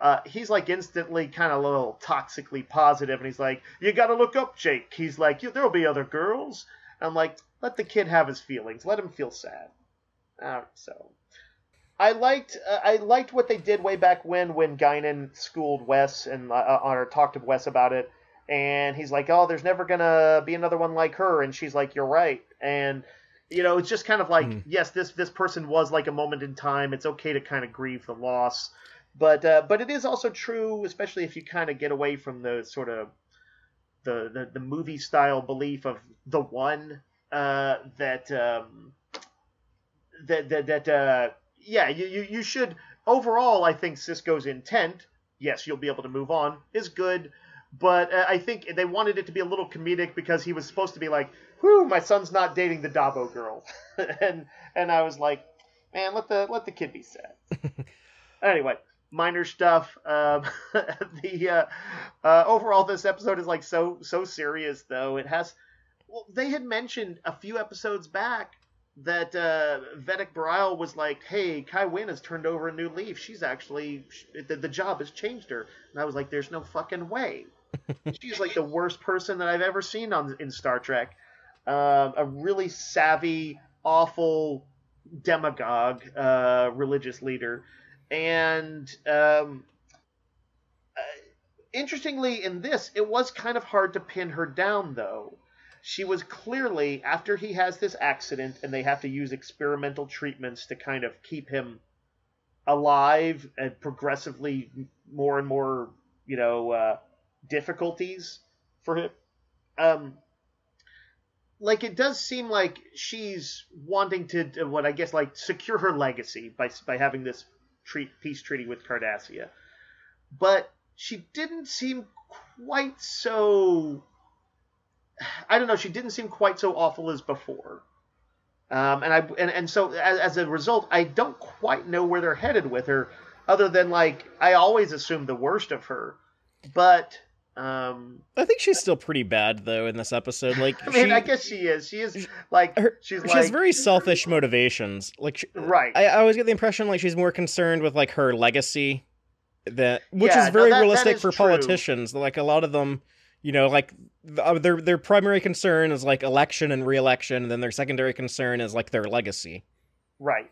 Speaker 3: uh, he's like instantly kind of a little toxically positive, and he's like, "You got to look up, Jake." He's like, "There'll be other girls." I'm like, "Let the kid have his feelings. Let him feel sad." Uh, so, I liked uh, I liked what they did way back when when Guinan schooled Wes and uh, or talked to Wes about it, and he's like, "Oh, there's never gonna be another one like her," and she's like, "You're right," and you know, it's just kind of like,
Speaker 2: Hmm.
Speaker 3: yes, this this person was like a moment in time. It's okay to kind of grieve the loss, but uh, but it is also true, especially if you kind of get away from the sort of the the, the movie style belief of the one uh, that um, that that that uh, yeah, you, you you should overall. I think Sisko's intent, yes, you'll be able to move on, is good. But uh, I think they wanted it to be a little comedic because he was supposed to be like, "Whoo, my son's not dating the Dabo girl," and and I was like, "Man, let the let the kid be sad." anyway, minor stuff. Um, the uh, uh, overall, this episode is like so so serious though. It has. Well, they had mentioned a few episodes back that uh, Vedek Bareil was like, "Hey, Kai Winn has turned over a new leaf. She's actually the, the job has changed her." And I was like, "There's no fucking way." She's like the worst person that I've ever seen on in Star Trek. Um, a really savvy, awful demagogue, uh, religious leader, and um, uh, interestingly, in this, it was kind of hard to pin her down though. She was clearly after he has this accident and they have to use experimental treatments to kind of keep him alive and progressively more and more you know uh, difficulties for him um like it does seem like she's wanting to what i guess like secure her legacy by by having this treat, peace treaty with cardassia. But she didn't seem quite so I don't know. She didn't seem quite so awful as before. Um, and I and, and so as, as a result, I don't quite know where they're headed with her, other than like I always assume the worst of her, but um,
Speaker 2: I think she's still pretty bad though in this episode. Like,
Speaker 3: I mean,
Speaker 2: she,
Speaker 3: I guess she is. She is like
Speaker 2: her,
Speaker 3: she's
Speaker 2: she
Speaker 3: like
Speaker 2: has very selfish motivations. Like, she,
Speaker 3: right.
Speaker 2: I, I always get the impression like she's more concerned with like her legacy, that which
Speaker 3: Yeah,
Speaker 2: is very
Speaker 3: that- that
Speaker 2: realistic
Speaker 3: is
Speaker 2: for
Speaker 3: true.
Speaker 2: politicians. Like a lot of them, you know, like uh, their their primary concern is like election and re-election, and then their secondary concern is like their legacy.
Speaker 3: Right.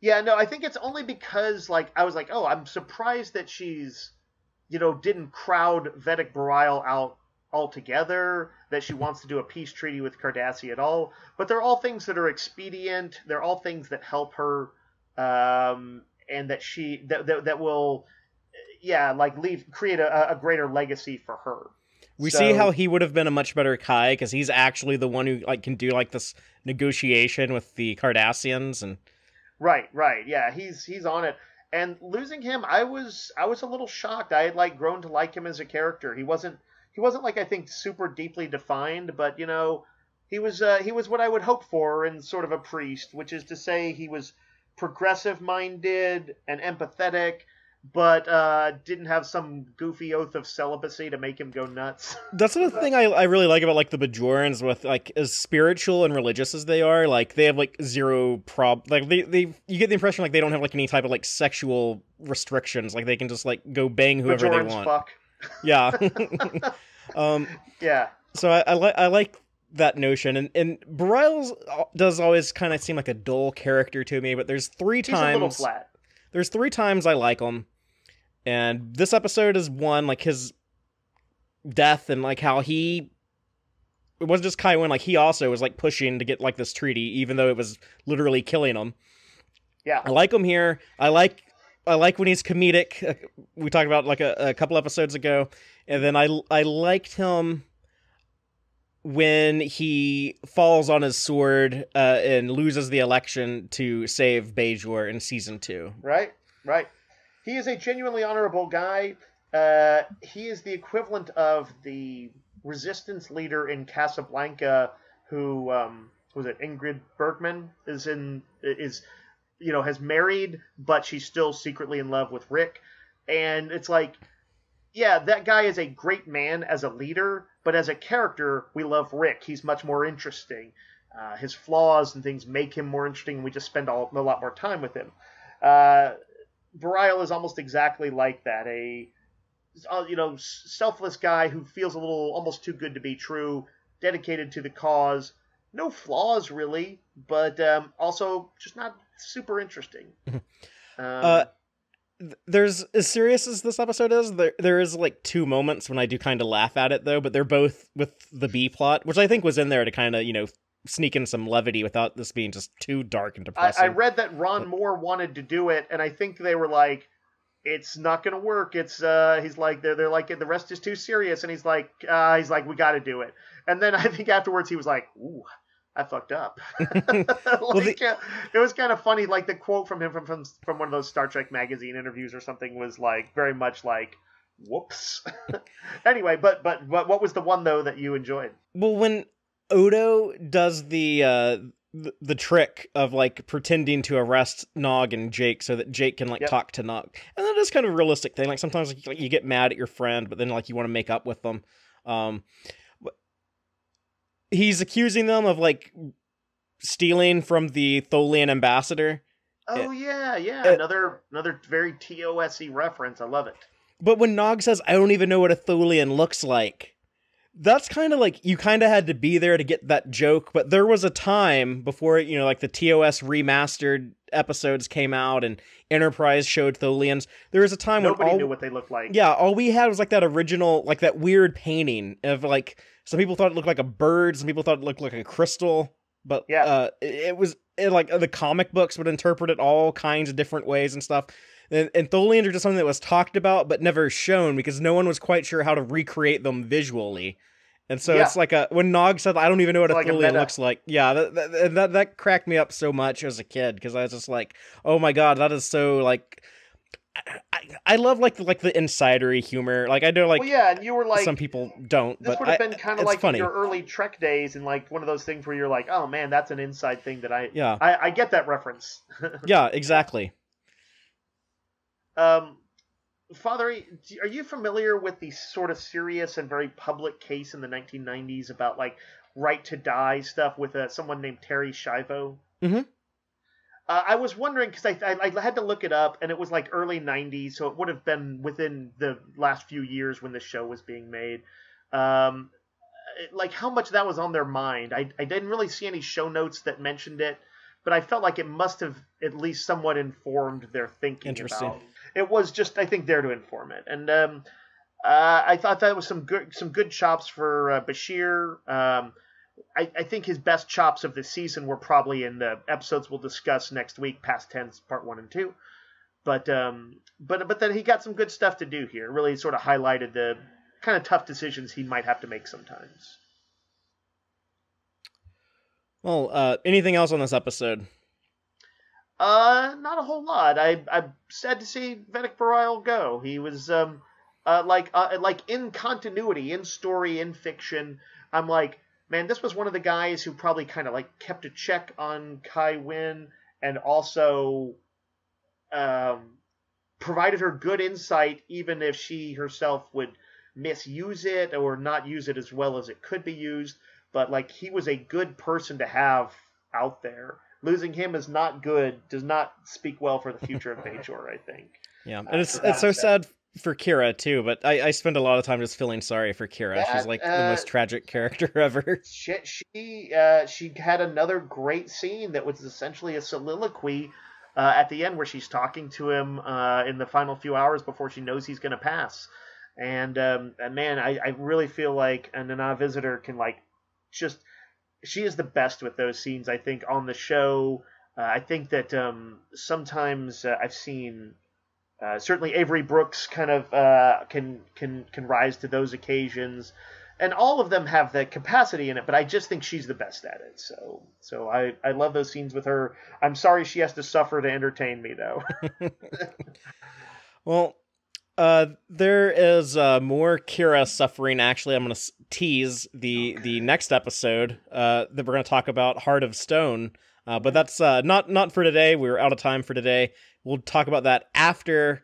Speaker 3: Yeah, no, I think it's only because like I was like, oh, I'm surprised that she's, you know, didn't crowd Vedek Bareil out altogether. That she wants to do a peace treaty with Cardassia at all. But they're all things that are expedient. They're all things that help her, um, and that she that that, that will, yeah, like leave create a, a greater legacy for her.
Speaker 2: We
Speaker 3: So-
Speaker 2: see how he would have been a much better Kai because he's actually the one who like can do like this negotiation with the Cardassians and
Speaker 3: Right, right. Yeah, he's he's on it. And losing him, I was I was a little shocked. I had like grown to like him as a character. He wasn't he wasn't like I think super deeply defined, but you know, he was uh, he was what I would hope for in sort of a priest, which is to say he was progressive minded and empathetic, but uh, didn't have some goofy oath of celibacy to make him go nuts.
Speaker 2: that's the thing I, I really like about like the Bajorans with like as spiritual and religious as they are like they have like zero prob like they, they you get the impression like they don't have like any type of like sexual restrictions like they can just like go bang whoever
Speaker 3: Bajorans
Speaker 2: they want
Speaker 3: fuck.
Speaker 2: yeah um
Speaker 3: Yeah.
Speaker 2: so I, I like I like that notion and and Bareil does always kind of seem like a dull character to me but there's three
Speaker 3: He's a little
Speaker 2: times
Speaker 3: flat.
Speaker 2: there's three times I like him, and this episode is one like his death and like how he. It wasn't just Kai Winn, like he also was like pushing to get like this treaty, even though it was literally killing him.
Speaker 3: Yeah.
Speaker 2: I like him here. I like I like when he's comedic. Uh, We talked about like a, a couple episodes ago, and then I I liked him when he falls on his sword uh, and loses the election to save Bajor in season two.
Speaker 3: Right, right. He is a genuinely honorable guy. Uh, he is the equivalent of the resistance leader in Casablanca, who um, was it Ingrid Bergman is in is you know has married, but she's still secretly in love with Rick, and it's like, yeah, that guy is a great man as a leader, but as a character, we love Rick. He's much more interesting. Uh, his flaws and things make him more interesting, and we just spend all, a lot more time with him. Uh, Bareil is almost exactly like that. A uh, you know selfless guy who feels a little almost too good to be true, dedicated to the cause. No flaws really, but um, also just not super interesting. um,
Speaker 2: Uh, there's as serious as this episode is there there is like two moments when i do kind of laugh at it though but they're both with the b plot which i think was in there to kind of you know sneak in some levity without this being just too dark and depressing
Speaker 3: I read that Ron Moore wanted to do it, and I think they were like, "It's not going to work." It's uh, he's like they're they're like the rest is too serious, and he's like uh, he's like we got to do it. And then I think afterwards he was like, "Ooh, I fucked up." like,
Speaker 2: the-
Speaker 3: uh, it was kind of funny. Like the quote from him from from from one of those Star Trek magazine interviews or something was like very much like, "Whoops." anyway, but but but what was the one though that you enjoyed?
Speaker 2: well when odo does the uh th- the trick of like pretending to arrest Nog and Jake so that Jake can like
Speaker 3: Yep.
Speaker 2: talk to Nog. And that is kind of a realistic thing. Like sometimes like, like, you get mad at your friend, but then like you want to make up with them. Um he's accusing them of like stealing from the Tholian ambassador.
Speaker 3: Oh yeah, yeah,
Speaker 2: uh,
Speaker 3: another another very TOS reference. I love it.
Speaker 2: But when Nog says, I don't even know what a Tholian looks like, that's kind of like you kind of had to be there to get that joke, but there was a time before you know, like the TOS remastered episodes came out and Enterprise showed Tholians. There was a time
Speaker 3: Nobody
Speaker 2: when all,
Speaker 3: knew what they looked like.
Speaker 2: yeah, all we had was like that original, like that weird painting of like some people thought it looked like a bird, some people thought it looked like a crystal, but
Speaker 3: Yeah.
Speaker 2: uh, it, it was it, like the comic books would interpret it all kinds of different ways and stuff. And, and Tholians are just something that was talked about but never shown because no one was quite sure how to recreate them visually. And so
Speaker 3: Yeah.
Speaker 2: it's like a when Nog said, "I don't even know what a
Speaker 3: Like
Speaker 2: Tholian looks like." Yeah, that, that that that cracked me up so much as a kid because I was just like, "Oh my god, that is so like." I, I, love like the, like the insidery humor. Like I know like
Speaker 3: well, yeah, and you were like,
Speaker 2: some people don't,
Speaker 3: this
Speaker 2: but
Speaker 3: would have been kind of like
Speaker 2: funny.
Speaker 3: your early Trek days, and like one of those things where you're like, oh man, that's an inside thing that I,
Speaker 2: Yeah,
Speaker 3: I, I get that reference.
Speaker 2: yeah, exactly.
Speaker 3: Um, Father, are you familiar with the sort of serious and very public case in the 1990s about like right to die stuff with uh, someone named Terri Schiavo?
Speaker 2: Mhm.
Speaker 3: Uh, I was wondering because I, I I had to look it up, and it was like early '90s, so it would have been within the last few years when the show was being made. Um, like how much that was on their mind. I I didn't really see any show notes that mentioned it, but I felt like it must have at least somewhat informed their thinking.
Speaker 2: Interesting.
Speaker 3: About. It was just I think there to inform it, and um, uh, I thought that was some good some good chops for uh, Bashir. Um, I, I think his best chops of the season were probably in the episodes we'll discuss next week, past tense, part one and two. But um, but but then he got some good stuff to do here. Really sort of highlighted the kind of tough decisions he might have to make sometimes.
Speaker 2: Well, uh, anything else on this episode?
Speaker 3: Uh, not a whole lot. I I'm sad to see Vedek Bareil go. He was um, uh, like uh, like in continuity, in story, in fiction. I'm like, man, this was one of the guys who probably kind of like kept a check on Kai Winn and also um, provided her good insight, even if she herself would misuse it or not use it as well as it could be used. But like, he was a good person to have out there. Losing him is not good. Does not speak well for the future of Bajor. I think.
Speaker 2: Yeah,
Speaker 3: Uh,
Speaker 2: and it's it's so sad for Kira too. But I, I spend a lot of time just feeling sorry for Kira. She's
Speaker 3: That,
Speaker 2: like the
Speaker 3: uh,
Speaker 2: most tragic character ever.
Speaker 3: She she uh, she had another great scene that was essentially a soliloquy uh, at the end where she's talking to him uh, in the final few hours before she knows he's going to pass. And, um, and man, I, I really feel like a Nana Visitor can like just she is the best with those scenes. I think on the show. Uh, I think that um, sometimes uh, I've seen uh, certainly Avery Brooks kind of uh, can can can rise to those occasions, and all of them have the capacity in it. But I just think she's the best at it. So so I I love those scenes with her. I'm sorry she has to suffer to entertain me though.
Speaker 2: Well, uh, there is uh, more Kira suffering. Actually, I'm going to tease the the next episode uh, that we're going to talk about Heart of Stone. Uh, but that's uh, not not for today. We're out of time for today. We'll talk about that after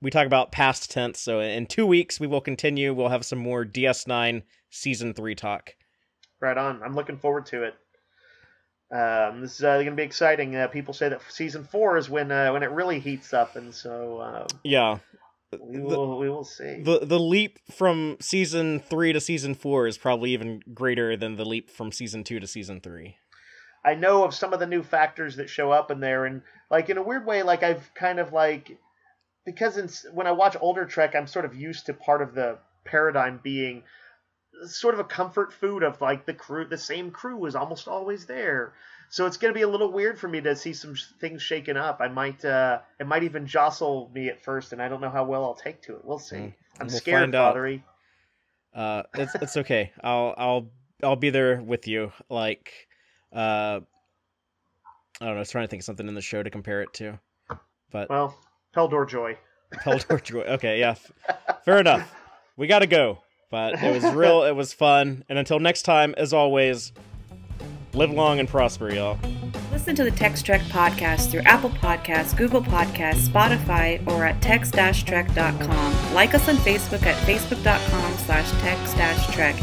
Speaker 2: we talk about past tense. So in two weeks, we will continue. We'll have some more DS9 season three talk.
Speaker 3: right on. I'm looking forward to it. Um, this is uh, going to be exciting. Uh, people say that season four is when uh, when it really heats up, and so uh,
Speaker 2: Yeah,
Speaker 3: we will we will see.
Speaker 2: the the leap from season three to season four is probably even greater than the leap from season two to season three.
Speaker 3: I know of some of the new factors that show up in there, and like in a weird way, like I've kind of like because in, when I watch older Trek, I'm sort of used to part of the paradigm being sort of a comfort food of like the crew, the same crew is almost always there. So it's going to be a little weird for me to see some sh- things shaken up. I might, uh, it might even jostle me at first, and I don't know how well I'll take to it. We'll see.
Speaker 2: Mm,
Speaker 3: I'm
Speaker 2: we'll
Speaker 3: scared. Fatheree.
Speaker 2: Uh, it's it's okay. I'll I'll I'll be there with you. Like, uh, I don't know. I was trying to think of something in the show to compare it to, but
Speaker 3: Well, Peldor joi.
Speaker 2: Peldor joi. Okay, yeah, f- fair enough. We gotta go, but it was real. It was fun. And until next time, as always, live long and prosper, y'all.
Speaker 1: Listen to the Tex Trek podcast through Apple Podcasts, Google Podcasts, Spotify, or at tex-trek.com. Like us on Facebook at facebook.com slash tex-trek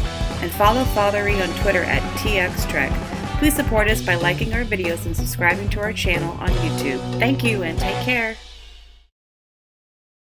Speaker 1: and follow Fatheree on Twitter at txtrek. Please support us by liking our videos and subscribing to our channel on YouTube. Thank you and take care.